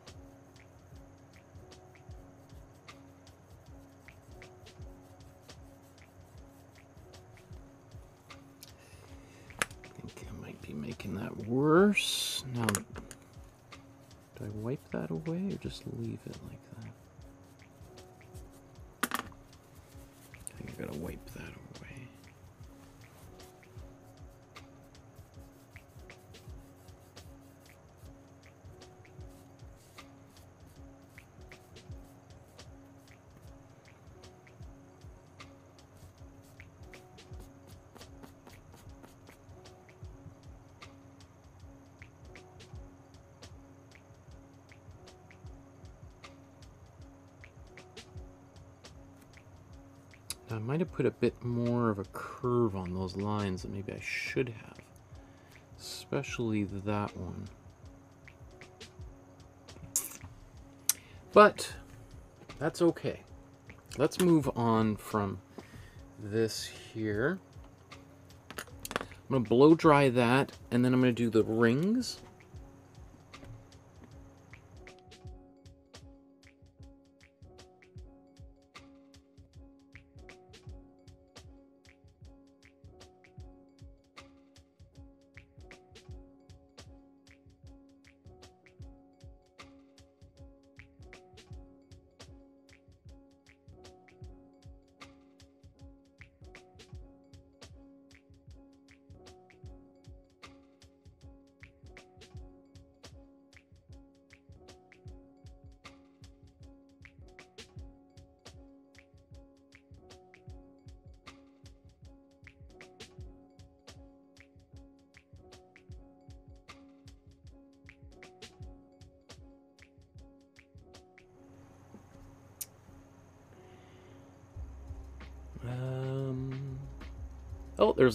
I think I might be making that worse. Now, do I wipe that away or just leave it like Have put a bit more of a curve on those lines than maybe I should have. Especially that one. But that's okay. Let's move on from this here. I'm going to blow dry that, and then I'm going to do the rings.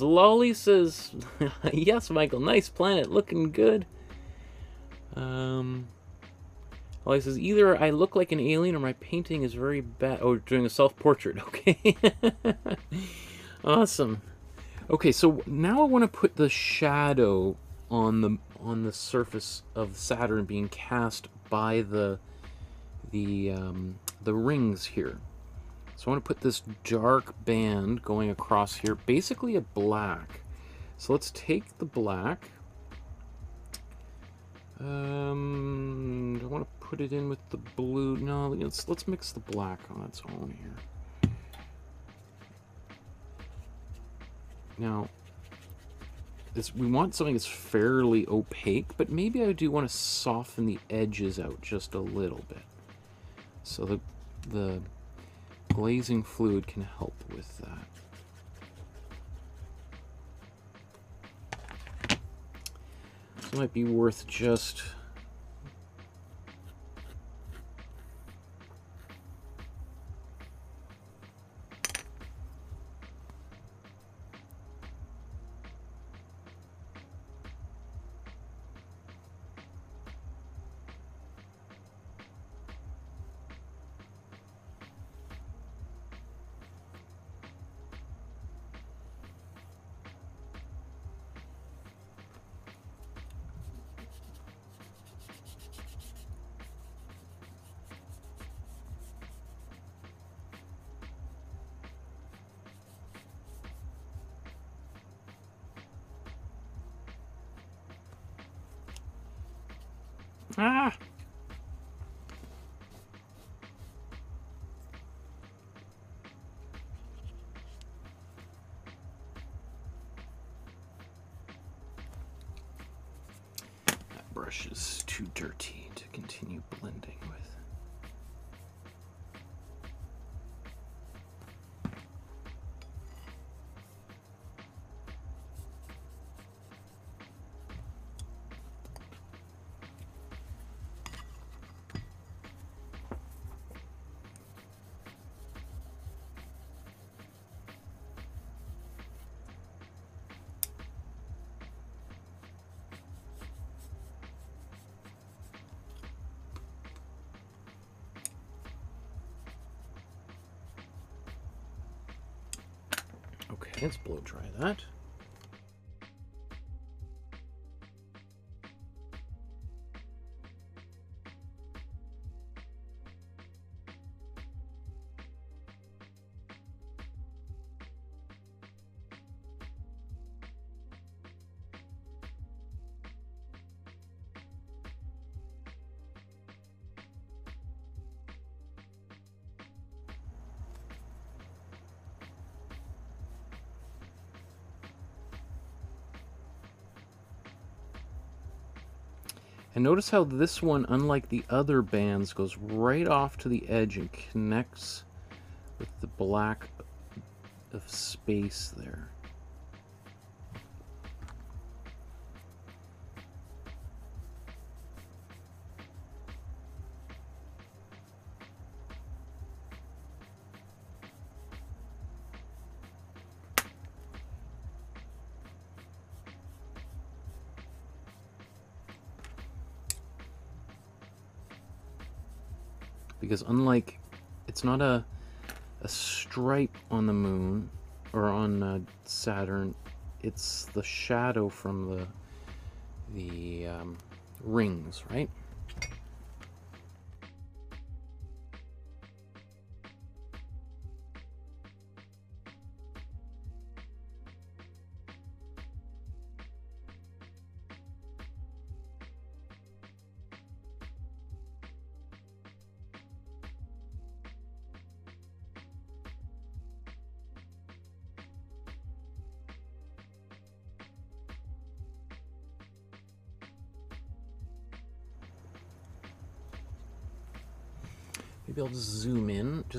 Lolly says, *laughs* "Yes, Michael, nice planet, looking good." Um. Lolly says, "Either I look like an alien or my painting is very bad." Oh, doing a self-portrait. *laughs* Okay. awesome. Okay, so now I want to put the shadow on the on the surface of Saturn being cast by the the um, the rings here. So I want to put this dark band going across here, basically a black. So let's take the black. Um, I want to put it in with the blue. No, let's let's mix the black on its own here. Now, this we want something that's fairly opaque, but maybe I do want to soften the edges out just a little bit. So the the glazing fluid can help with that. So it might be worth just let's blow dry that. And notice how this one, unlike the other bands, goes right off to the edge and connects with the black of space there. Because unlike it's not a a stripe on the moon or on uh, Saturn, it's the shadow from the the um, rings, right?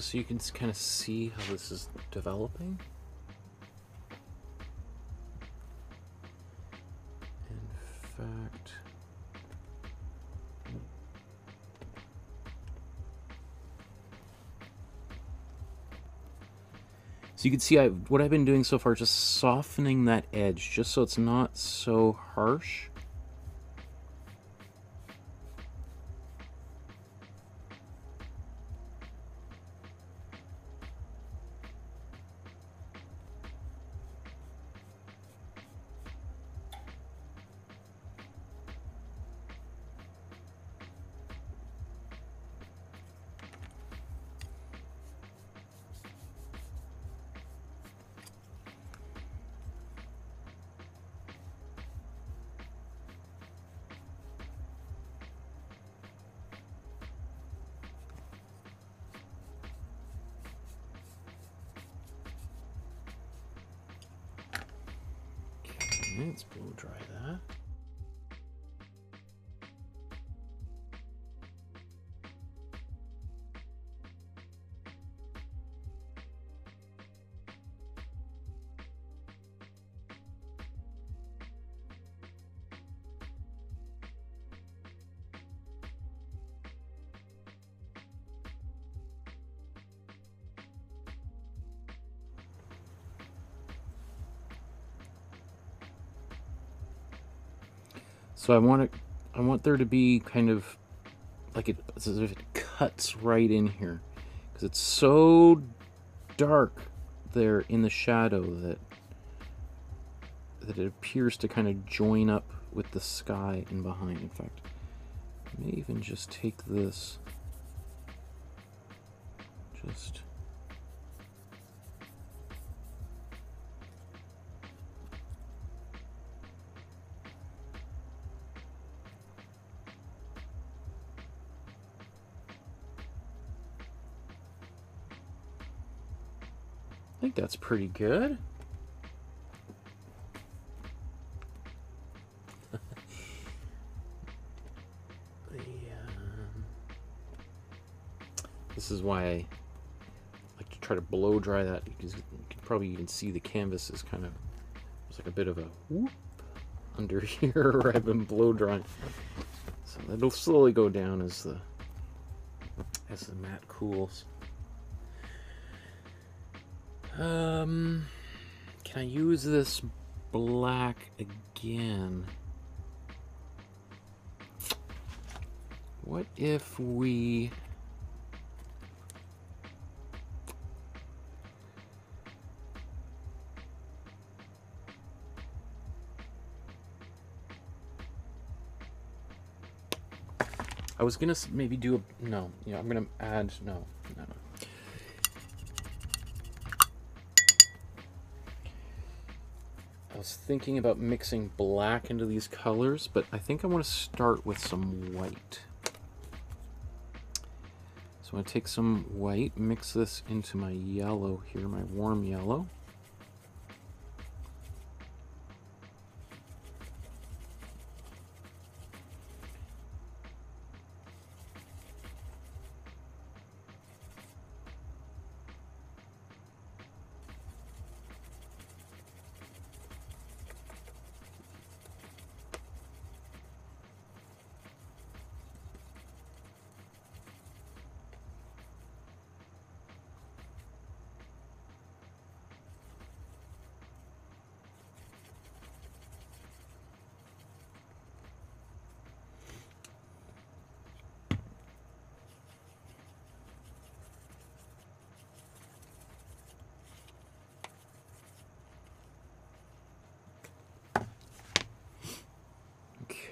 So you can kind of see how this is developing. In fact, So you can see I, what I've been doing so far, just softening that edge, just so it's not so harsh. So I want it, I want there to be kind of like it, as if it cuts right in here, because it's so dark there in the shadow that that it appears to kind of join up with the sky in behind. In fact, I may even just take this, that's pretty good. *laughs* this is why I like to try to blow dry that because you can probably even see the canvas is kind of there's like a bit of a whoop under *laughs* here where I've been blow drying. So it'll slowly go down as the as the mat cools. Um, can I use this black again? What if we... I was gonna maybe do a no. Yeah, I'm gonna add no, no, no. Was thinking about mixing black into these colors, but I think I want to start with some white. So I'm going to take some white, mix this into my yellow here, my warm yellow.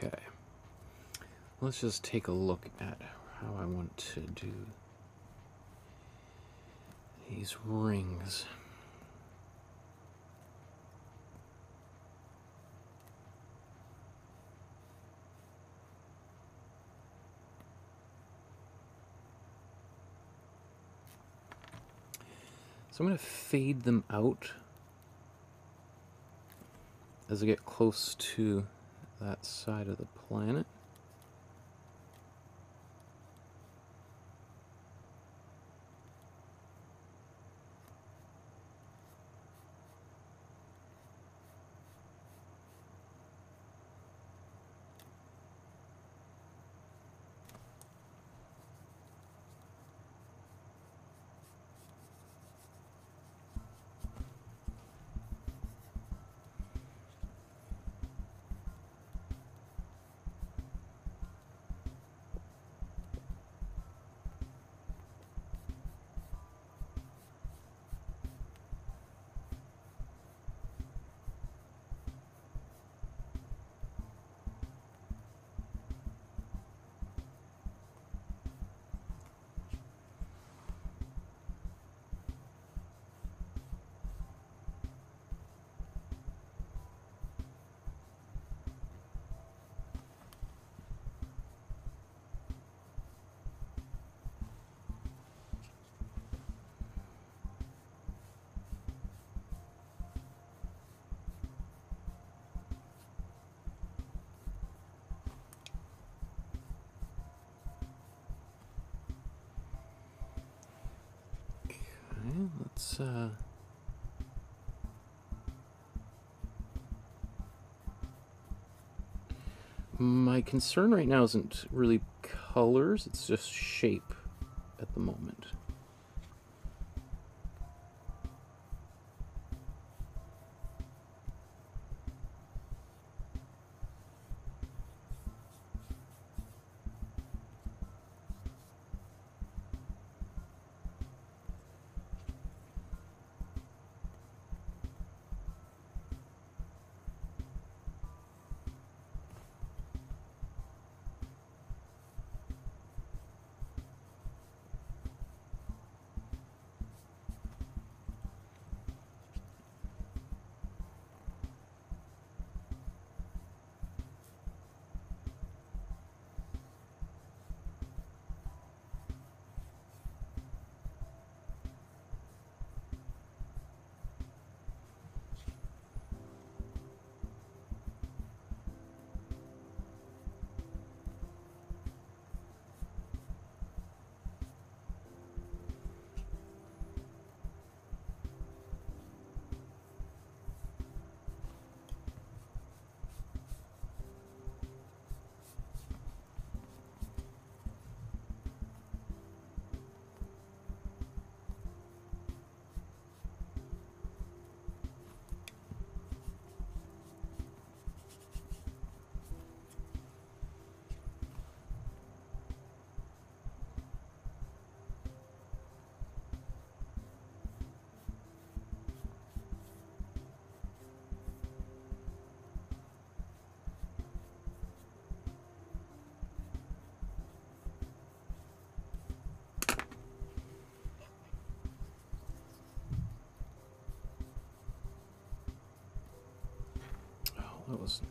Okay. Let's just take a look at how I want to do these rings. So I'm going to fade them out as I get close to that side of the planet. Concern right now isn't really colors, it's just shape at the moment. That was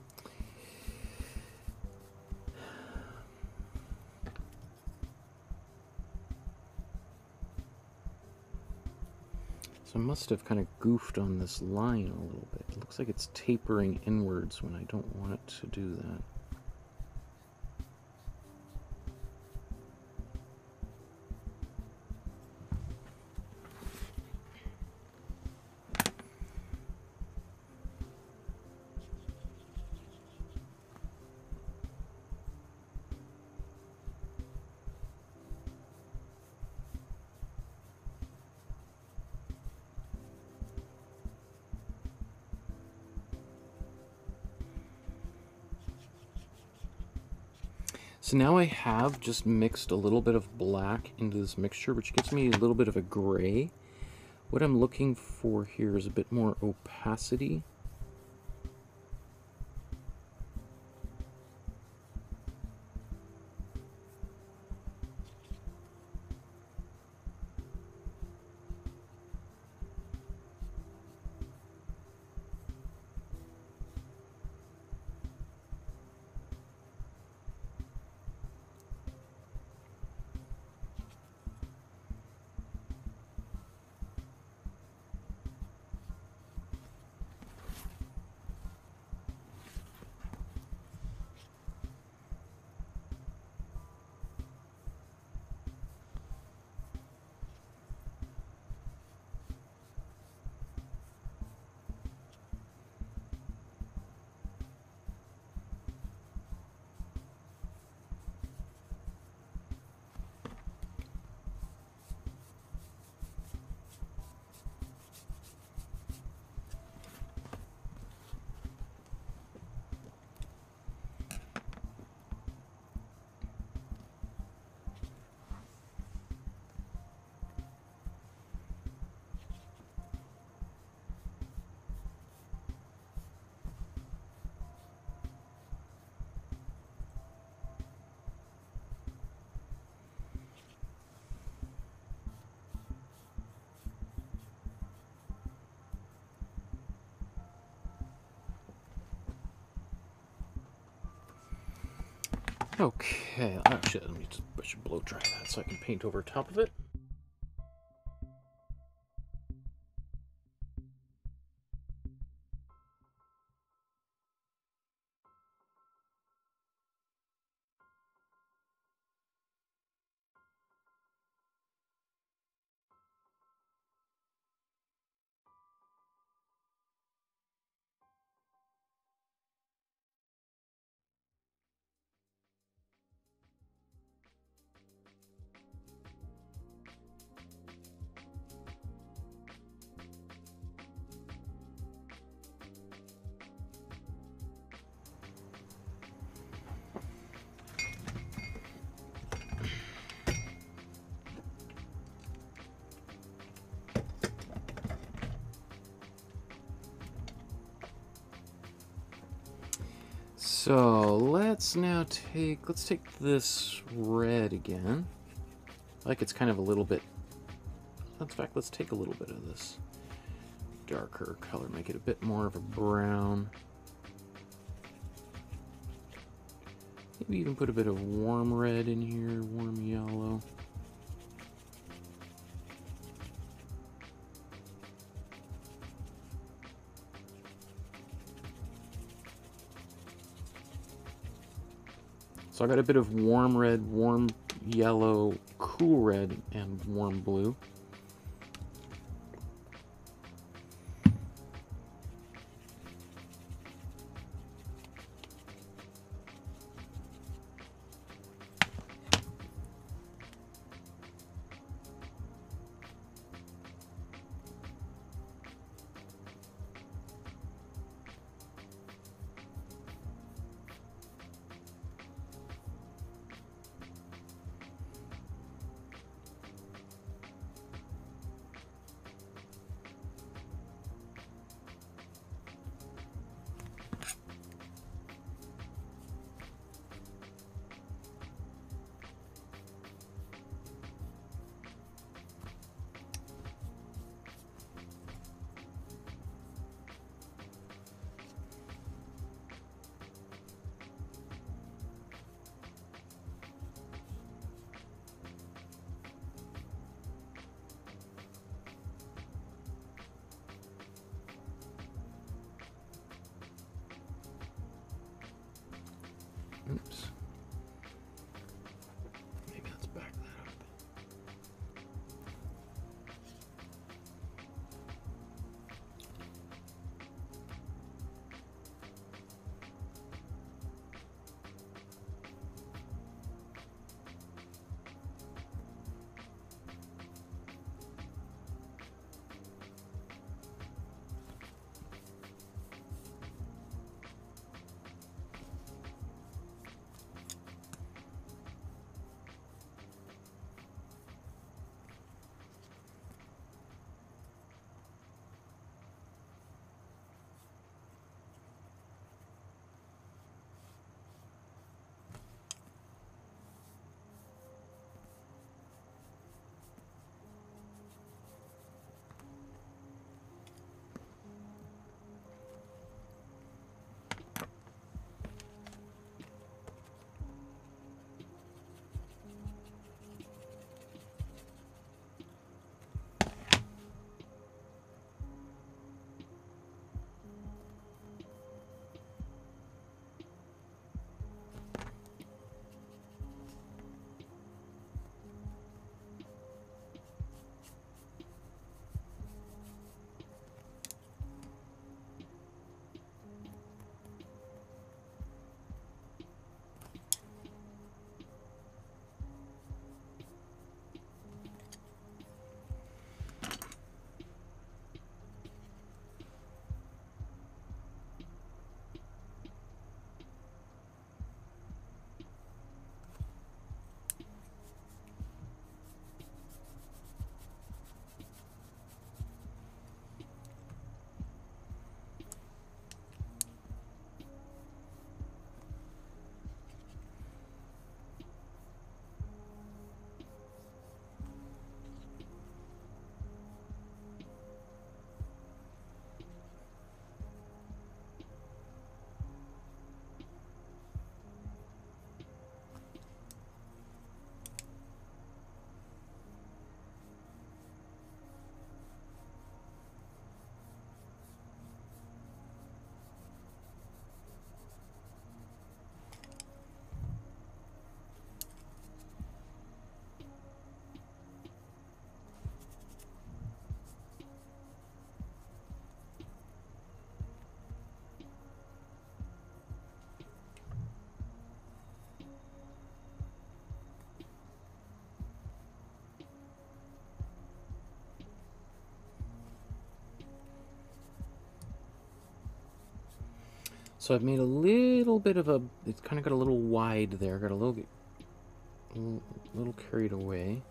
So I must have kind of goofed on this line a little bit. It looks like it's tapering inwards when I don't want it to do that. So now I have just mixed a little bit of black into this mixture, which gives me a little bit of a gray. What I'm looking for here is a bit more opacity. Okay, actually, let me just I should blow dry that so I can paint over top of it. Let's now take, let's take this red again. Like it's kind of a little bit, in fact, let's take a little bit of this darker color, make it a bit more of a brown. Maybe even put a bit of warm red in here, warm yellow. I got a bit of warm red, warm yellow, cool red, and warm blue. So I've made a little bit of a, it's kind of got a little wide there, got a little, a little carried away.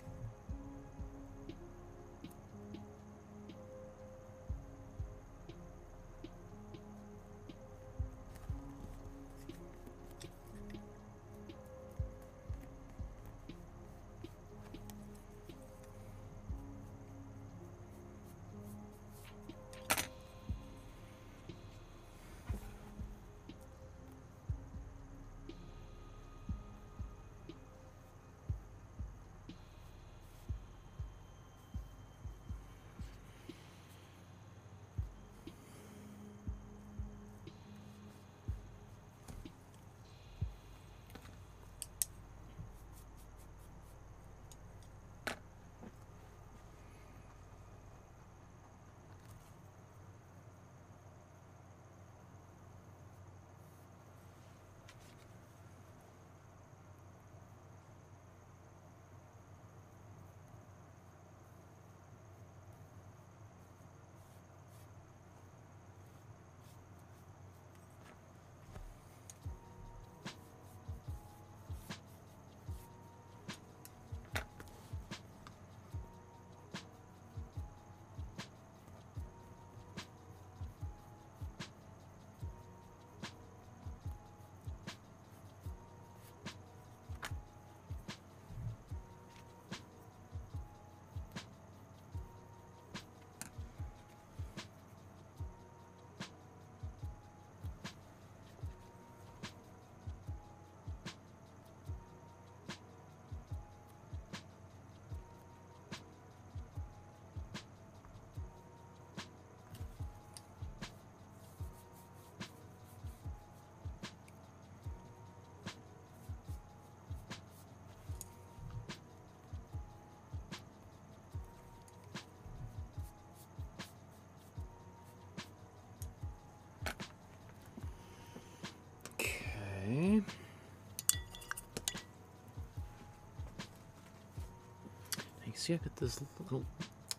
See, I got this little.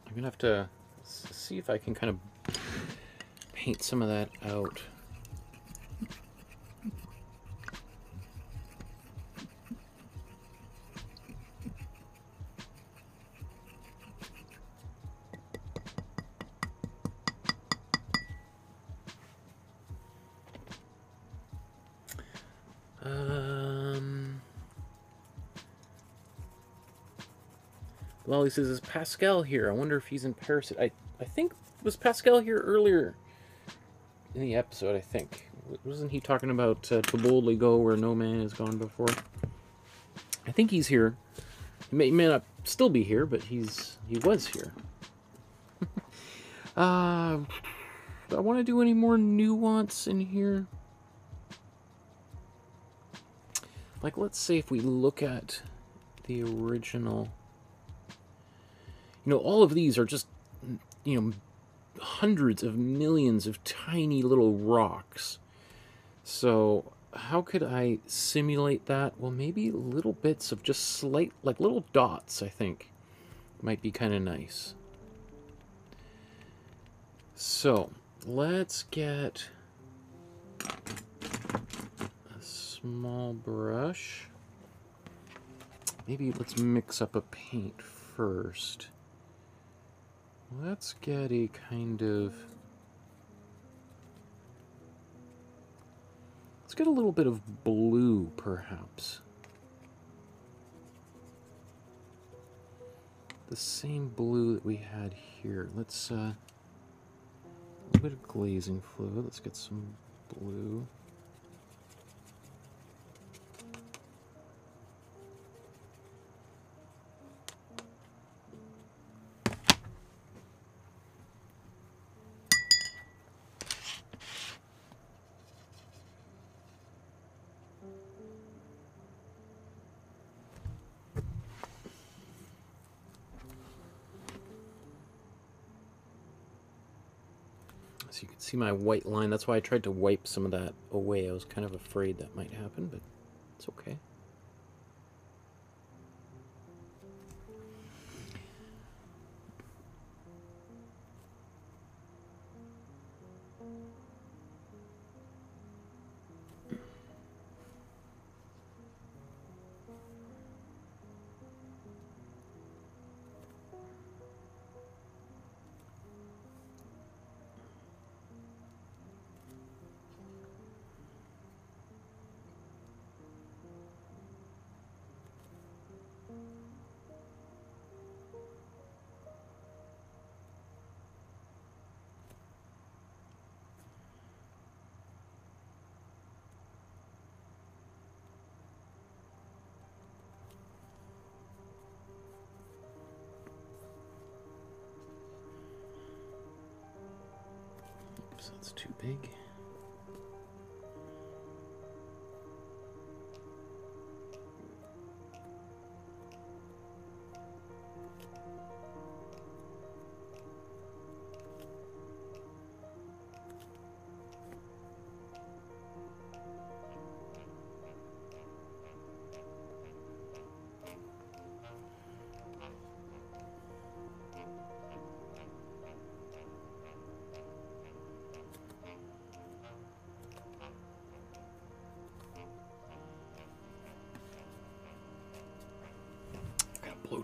I'm gonna have to see if I can kind of paint some of that out. Lolly says, "Is Pascal here? I wonder if he's in Paris." I I think was Pascal here earlier in the episode. I think wasn't he talking about uh, to boldly go where no man has gone before? I think he's here. He may, he may not still be here, but he's he was here. uh, *laughs* do I want to do any more nuance in here? Like, let's say if we look at the original, you know, all of these are just, you know, hundreds of millions of tiny little rocks. So, how could I simulate that? Well, maybe little bits of just slight, like little dots, I think, might be kind of nice. So, let's get a small brush. Maybe let's mix up a paint first. Let's get a kind of... Let's get a little bit of blue, perhaps. The same blue that we had here. Let's, uh... A little bit of glazing fluid. Let's get some blue. You can see my white line. That's why I tried to wipe some of that away. I was kind of afraid that might happen, but it's okay.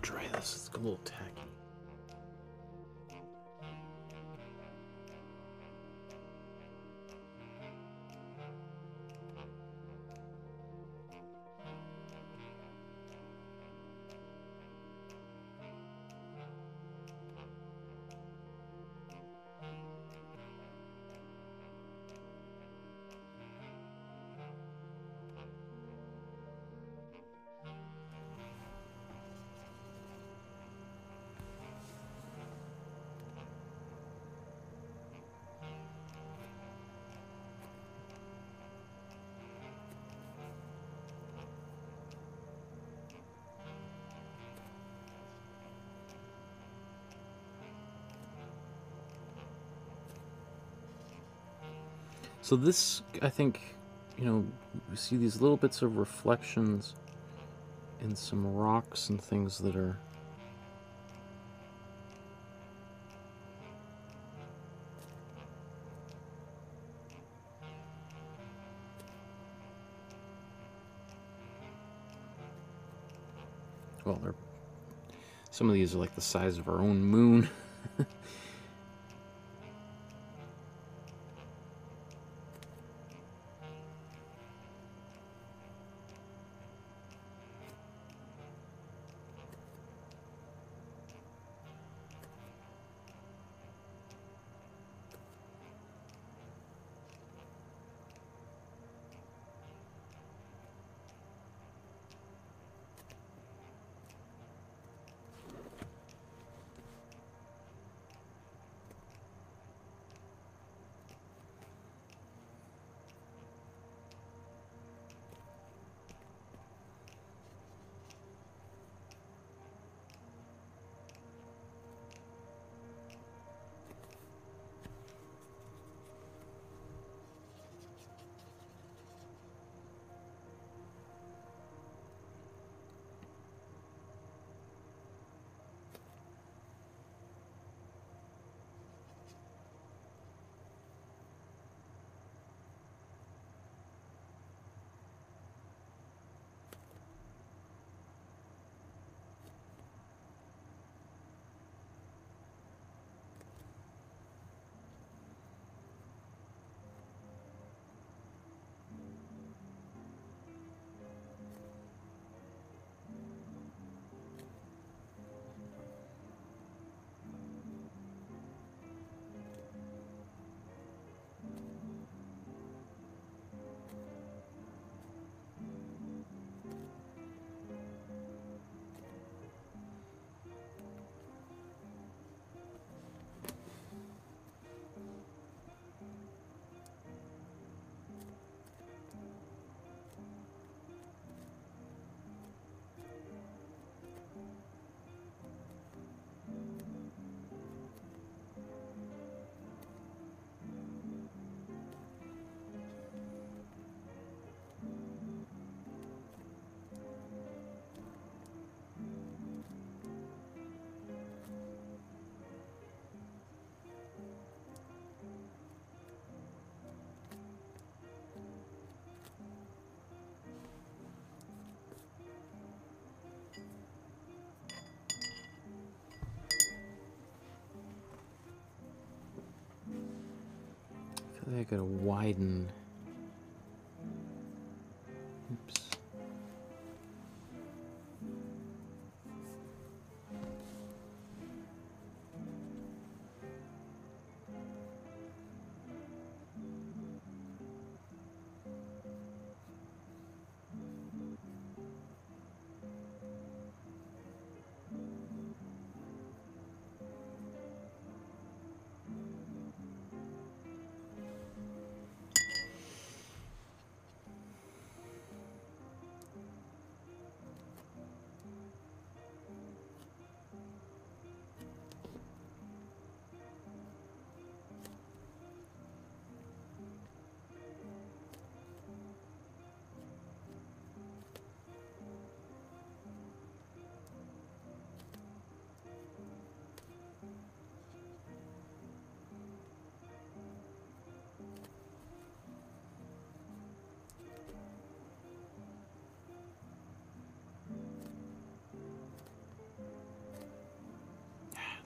Dry this. It's a little tacky. So this, I think, you know, we see these little bits of reflections in some rocks and things that are well they're some of these are like the size of our own moon. *laughs* I going to widen.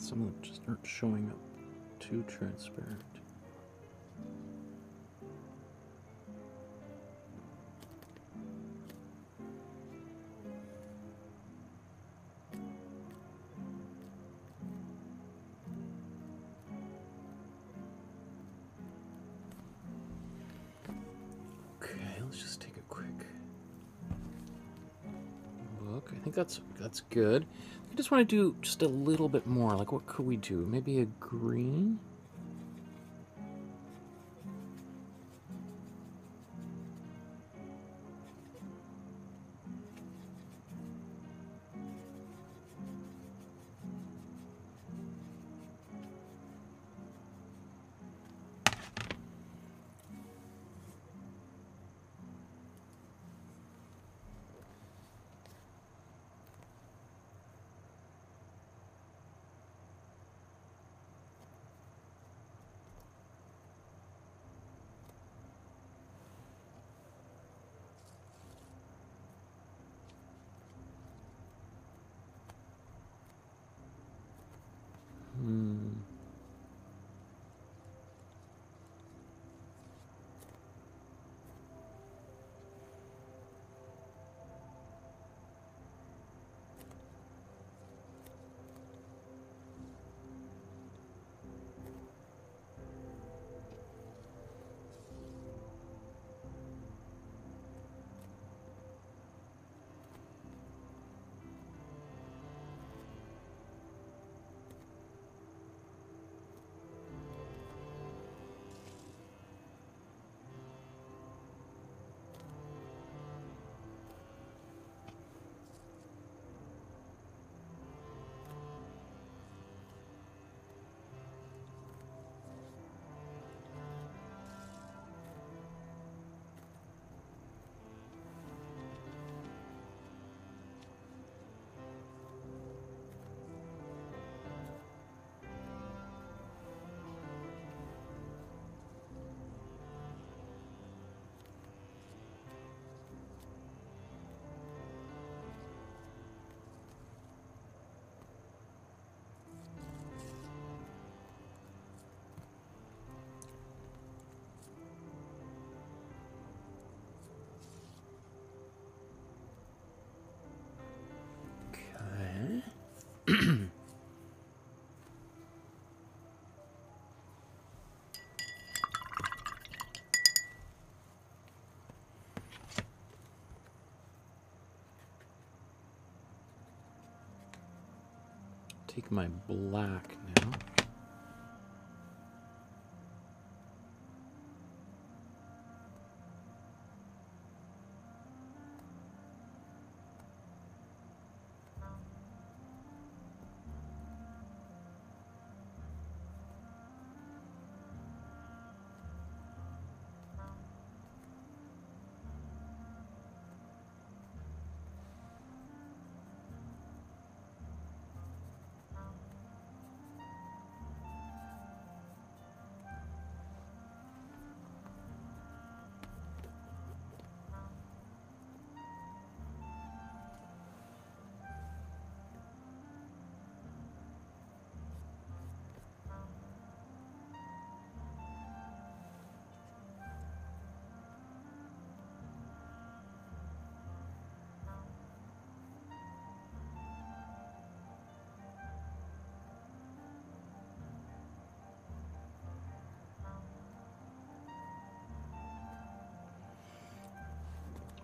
Some of them just aren't showing up too transparent. Okay, let's just take a quick look. I think that's that's good. I just want to do just a little bit more. Like, what could we do? Maybe a green? Take my black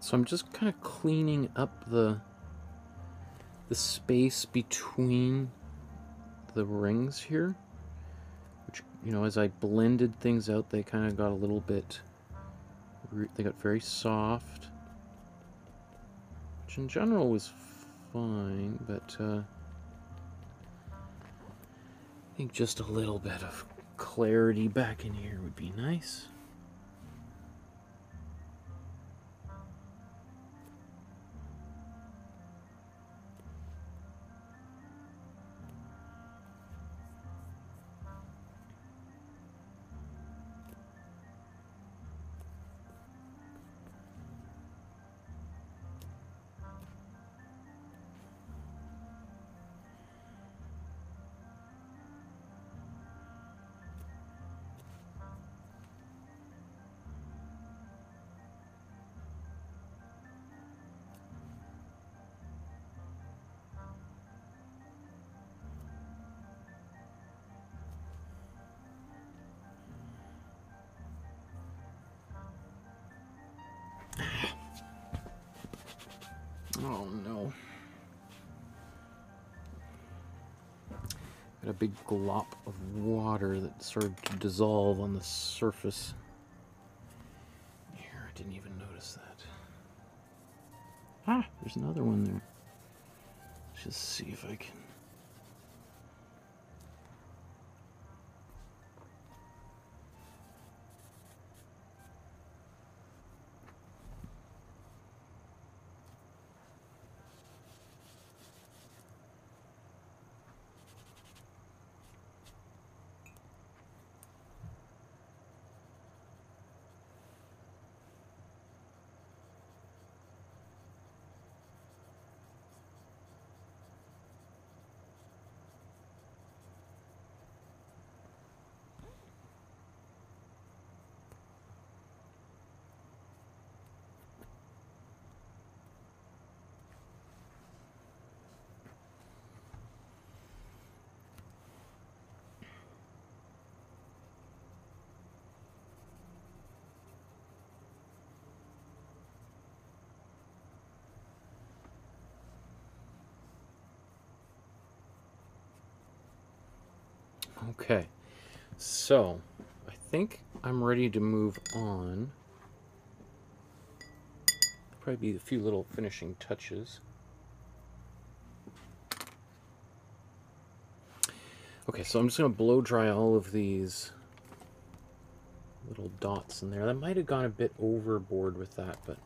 So I'm just kind of cleaning up the the space between the rings here. Which, you know, as I blended things out, they kind of got a little bit, they got very soft. Which in general was fine, but uh, I think just a little bit of clarity back in here would be nice. Big glop of water that started to dissolve on the surface. Here, I didn't even notice that. Ah, there's another one there. Let's just see if I can. Okay, so I think I'm ready to move on. Probably be a few little finishing touches. Okay, so I'm just going to blow dry all of these little dots in there. That might have gone a bit overboard with that, but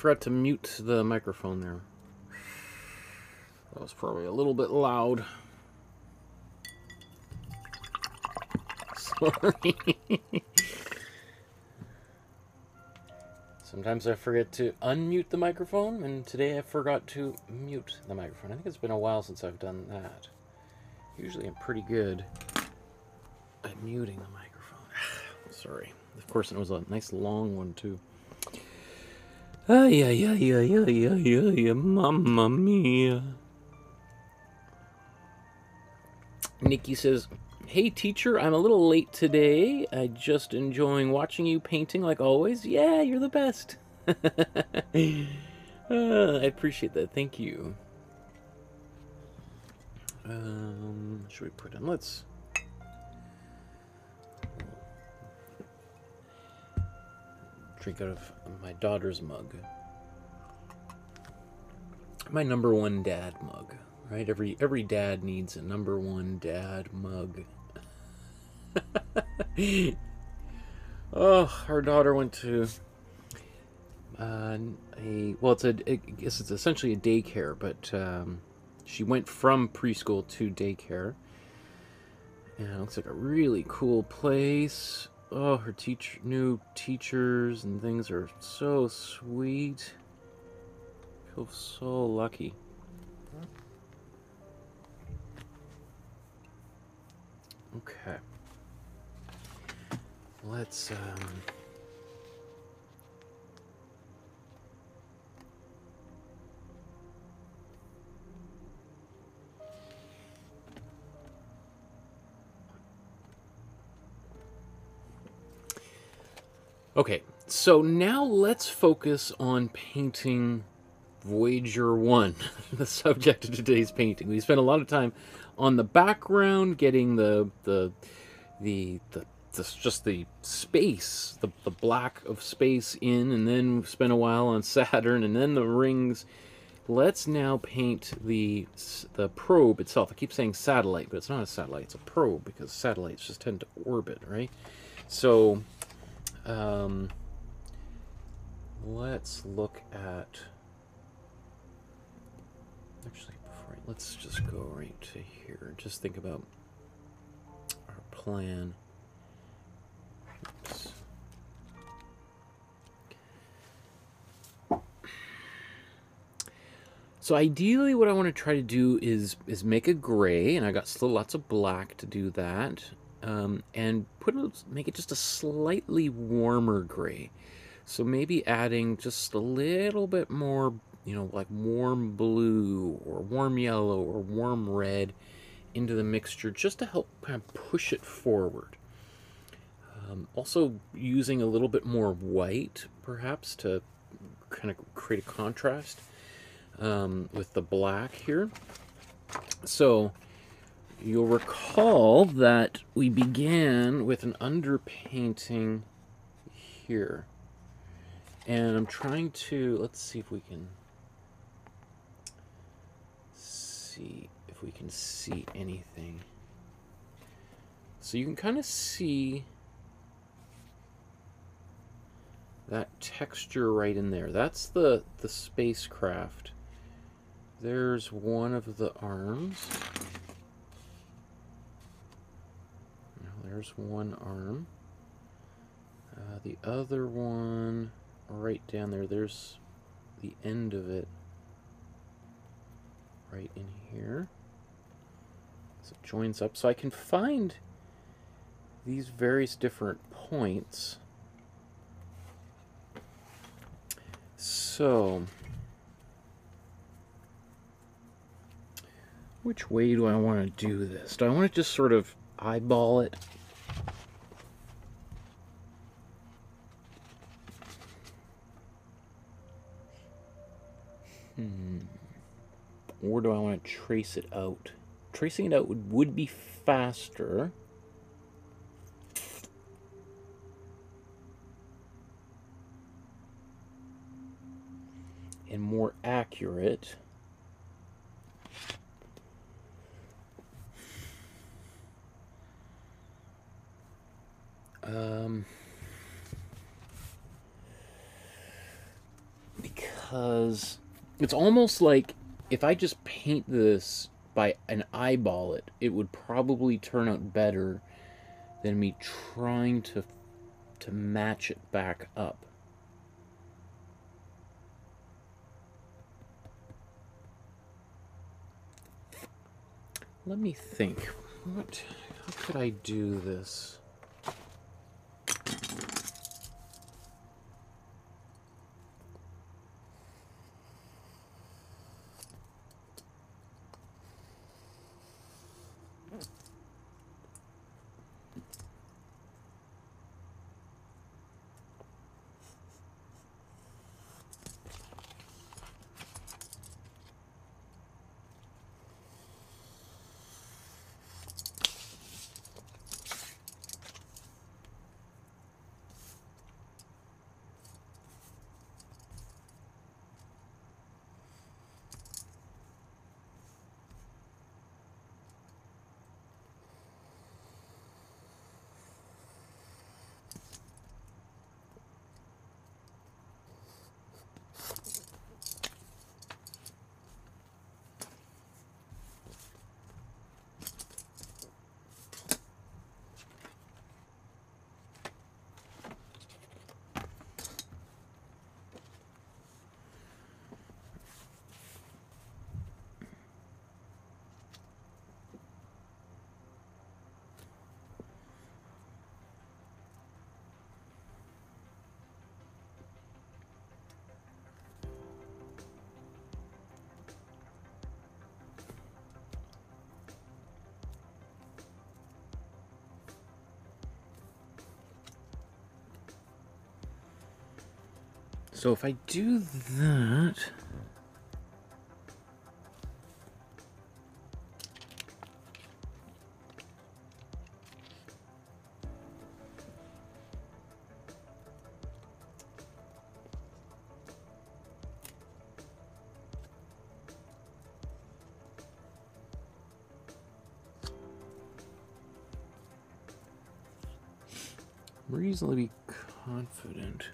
forgot to mute the microphone there. That was probably a little bit loud. Sorry. *laughs* Sometimes I forget to unmute the microphone, and today I forgot to mute the microphone. I think it's been a while since I've done that. Usually I'm pretty good at muting the microphone. *sighs* Sorry. Of course, it was a nice long one, too. Ay, ay, ay, ay, ay, ay, ay, mamma mia. Nikki says, Hey teacher, I'm a little late today. I just enjoying watching you painting like always. Yeah, you're the best. uh, *laughs* I appreciate that. Thank you. Um, should we put in? Let's. Drink out of my daughter's mug. My number one dad mug, right? Every every dad needs a number one dad mug. *laughs* oh, our daughter went to uh, a well, it's a I guess it's essentially a daycare, but um, she went from preschool to daycare. And it looks like a really cool place. Oh, her teach new teachers and things are so sweet. I feel so lucky. Okay. Let's um Okay, so now let's focus on painting Voyager 1, *laughs* the subject of today's painting. We spent a lot of time on the background, getting the the the the, just the space, the, the black of space in, and then spent a while on Saturn, and then the rings. Let's now paint the the probe itself. I keep saying satellite, but it's not a satellite; it's a probe because satellites just tend to orbit, right? So um, let's look at. Actually, before let's just go right to here. Just think about our plan. Oops. So ideally, what I want to try to do is is make a gray, and I got still lots of black to do that um, and put it, make it just a slightly warmer gray. So maybe adding just a little bit more, you know, like warm blue or warm yellow or warm red into the mixture just to help kind of push it forward. Um, also using a little bit more white perhaps to kind of create a contrast um, with the black here. So You'll recall that we began with an underpainting here. And I'm trying to, let's see if we can see if we can see anything. So you can kind of see that texture right in there. That's the, the spacecraft. There's one of the arms. There's one arm. Uh, the other one, right down there, there's the end of it right in here. So it joins up. So I can find these various different points. So, which way do I want to do this? Do I want to just sort of eyeball it Hmm. Or do I want to trace it out? Tracing it out would, would be faster. And more accurate. Um... because it's almost like if I just paint this by an eyeball it, it would probably turn out better than me trying to to match it back up. Let me think. What how could I do this? So if I do that, reasonably confident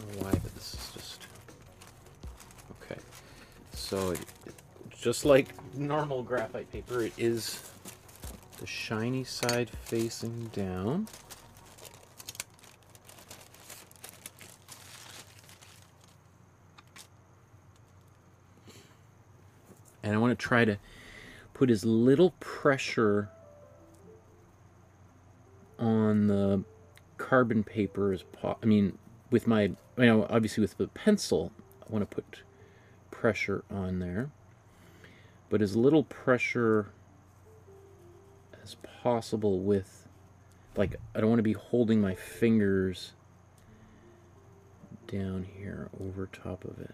don't know why, but this is just okay. So, it, just like normal graphite paper, it is the shiny side facing down. And I want to try to put as little pressure on the carbon paper as po- I mean, with my, you know, obviously with the pencil, I want to put pressure on there, but as little pressure as possible with, like, I don't want to be holding my fingers down here over top of it.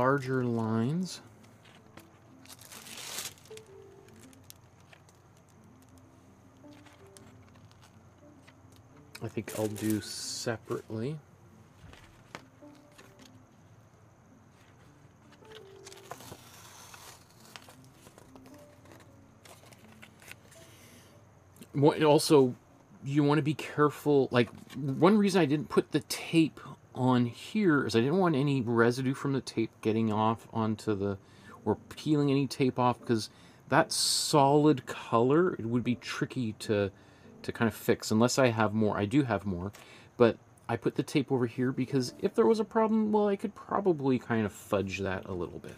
larger lines. I think I'll do separately. Also, you want to be careful. Like, one reason I didn't put the tape on here is I didn't want any residue from the tape getting off onto the, or peeling any tape off because that solid color, it would be tricky to, to kind of fix unless I have more. I do have more, but I put the tape over here because if there was a problem, well, I could probably kind of fudge that a little bit.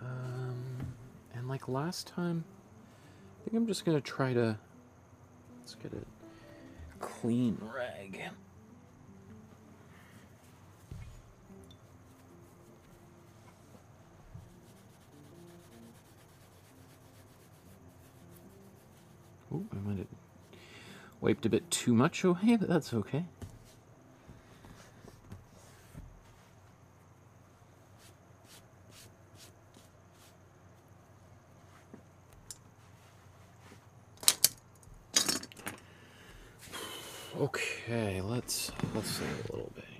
Um, and like last time, I think I'm just to try to, let's get a clean rag. Oh, I might have wiped a bit too much oh, away, but that's okay. Okay, let's let's see a little bit.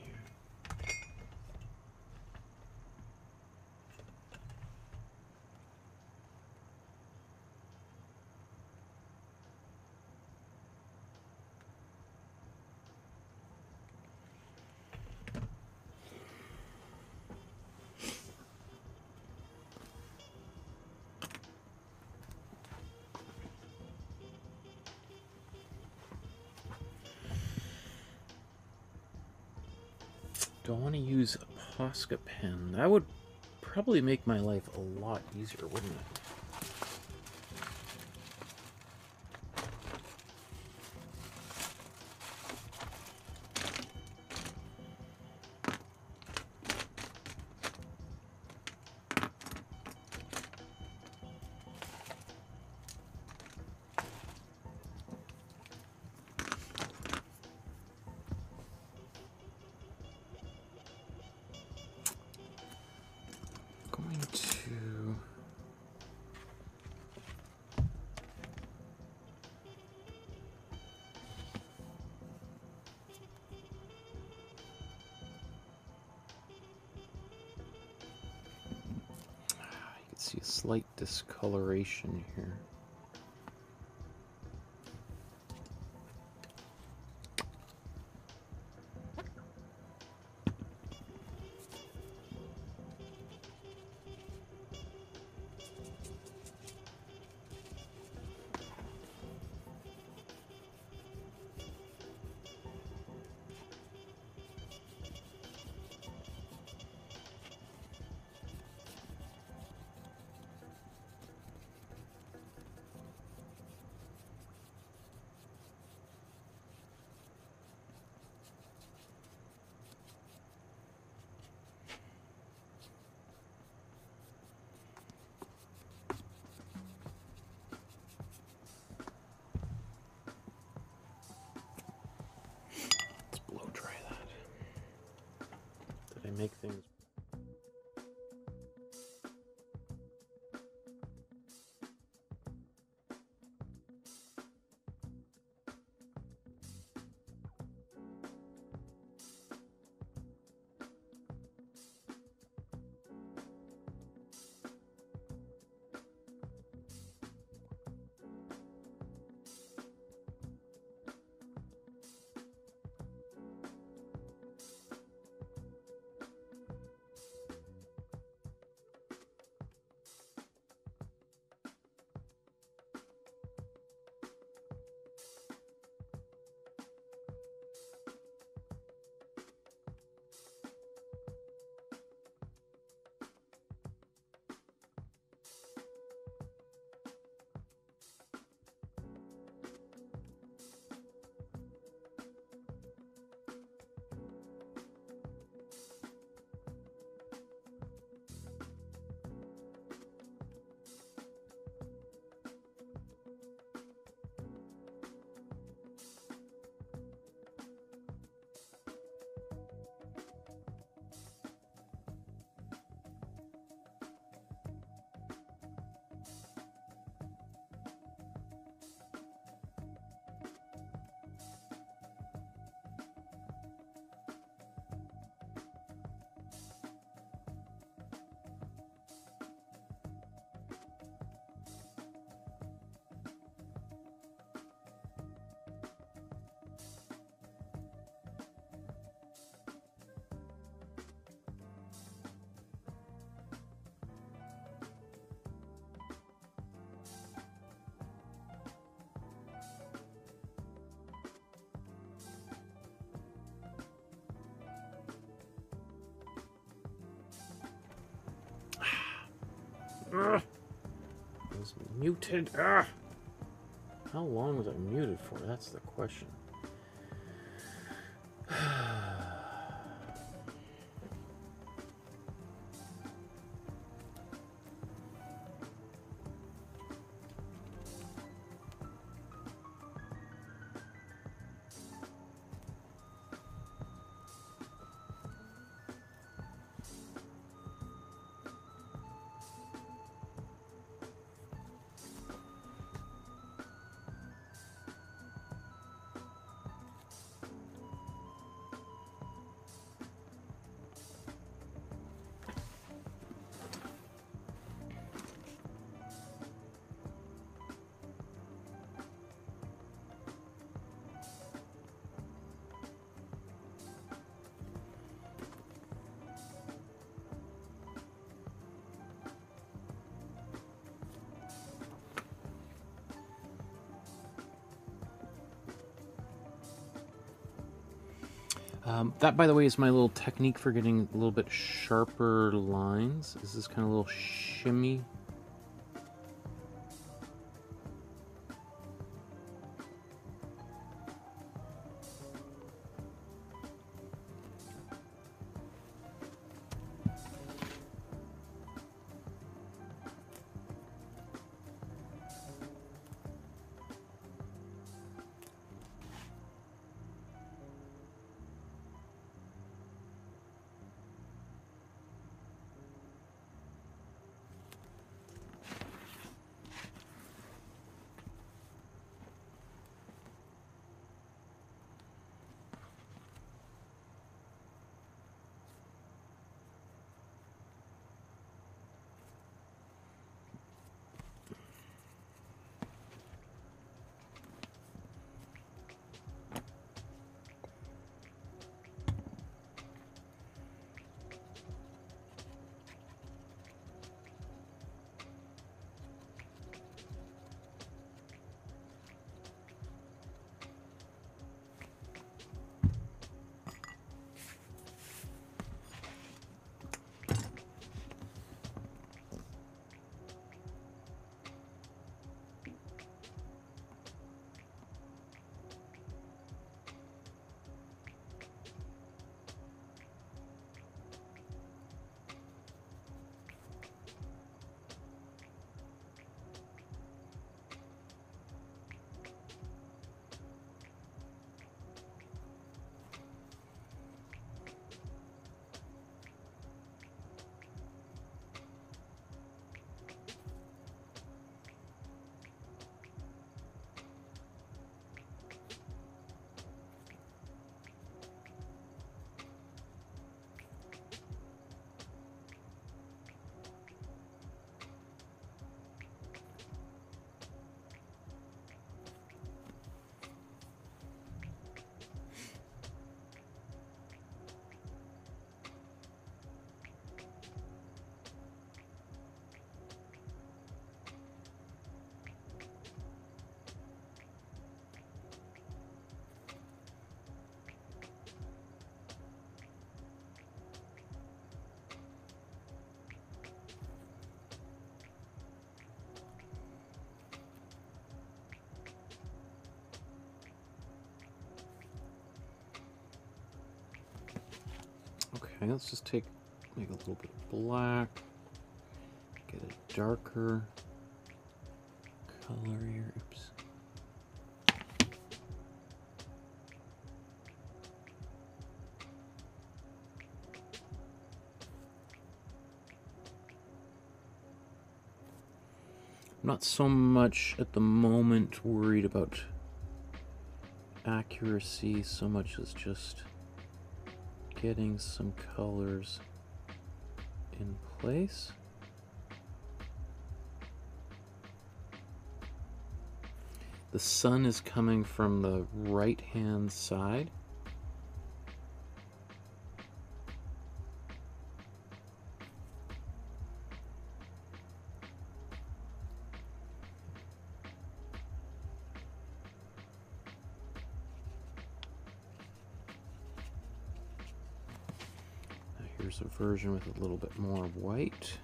Posca pen? That would probably make my life a lot easier, wouldn't it? Discoloration here. Ugh. I was muted. Ugh. How long was I muted for? That's the question. That, by the way, is my little technique for getting a little bit sharper lines. This Is kind of a little shimmy Okay, let's just take, make a little bit of black, get a darker color here. Oops. I'm not so much at the moment worried about accuracy so much as just getting some colors in place. The sun is coming from the right hand side. Version with a little bit more white.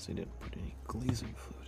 Guess I didn't put any glazing fluid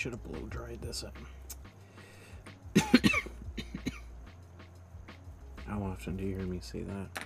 should have blow dried this up. *coughs* How often do you hear me say that?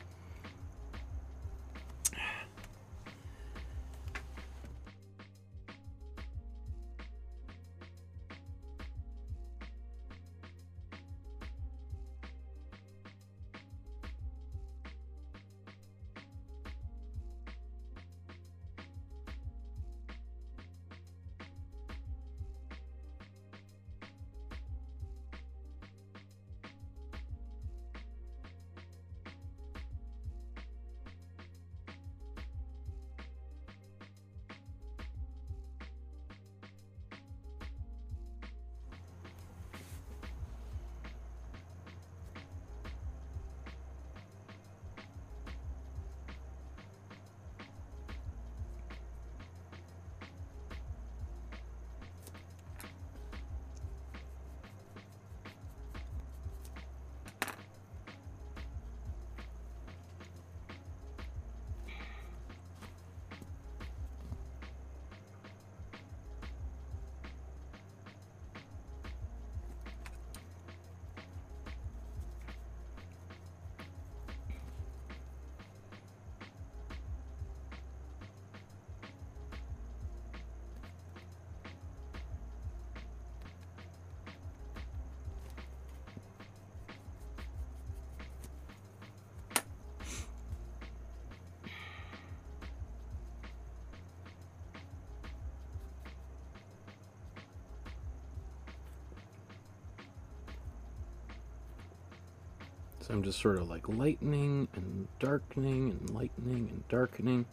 So I'm just sort of like lightening and darkening and lightening and darkening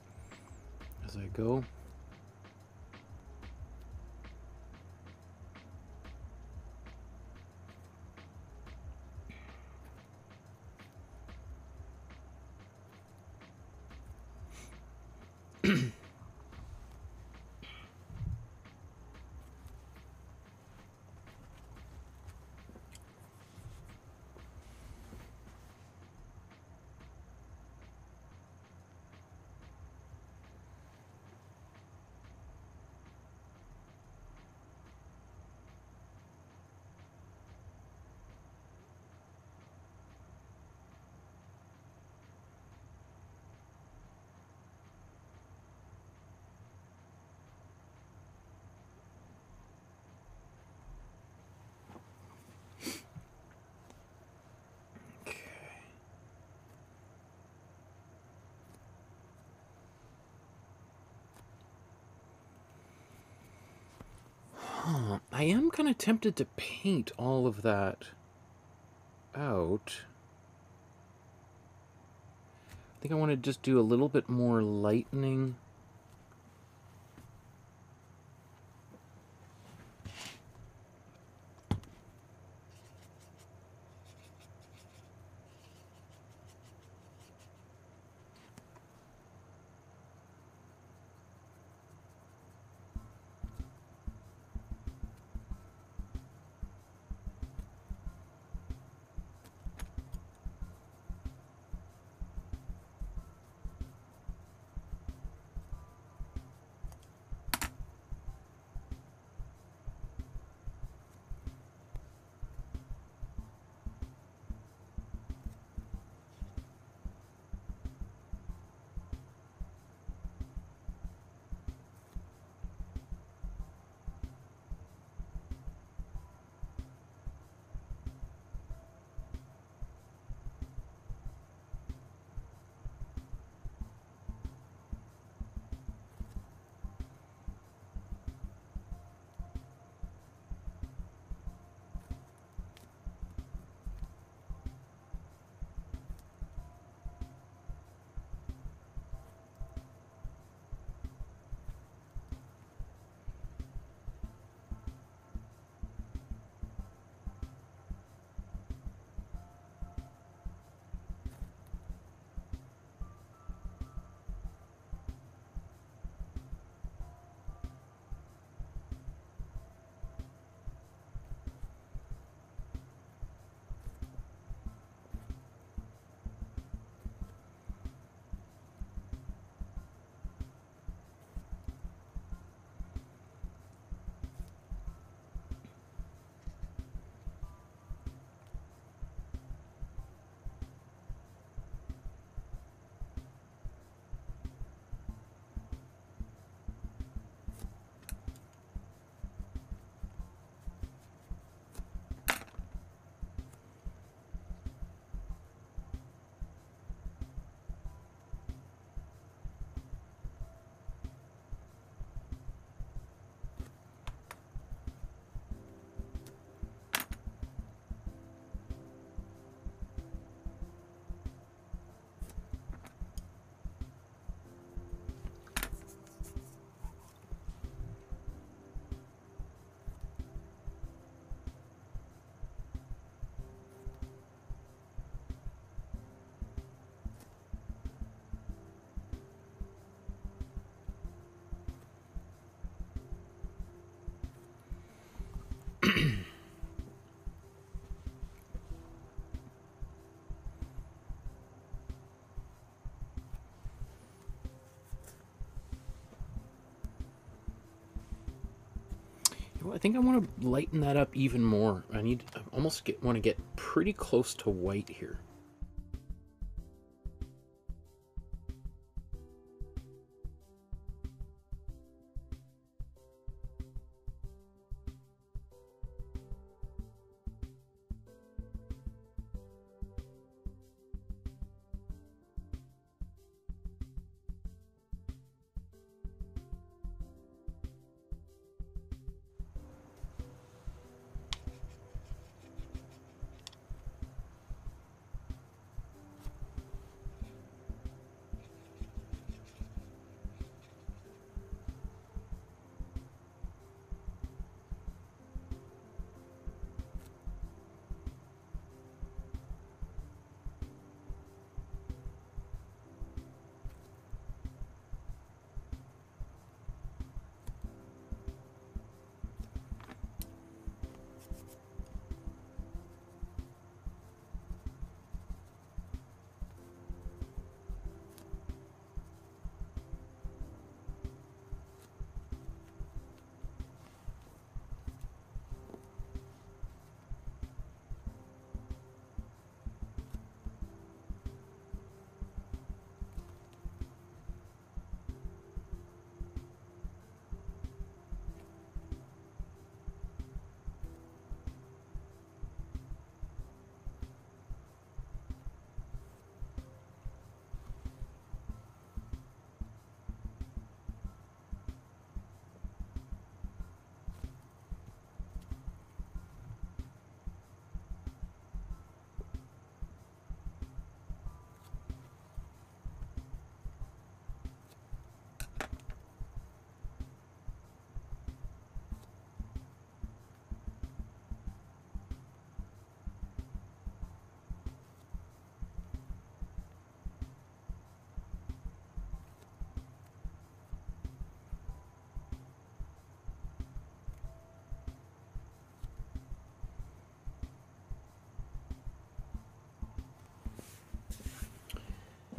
as I go. Um, I am kind of tempted to paint all of that out. I think I want to just do a little bit more lightening. I think I want to lighten that up even more. I need I almost get want to get pretty close to white here.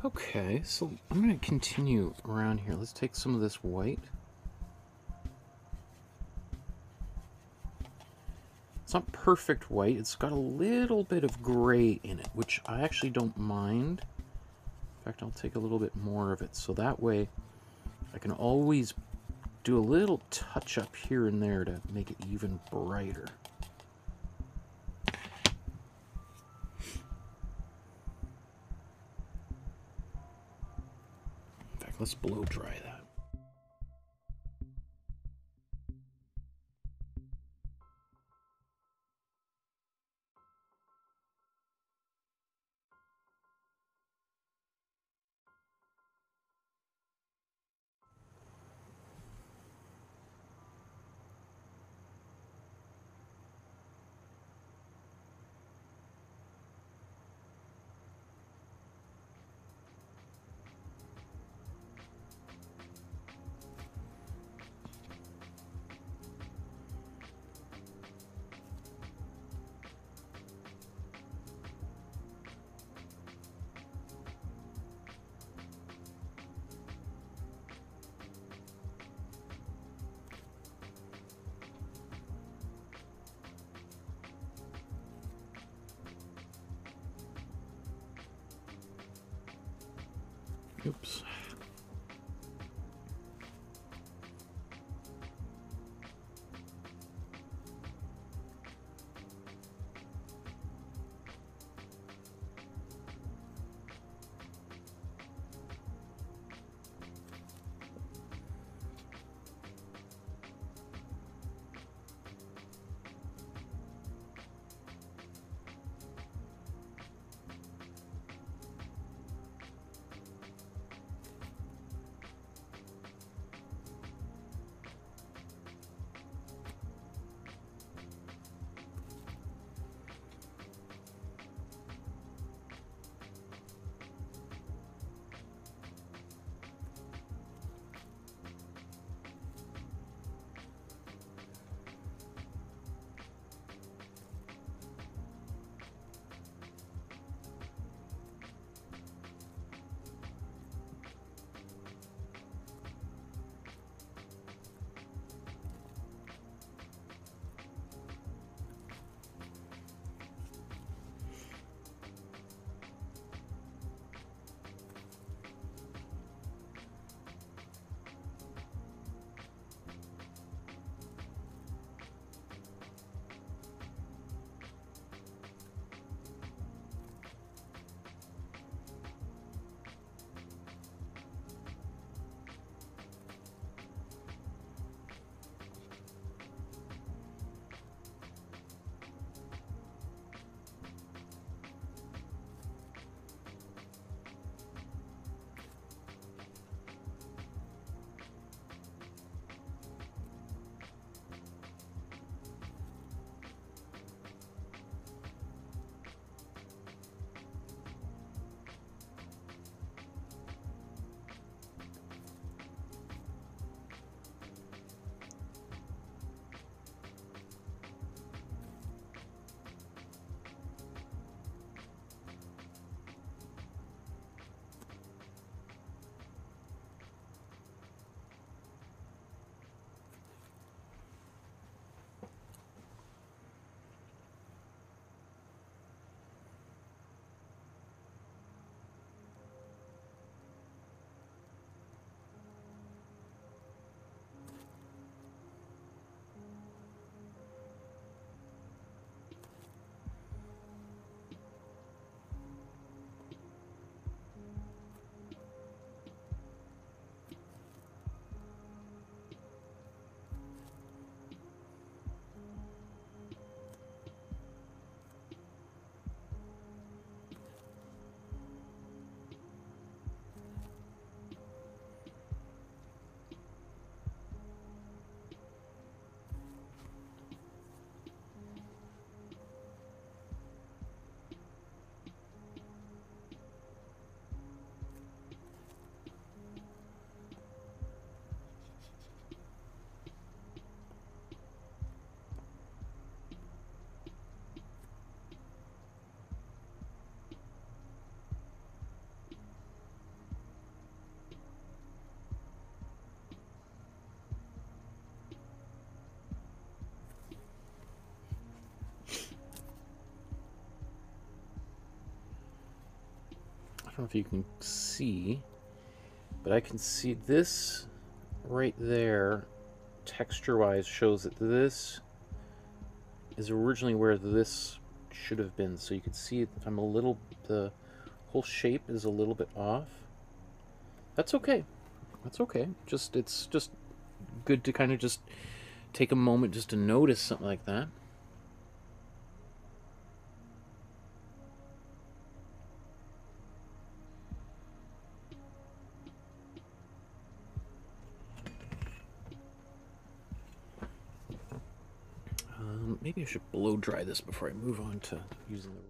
Okay, so I'm going to continue around here. Let's take some of this white. It's not perfect white. It's got a little bit of gray in it, which I actually don't mind. In fact, I'll take a little bit more of it. So that way I can always do a little touch up here and there to make it even brighter. Let's blow dry that. Know if you can see, but I can see this right there, texture-wise, shows that this is originally where this should have been. So you can see I'm a little, the whole shape is a little bit off. That's okay. That's okay. Just, it's just good to kind of just take a moment just to notice something like that. Should blow dry this before I move on to using the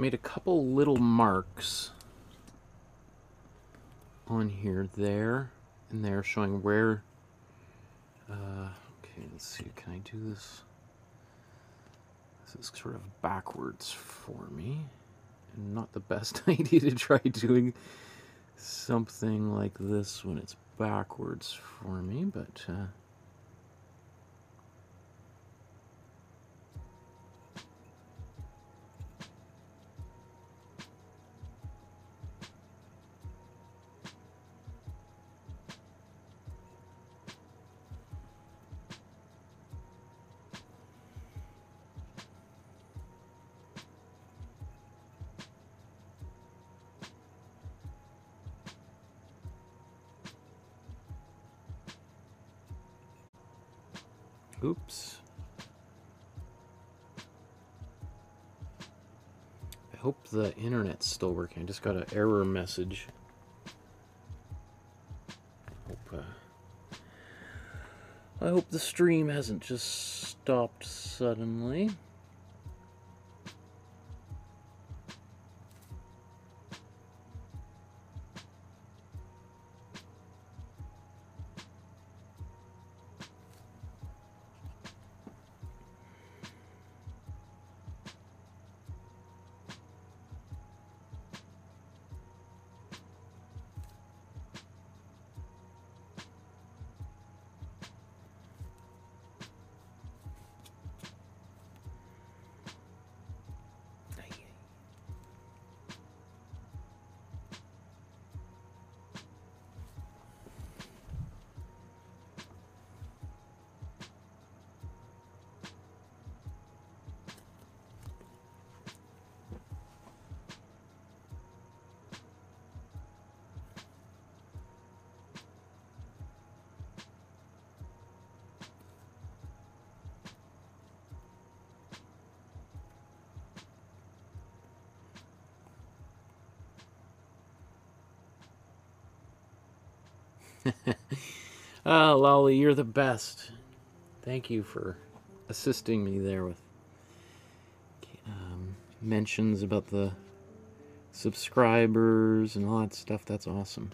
made a couple little marks on here, there and there, showing where. Uh, okay, let's see. Can I do this? This is sort of backwards for me, and not the best *laughs* idea to try doing something like this when it's backwards for me, but. Uh, just got an error message. Hope, uh, I hope the stream hasn't just stopped suddenly. Ah, Lolly, you're the best. Thank you for assisting me there with um, mentions about the subscribers and all that stuff. That's awesome.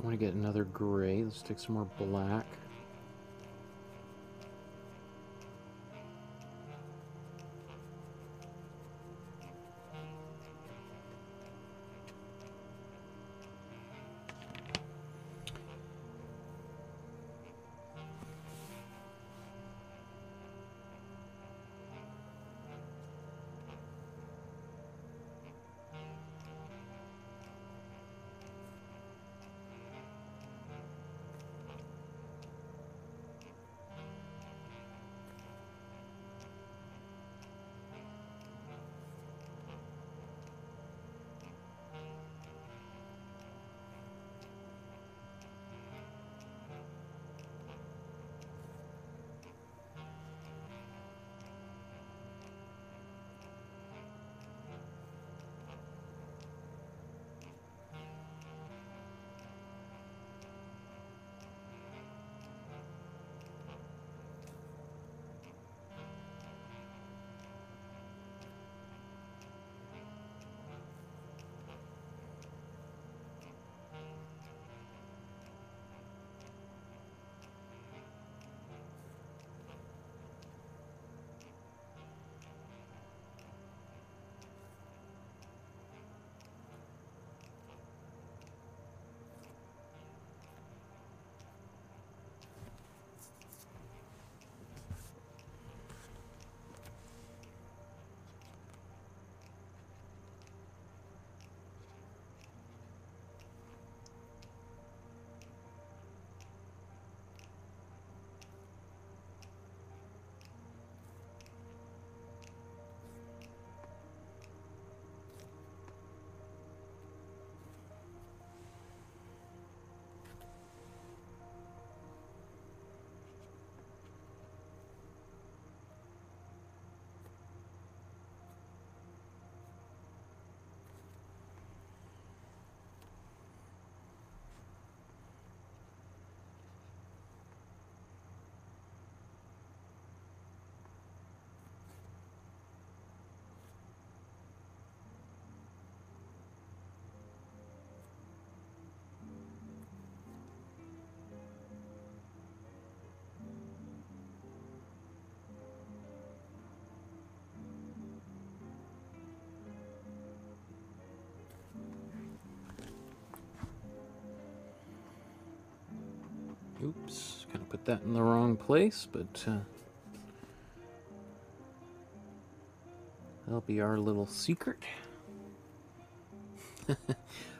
I want to get another gray. Let's take some more black. Oops, kind of put that in the wrong place, but uh, that'll be our little secret. *laughs*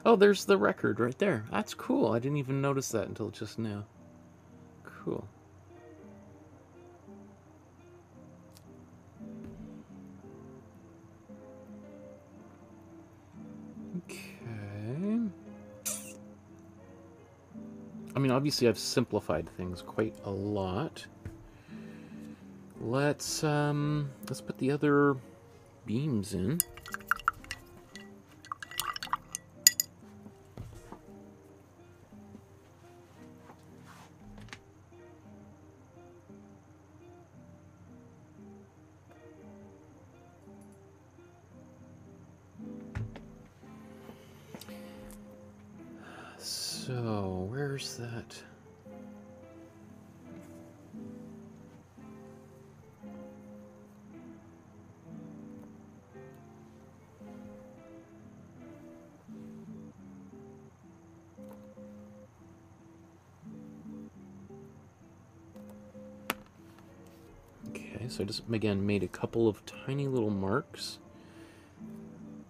oh, there's the record right there. That's cool. I didn't even notice that until just now. Cool. Mean, obviously I've simplified things quite a lot. Let's, um, let's put the other beams in. I just, again, made a couple of tiny little marks.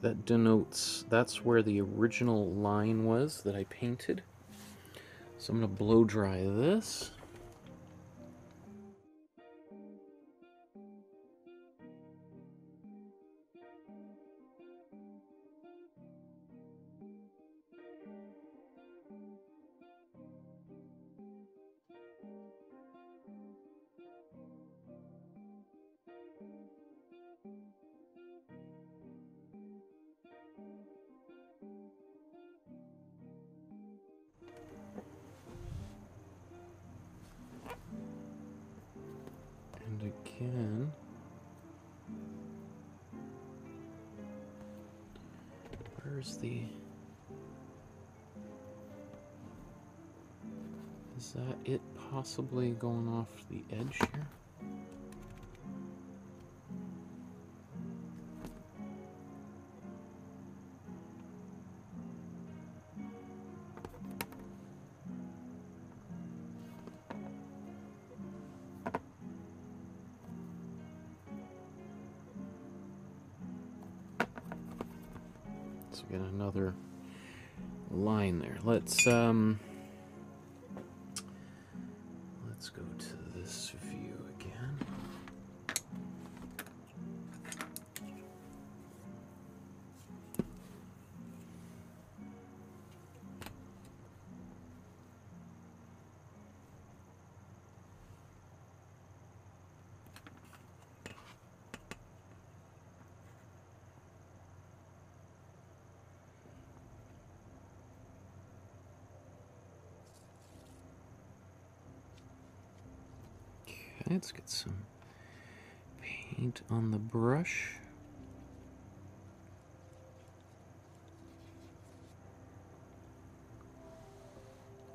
That denotes, that's where the original line was that I painted. So I'm going to blow dry this. Possibly going off the edge here? So got another line there. Let's um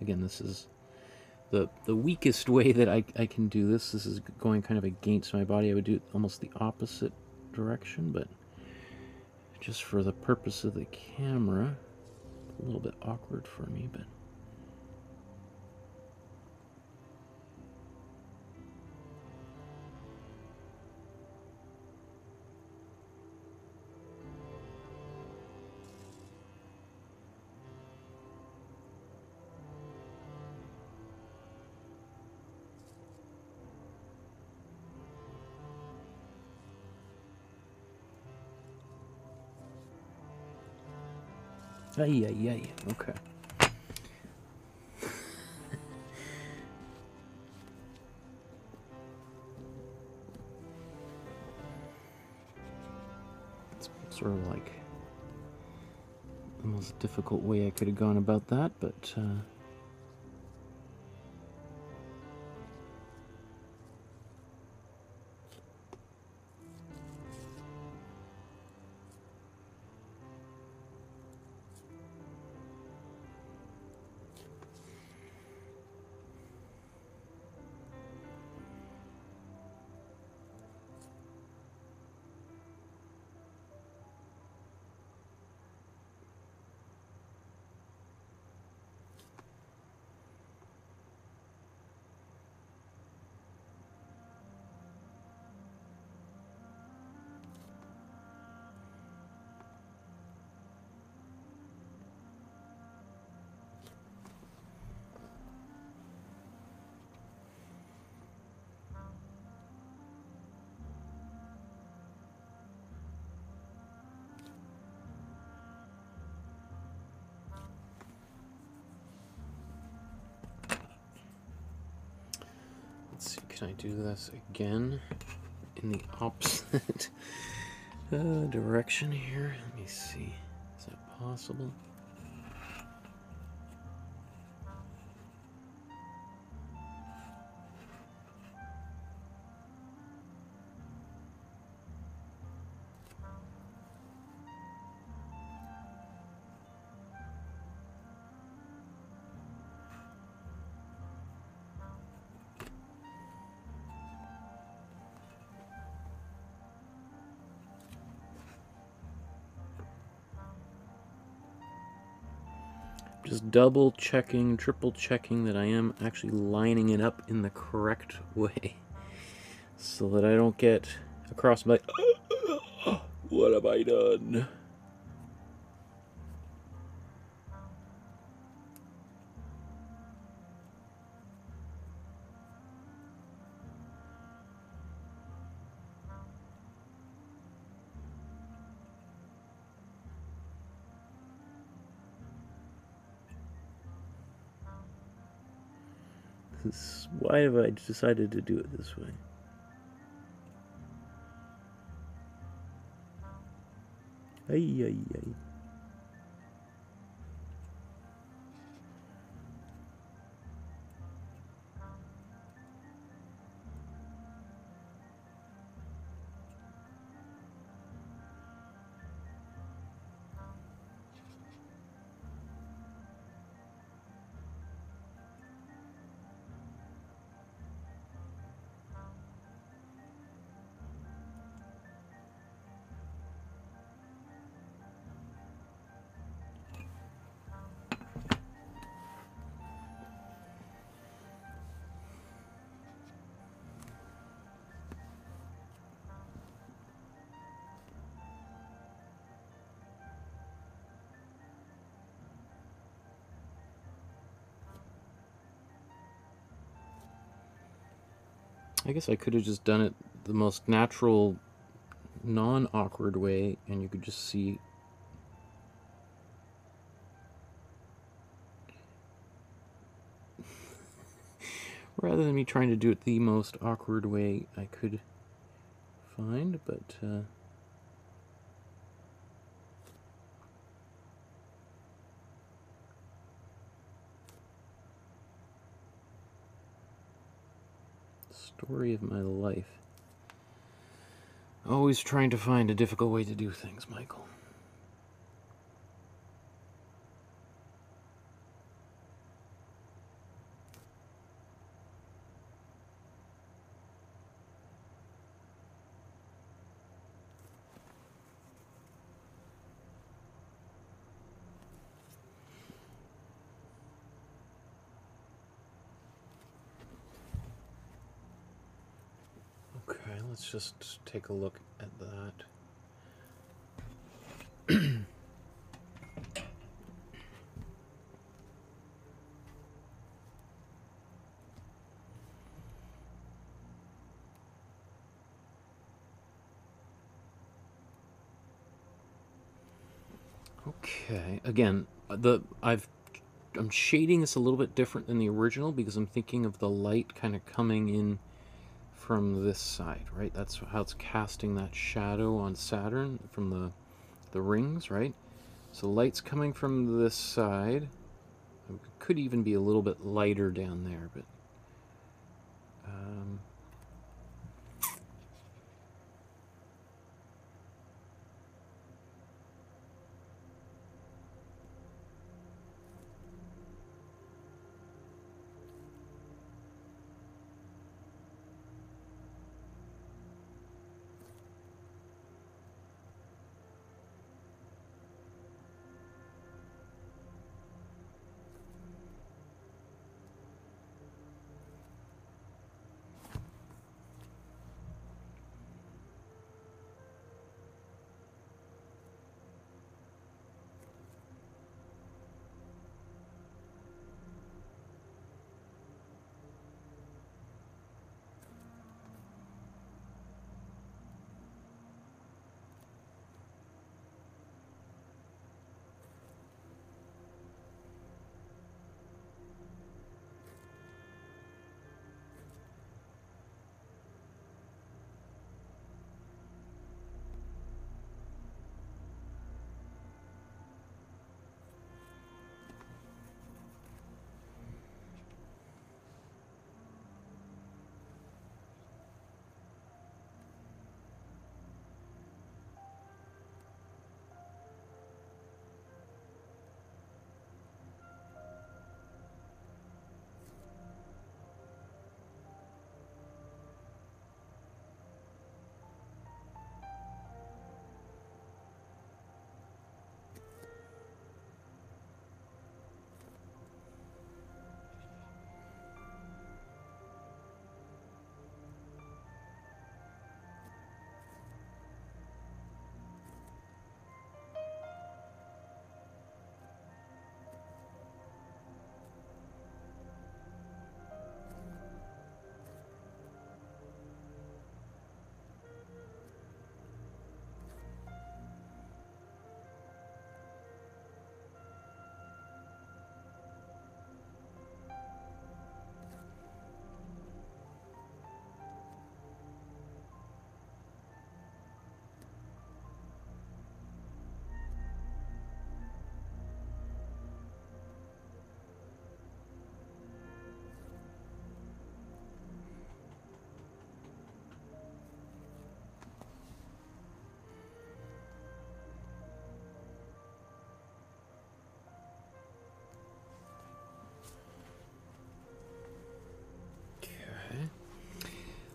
Again, this is the the weakest way that I, I can do this. This is going kind of against my body. I would do almost the opposite direction, but just for the purpose of the camera, a little bit awkward for me, but Ay, ay, ay. Okay. it's sort of like the most difficult way I could have gone about that, but uh, again in the opposite *laughs* uh, direction here? Let me see. Is that possible? Double checking, triple checking that I am actually lining it up in the correct way *laughs* so that I don't get across my. *gasps* what have I done? Why have I decided to do it this way? Ay, ay, ay. Guess I could have just done it the most natural, non-awkward way, and you could just see *laughs* rather than me trying to do it the most awkward way I could find, but uh, story of my life. Always trying to find a difficult way to do things, Michael. Okay, let's just take a look at that. *clears throat* Okay, again, the I've I'm shading this a little bit different than the original because I'm thinking of the light kind of coming in from this side, right? That's how it's casting that shadow on Saturn from the the rings, right? So light's coming from this side. It could even be a little bit lighter down there, but um,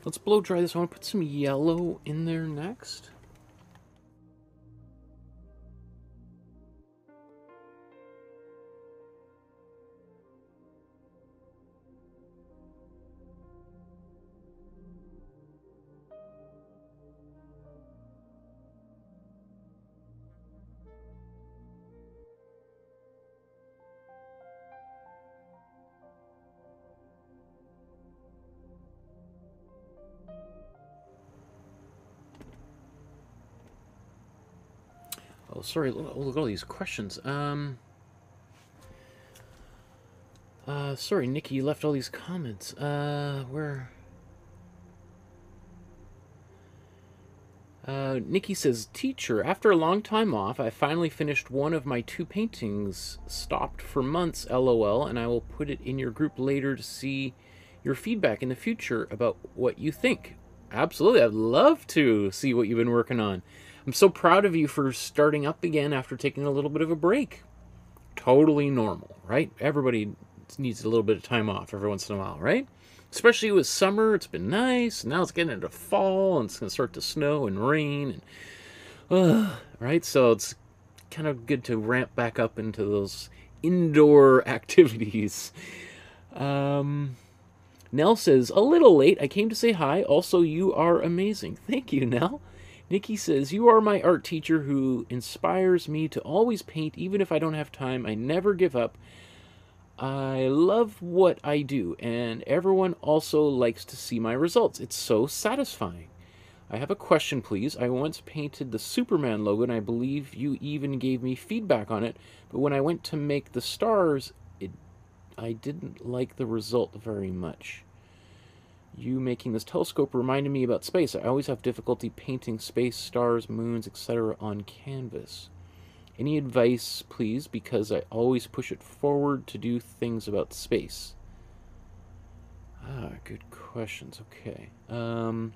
Let's blow dry this. I want to put some yellow in there next. Oh, sorry. Look, look at all these questions. Um. Uh, sorry, Nikki, you left all these comments. Uh, where? Uh, Nikki says, Teacher, after a long time off, I finally finished one of my two paintings. Stopped for months, lol, and I will put it in your group later to see your feedback in the future about what you think. Absolutely, I'd love to see what you've been working on. I'm so proud of you for starting up again after taking a little bit of a break. Totally normal, right? Everybody needs a little bit of time off every once in a while, right? Especially with summer, it's been nice. Now it's getting into fall, and it's going to start to snow and rain, and uh, right. So it's kind of good to ramp back up into those indoor *laughs* activities. Um, Nell says, a little late. I came to say hi. Also, you are amazing. Thank you, Nell. Nikki says, You are my art teacher who inspires me to always paint, even if I don't have time. I never give up. I love what I do, and everyone also likes to see my results. It's so satisfying. I have a question, please. I once painted the Superman logo, and I believe you even gave me feedback on it, but when I went to make the stars, it, I didn't like the result very much you making this telescope reminded me about space. I always have difficulty painting space, stars, moons, etc. on canvas. Any advice, please, because I always push it forward to do things about space. Ah, good questions. Okay. Um,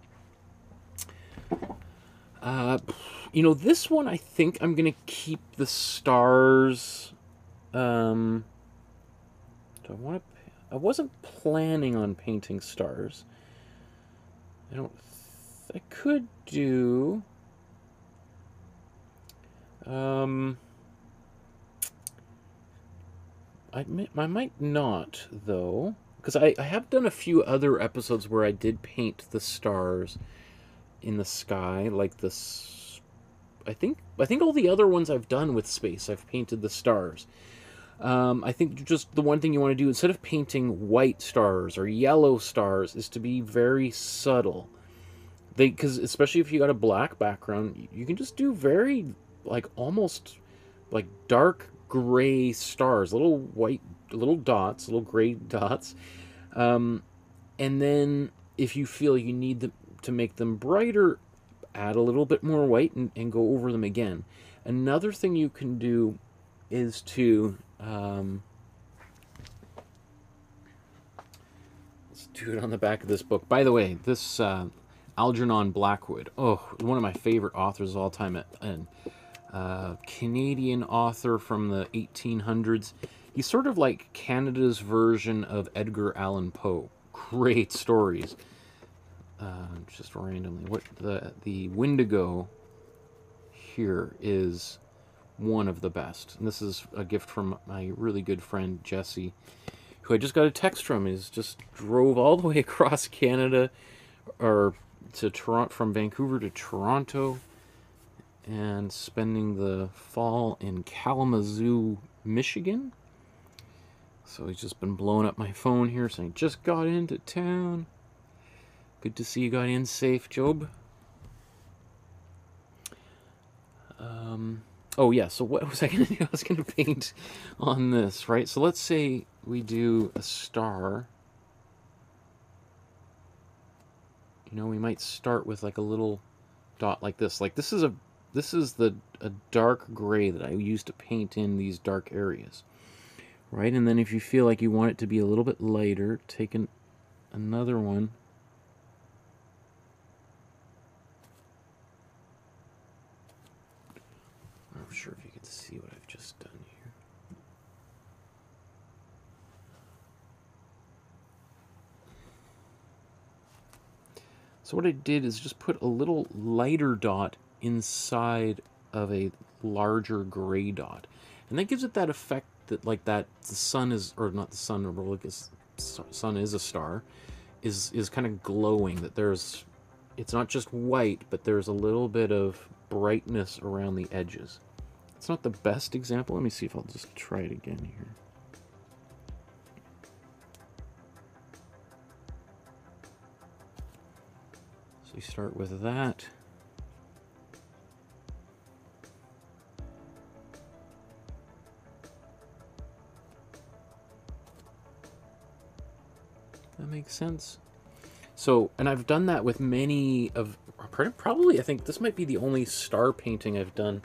uh, you know, this one I think I'm going to keep the stars. Um, do I want to I wasn't planning on painting stars. I don't. I could do. Um. I, I might not though, because I, I have done a few other episodes where I did paint the stars in the sky, like this. I think I think all the other ones I've done with space, I've painted the stars. Um, I think just the one thing you want to do instead of painting white stars or yellow stars is to be very subtle. They because especially if you got a black background, you can just do very like almost like dark gray stars, little white, little dots, little gray *laughs* dots. Um, and then if you feel you need them to make them brighter, add a little bit more white and, and go over them again. Another thing you can do is to um, let's do it on the back of this book. By the way, this uh, Algernon Blackwood, oh, one of my favorite authors of all time, and uh, Canadian author from the 1800s. He's sort of like Canada's version of Edgar Allan Poe. Great stories. Uh, just randomly, what the the Wendigo here is one of the best. And this is a gift from my really good friend Jesse, who I just got a text from. He's just drove all the way *laughs* across Canada, or to Toronto from Vancouver to Toronto, and spending the fall in Kalamazoo, Michigan. So he's just been blowing up my phone here, saying just got into town. Good to see you got in safe, Job. Um, oh yeah, so what was I going *laughs* to do? I was going to paint on this, right? So let's say we do a star. You know, we might start with like a little dot like this. Like this is a this is the a dark gray that I use to paint in these dark areas. Right? And then if you feel like you want it to be a little bit lighter, take an, another one sure if you can see what I've just done here. So what I did is just put a little lighter dot inside of a larger gray dot. And that gives it that effect that like that the sun is, or not the sun, or like sun is a star, is, is kind of glowing, that there's, it's not just white, but there's a little bit of brightness around the edges. It's not the best example. Let me see if I'll just try it again here. So we start with that. That makes sense. So, and I've done that with many of, probably, I think this might be the only star painting I've done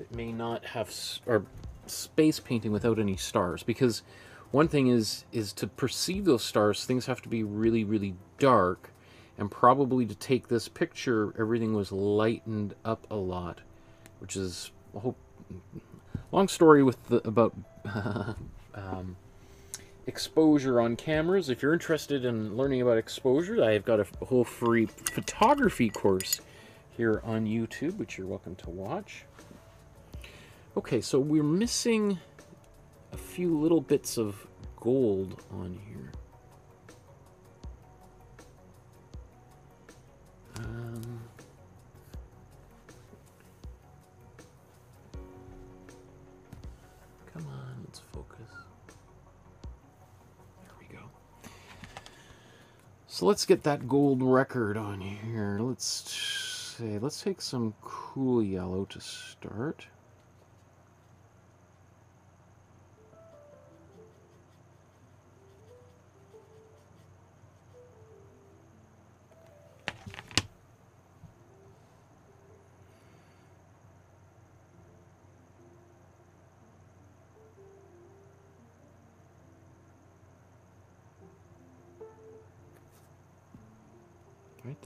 that may not have, or space painting without any stars. Because one thing is, is to perceive those stars, things have to be really, really dark. And probably to take this picture, everything was lightened up a lot, which is, a whole, long story with the, about, *laughs* um, exposure on cameras. If you're interested in learning about exposure, I've got a whole free photography course here on YouTube, which you're welcome to watch. Okay, so we're missing a few little bits of gold on here. Um, come on, let's focus. There we go. So let's get that gold record on here. Let's say, let's take some cool yellow to start.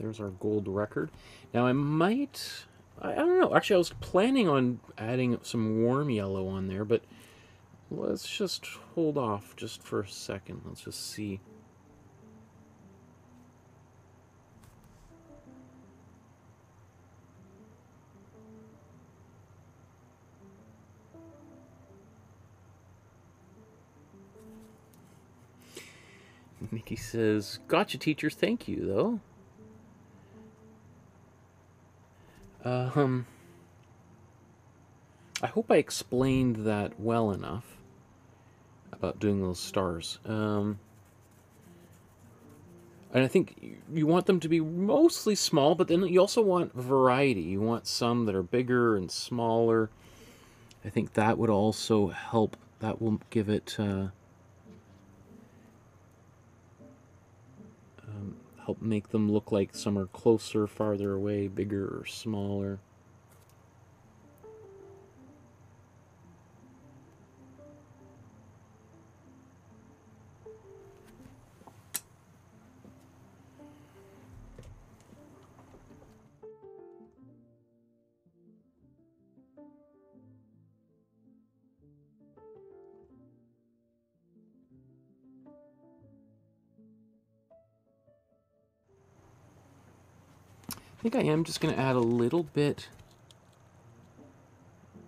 There's our gold record. Now I might, I, I don't know, actually I was planning on adding some warm yellow on there, but let's just hold off just for a second. Let's just see. Nikki says, Gotcha, teacher. Thank you, though. Um, I hope I explained that well enough about doing those stars. Um, and I think you want them to be mostly small, but then you also want variety. You want some that are bigger and smaller. I think that would also help. That will give it. Uh, help make them look like some are closer, farther away, bigger or smaller. Think I am just going to add a little bit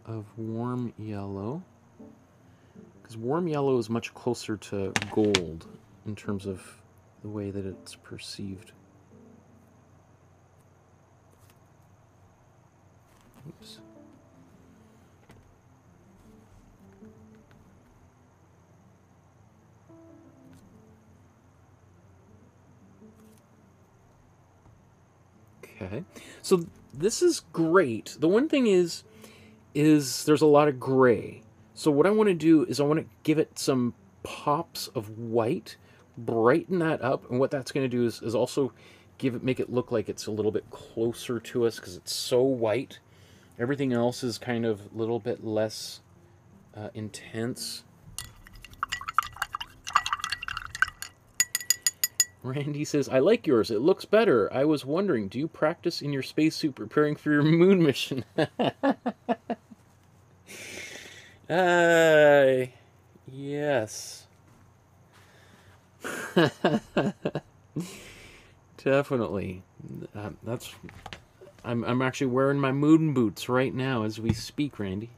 of warm yellow. Because warm yellow is much closer to gold in terms of the way that it's perceived. Okay. So this is great. The one thing is, is there's a lot of gray. So what I want to do is I want to give it some pops of white, brighten that up, and what that's going to do is, is also give it, make it look like it's a little bit closer to us because it's so white. Everything else is kind of a little bit less uh, intense. Randy says, I like yours. It looks better. I was wondering, do you practice in your spacesuit preparing for your moon mission? *laughs* uh, yes. *laughs* Definitely. Uh, that's. I'm, I'm actually wearing my moon boots right now as we speak, Randy.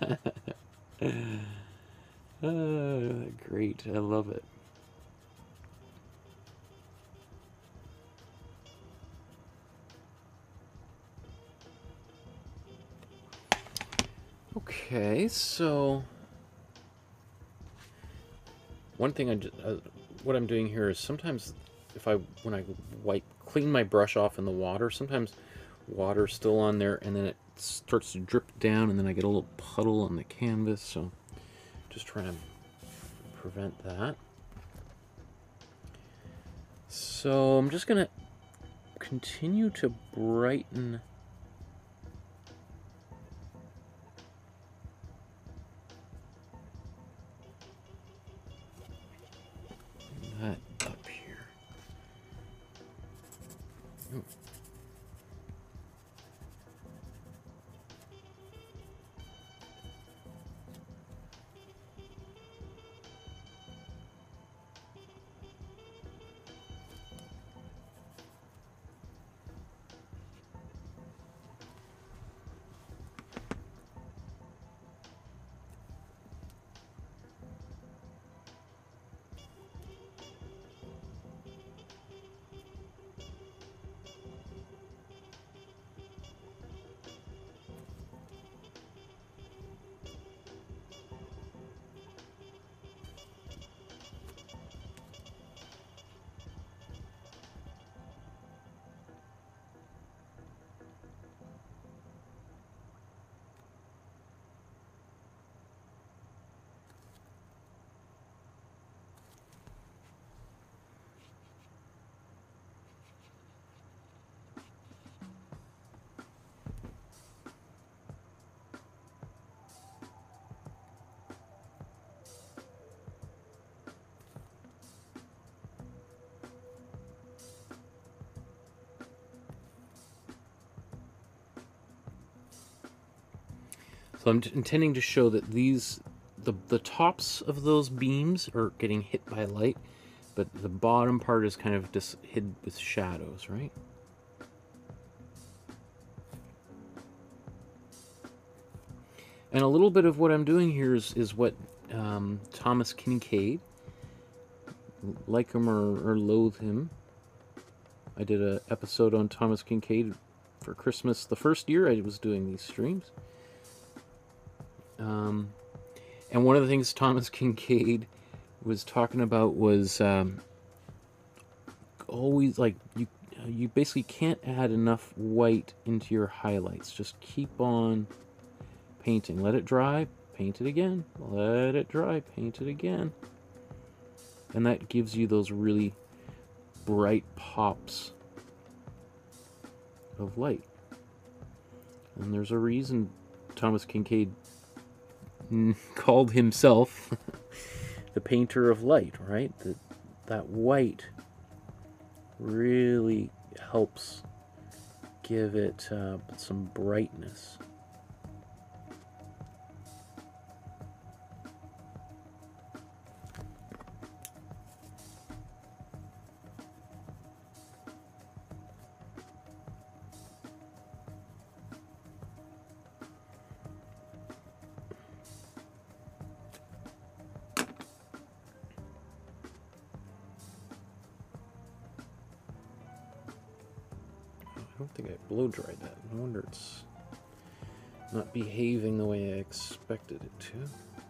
uh, *laughs* great. I love it. Okay, so one thing I uh, what I'm doing here is sometimes if I when I wipe clean my brush off in the water, sometimes water's still on there and then it starts to drip down and then I get a little puddle on the canvas. So just trying to prevent that. So I'm just gonna continue to brighten So I'm intending to show that these, the, the tops of those beams are getting hit by light, but the bottom part is kind of just hid with shadows, right? And a little bit of what I'm doing here is, is what um, Thomas Kinkade, like him or, or loathe him. I did an episode on Thomas Kinkade for Christmas the first year I was doing these streams. Um, and one of the things Thomas *laughs* Kinkade was talking about was um, always like you you basically can't add enough white into your highlights. Just keep on painting. Let it dry, paint it again. Let it dry, paint it again. And that gives you those really bright pops of light. And there's a reason Thomas Kinkade called himself *laughs* the painter of light, right? That that white really helps give it uh, some brightness. Not behaving the way I expected it to.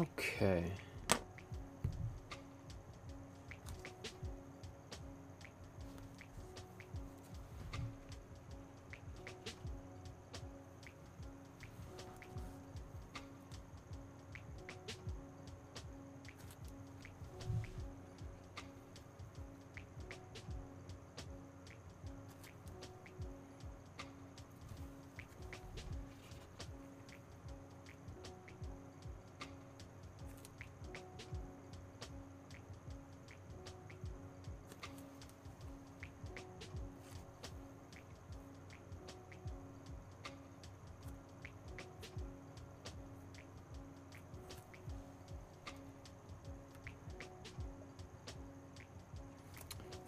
Okay.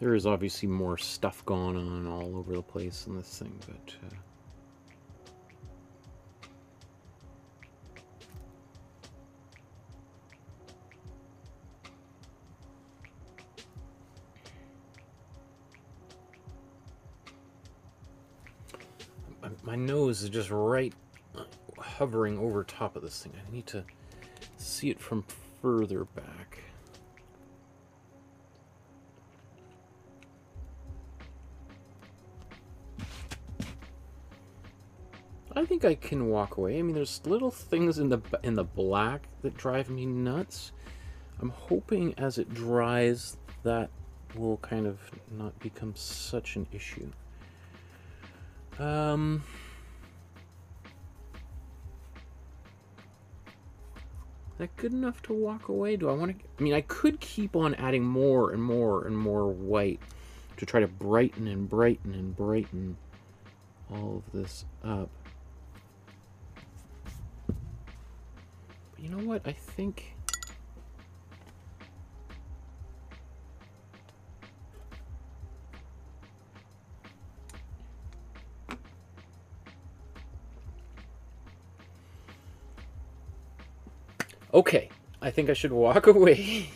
There is obviously more stuff going on all over the place in this thing, but... Uh... My nose is just right hovering over top of this thing. I need to see it from further back. Think I can walk away. I mean, there's little things in the in the black that drive me nuts. I'm hoping as it dries that will kind of not become such an issue. Um, that good enough to walk away? Do I want to? I mean, I could keep on adding more and more and more white to try to brighten and brighten and brighten all of this up. I think... Okay, I think I should walk *laughs* away.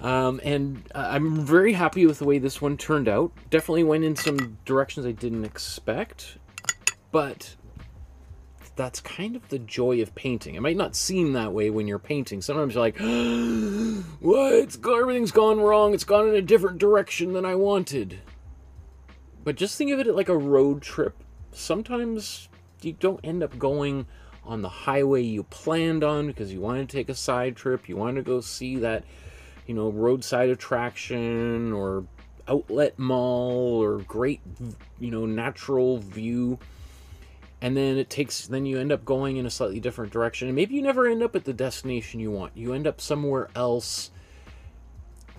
um, and I'm very happy with the way this one turned out. Definitely went in some directions I didn't expect, but that's kind of the joy of painting. It might not seem that way when you're painting. Sometimes you're like, *gasps* what? Everything's gone wrong. It's gone in a different direction than I wanted. But just think of it like a road trip. Sometimes you don't end up going on the highway you planned on because you want to take a side trip. You want to go see that, you know, roadside attraction or outlet mall or great, you know, natural view and then it takes then you end up going in a slightly different direction. And maybe you never end up at the destination you want. You end up somewhere else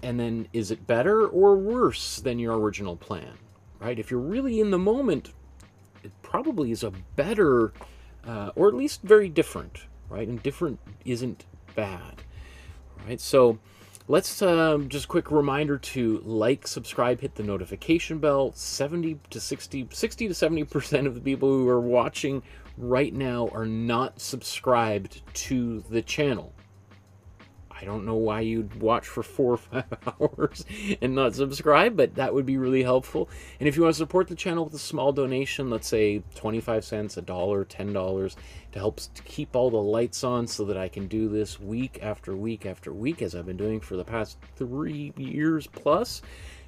and then is it better or worse than your original plan right? If you're really in the moment it probably is a better uh, or at least very different right? And different isn't bad right? So Let's um, just quick reminder to like, subscribe, hit the notification bell. 70 to 60, 60 to 70% of the people who are watching right now are not subscribed to the channel. I don't know why you'd watch for four or five *laughs* hours and not subscribe, but that would be really helpful. And if you want to support the channel with a small donation, let's say 25 cents, a dollar, $10, to help keep all the lights on so that I can do this week after week after week as I've been doing for the past three years plus,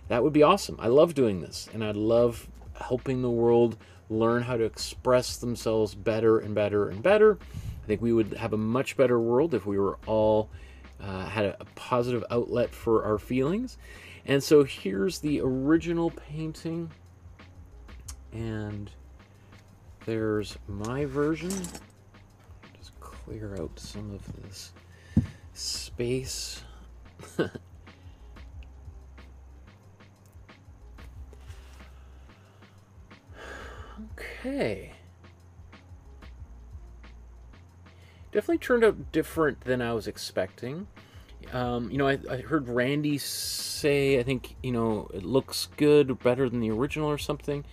that would be awesome. I love doing this and I love helping the world learn how to express themselves better and better and better. I think we would have a much better world if we were all uh, had a, a positive outlet for our feelings. And so here's the original painting. And there's my version. Just clear out some of this space. *laughs* okay. Definitely turned out different than I was expecting. Um, you know, I, I, heard Randy say, I think, you know, it looks good, better than the original or something,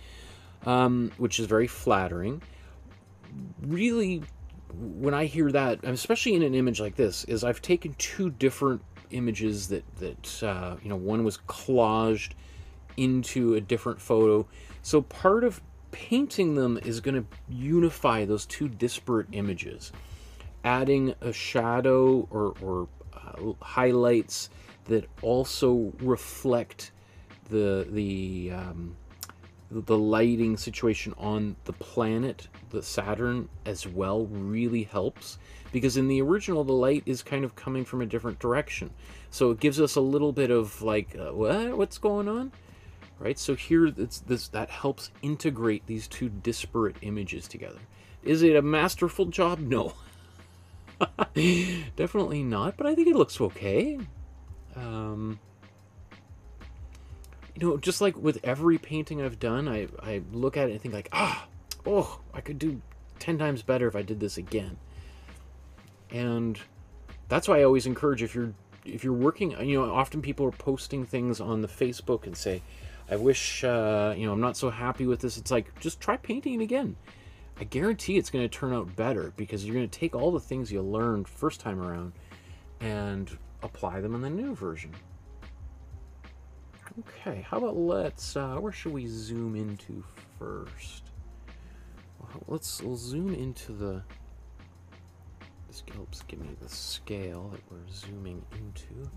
um, which is very flattering. Really, when I hear that, especially in an image like this, is I've taken two different images that, that uh, you know, one was collaged into a different photo. So part of painting them is going to unify those two disparate images adding a shadow or, or uh, highlights that also reflect the the um, the lighting situation on the planet, the Saturn, as well, really helps because in the original the light is kind of coming from a different direction, so it gives us a little bit of like uh, what what's going on, right? So here it's this that helps integrate these two disparate images together. Is it a masterful job? No. *laughs* *laughs* Definitely not, but I think it looks okay. Um, you know, just like with every painting I've done, I, I look at it and think like, ah, oh, I could do 10 times better if I did this again. And that's why I always encourage if you're if you're working, you know, often people are posting things on the Facebook and say, I wish, uh, you know, I'm not so happy with this. It's like, just try painting it again. I guarantee it's going to turn out better because you're going to take all the things you learned first time around and apply them in the new version. Okay, how about let's, uh, where should we zoom into first? Well, let's we'll zoom into the, this helps give me the scale that we're zooming into.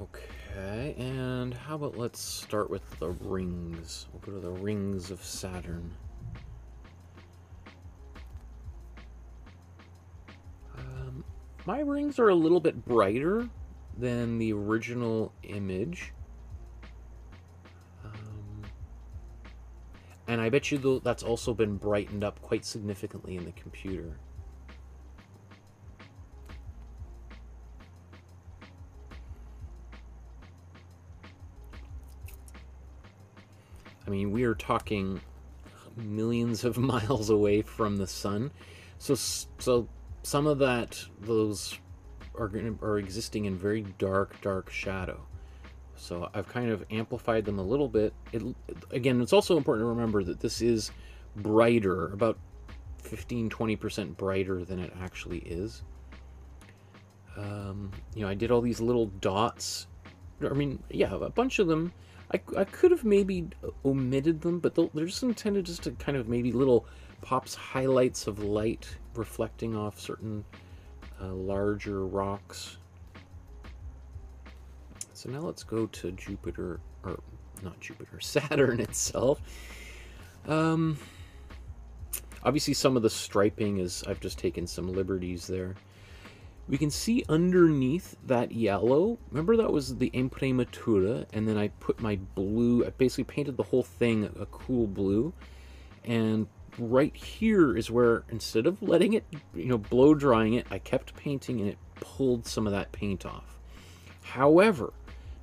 Okay, and how about let's start with the rings. We'll go to the rings of Saturn. Um, my rings are a little bit brighter than the original image. Um, and I bet you that's also been brightened up quite significantly in the computer. I mean, we are talking millions of *laughs* miles away from the sun. So, so some of that, those are going are existing in very dark, dark shadow. So I've kind of amplified them a little bit. It, again, it's also important to remember that this is brighter, about 15, 20% brighter than it actually is. Um, you know, I did all these little dots. I mean, yeah, a bunch of them I, I could have maybe omitted them, but they're just intended just to kind of maybe little pops, highlights of light reflecting off certain uh, larger rocks. So now let's go to Jupiter, or not Jupiter, *laughs* Saturn itself. Um, obviously, some of the striping is, I've just taken some liberties there we can see underneath that yellow, remember that was the imprimatura, and then I put my blue, I basically painted the whole thing a cool blue, and right here is where, instead of letting it, you know, blow drying it, I kept painting and it pulled some of that paint off. However,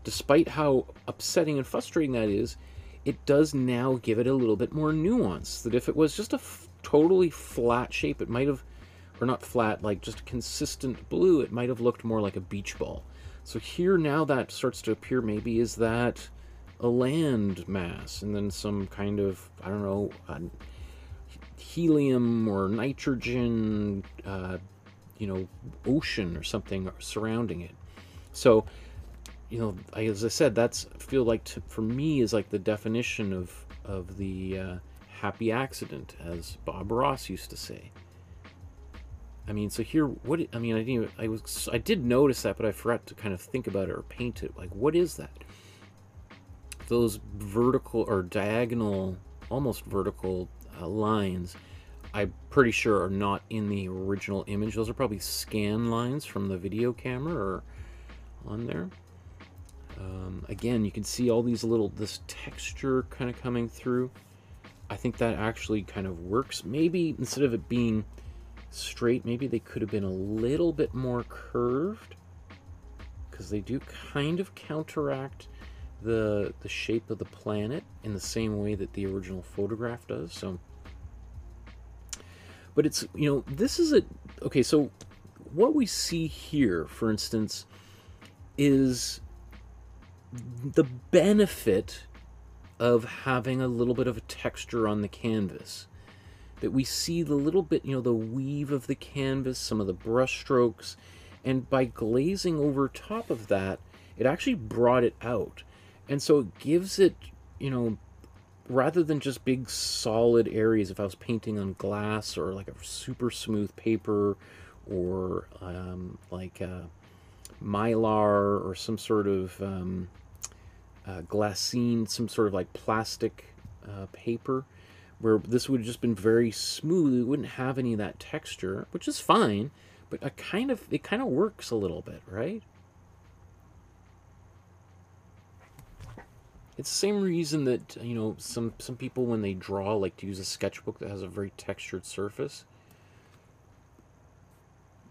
despite how upsetting and frustrating that is, it does now give it a little bit more nuance, that if it was just a totally flat shape, it might have or not flat, like just consistent blue, it might have looked more like a beach ball. So here now that starts to appear maybe is that a land mass and then some kind of, I don't know, helium or nitrogen, uh, you know, ocean or something surrounding it. So, you know, as I said, that's feel like to, for me is like the definition of of the uh, happy accident, as Bob Ross used to say. I mean, so here, what? I mean, I didn't. I was. I did notice that, but I forgot to kind of think about it or paint it. Like, what is that? Those vertical or diagonal, almost vertical uh, lines. I'm pretty sure are not in the original image. Those are probably scan lines from the video camera or on there. Um, again, you can see all these little this texture kind of coming through. I think that actually kind of works. Maybe instead of it being straight. Maybe they could have been a little bit more curved because they do kind of counteract the the shape of the planet in the same way that the original photograph does. So, but it's you know this is a okay. So what we see here, for instance, is the benefit of having a little bit of a texture on the canvas that we see the little bit, you know, the weave of the canvas, some of the brush strokes, and by glazing over top of that, it actually brought it out. and so it gives it, you know, rather than just big solid areas. If I was painting on glass or like a super smooth paper, or um, like a mylar or some sort of um, uh, glassine, some sort of like plastic uh, paper, where this would have just been very smooth. It wouldn't have any of that texture, which is fine, but I kind of it kind of works a little bit, right? It's the same reason that you know some some people when they draw like to use a sketchbook that has a very textured surface.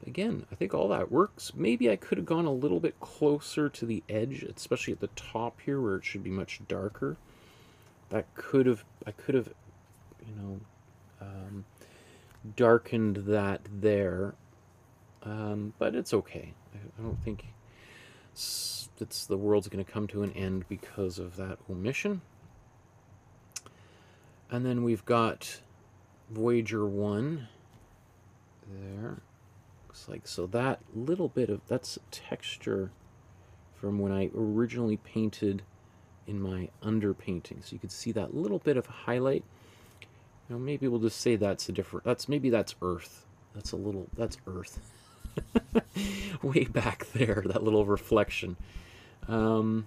Again, I think all that works. Maybe I could have gone a little bit closer to the edge, especially at the top here where it should be much darker. That could have I could have, you know, um, darkened that there, um, but it's okay. I, I don't think it's the world's going to come to an end because of that omission. And then we've got Voyager 1 there. Looks like so that little bit of that's texture from when I originally painted in my underpainting. So you can see that little bit of highlight. You know, maybe we'll just say that's a different that's maybe that's earth. That's a little that's earth. *laughs* Way back there, that little reflection. Um,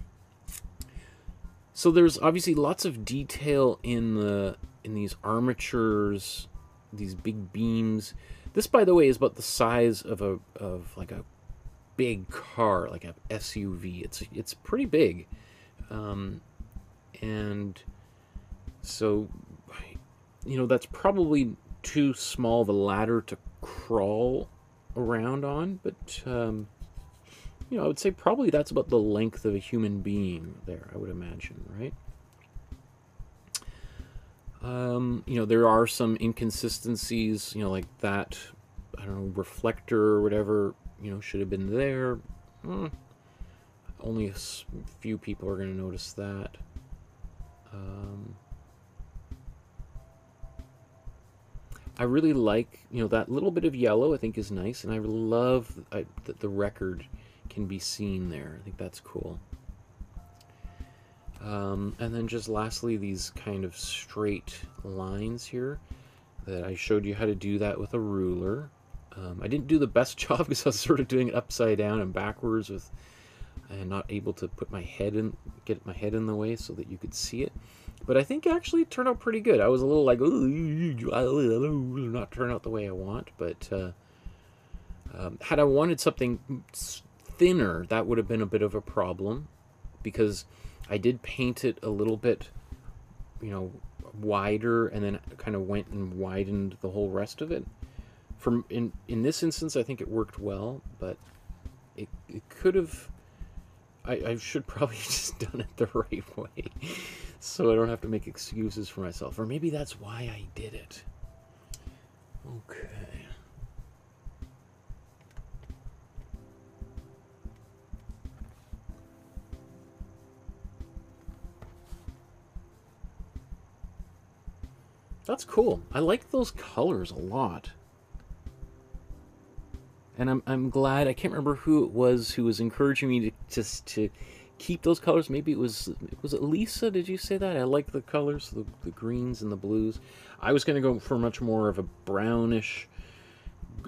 so there's obviously lots of detail in the in these armatures, these big beams. This, by the way, is about the size of a of like a big car, like a SUV. It's it's pretty big, um, and so you know that's probably too small of a ladder to crawl around on, but um, you know, I would say probably that's about the length of a human being there, I would imagine, right? Um, you know, there are some inconsistencies, you know, like that, I don't know, reflector or whatever, you know, should have been there. Mm, only a few people are going to notice that. Um, I really like, you know, that little bit of yellow I think is nice, and I love I, the, the record can be seen there. I think that's cool. Um, and then just lastly, these kind of straight lines here that I showed you how to do that with a ruler. Um, I didn't do the best *laughs* job because I was sort of doing it upside down and backwards with and not able to put my head in get my head in the way so that you could see it. But I think actually turned out pretty good. I was a little like, not turn out the way I want, but uh, um, had I wanted something thinner, that would have been a bit of a problem because I did paint it a little bit, you know, wider and then kind of went and widened the whole rest of it. From in in this instance, I think it worked well, but it it could have. I, I should *laughs* probably just done it the *laughs* right way, so I don't have to make excuses for myself. Or maybe that's why I did it. Okay. That's cool. I like those colors a lot. And I'm, I'm glad, I can't remember who it was who was encouraging me to just to keep those colors. Maybe it was, was it Lisa? Did you say that? I like the colors, the, the greens and the blues. I was going to go for much more of a brownish,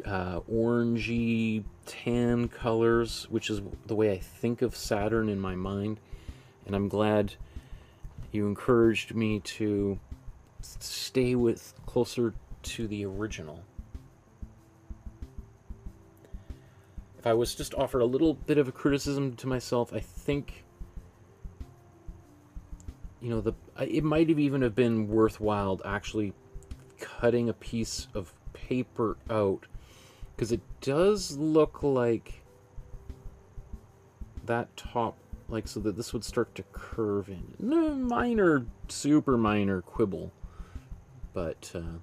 uh, orangey, tan colors, which is the way I think of Saturn in my mind. And I'm glad you encouraged me to stay with closer to the original. If I was just offered a little bit of a criticism to myself, I think you know the it might have even have been worthwhile actually cutting a piece of paper out because it does look like that top like so that this would start to curve in no minor super minor quibble but uh,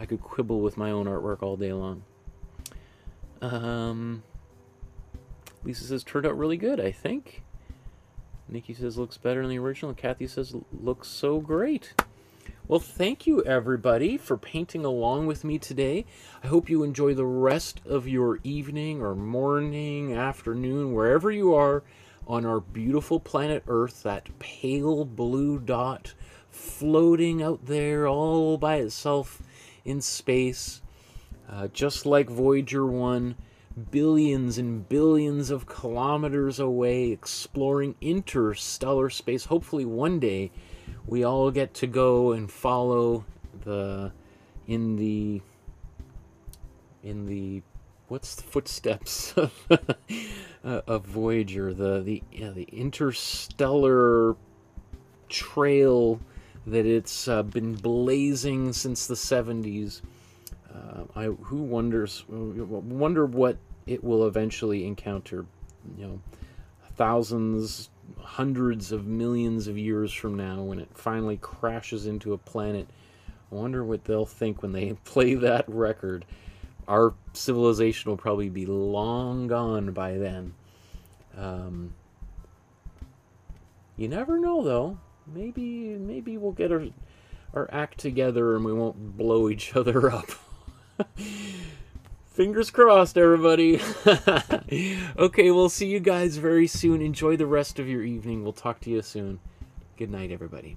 I could quibble with my own artwork all day long. Um, Lisa says turned out really good, I think. Nikki says looks better than the original. Kathy says looks so great. Well, thank you everybody for painting along with me today. I hope you enjoy the rest of your evening or morning, afternoon, wherever you are on our beautiful planet Earth, that pale blue dot floating out there all by itself in space, uh, just like Voyager 1, billions and billions of kilometers away, exploring interstellar space. Hopefully, one day we all get to go and follow the in the in the what's the footsteps *laughs* of, uh, Voyager, the the the interstellar trail that it's uh, been blazing since the 70s. Uh, I who wonders wonder what it will eventually encounter. You know, thousands, hundreds of millions of years from now, when it finally crashes into a planet. I wonder what they'll think when they *laughs* play that record. Our civilization will probably be long gone by then. Um, you never know, though maybe maybe we'll get our our act together and we won't blow each *laughs* other up. *laughs* Fingers crossed, everybody. *laughs* okay, we'll see you guys very soon. Enjoy the rest of your evening. We'll talk to you soon. Good night, everybody.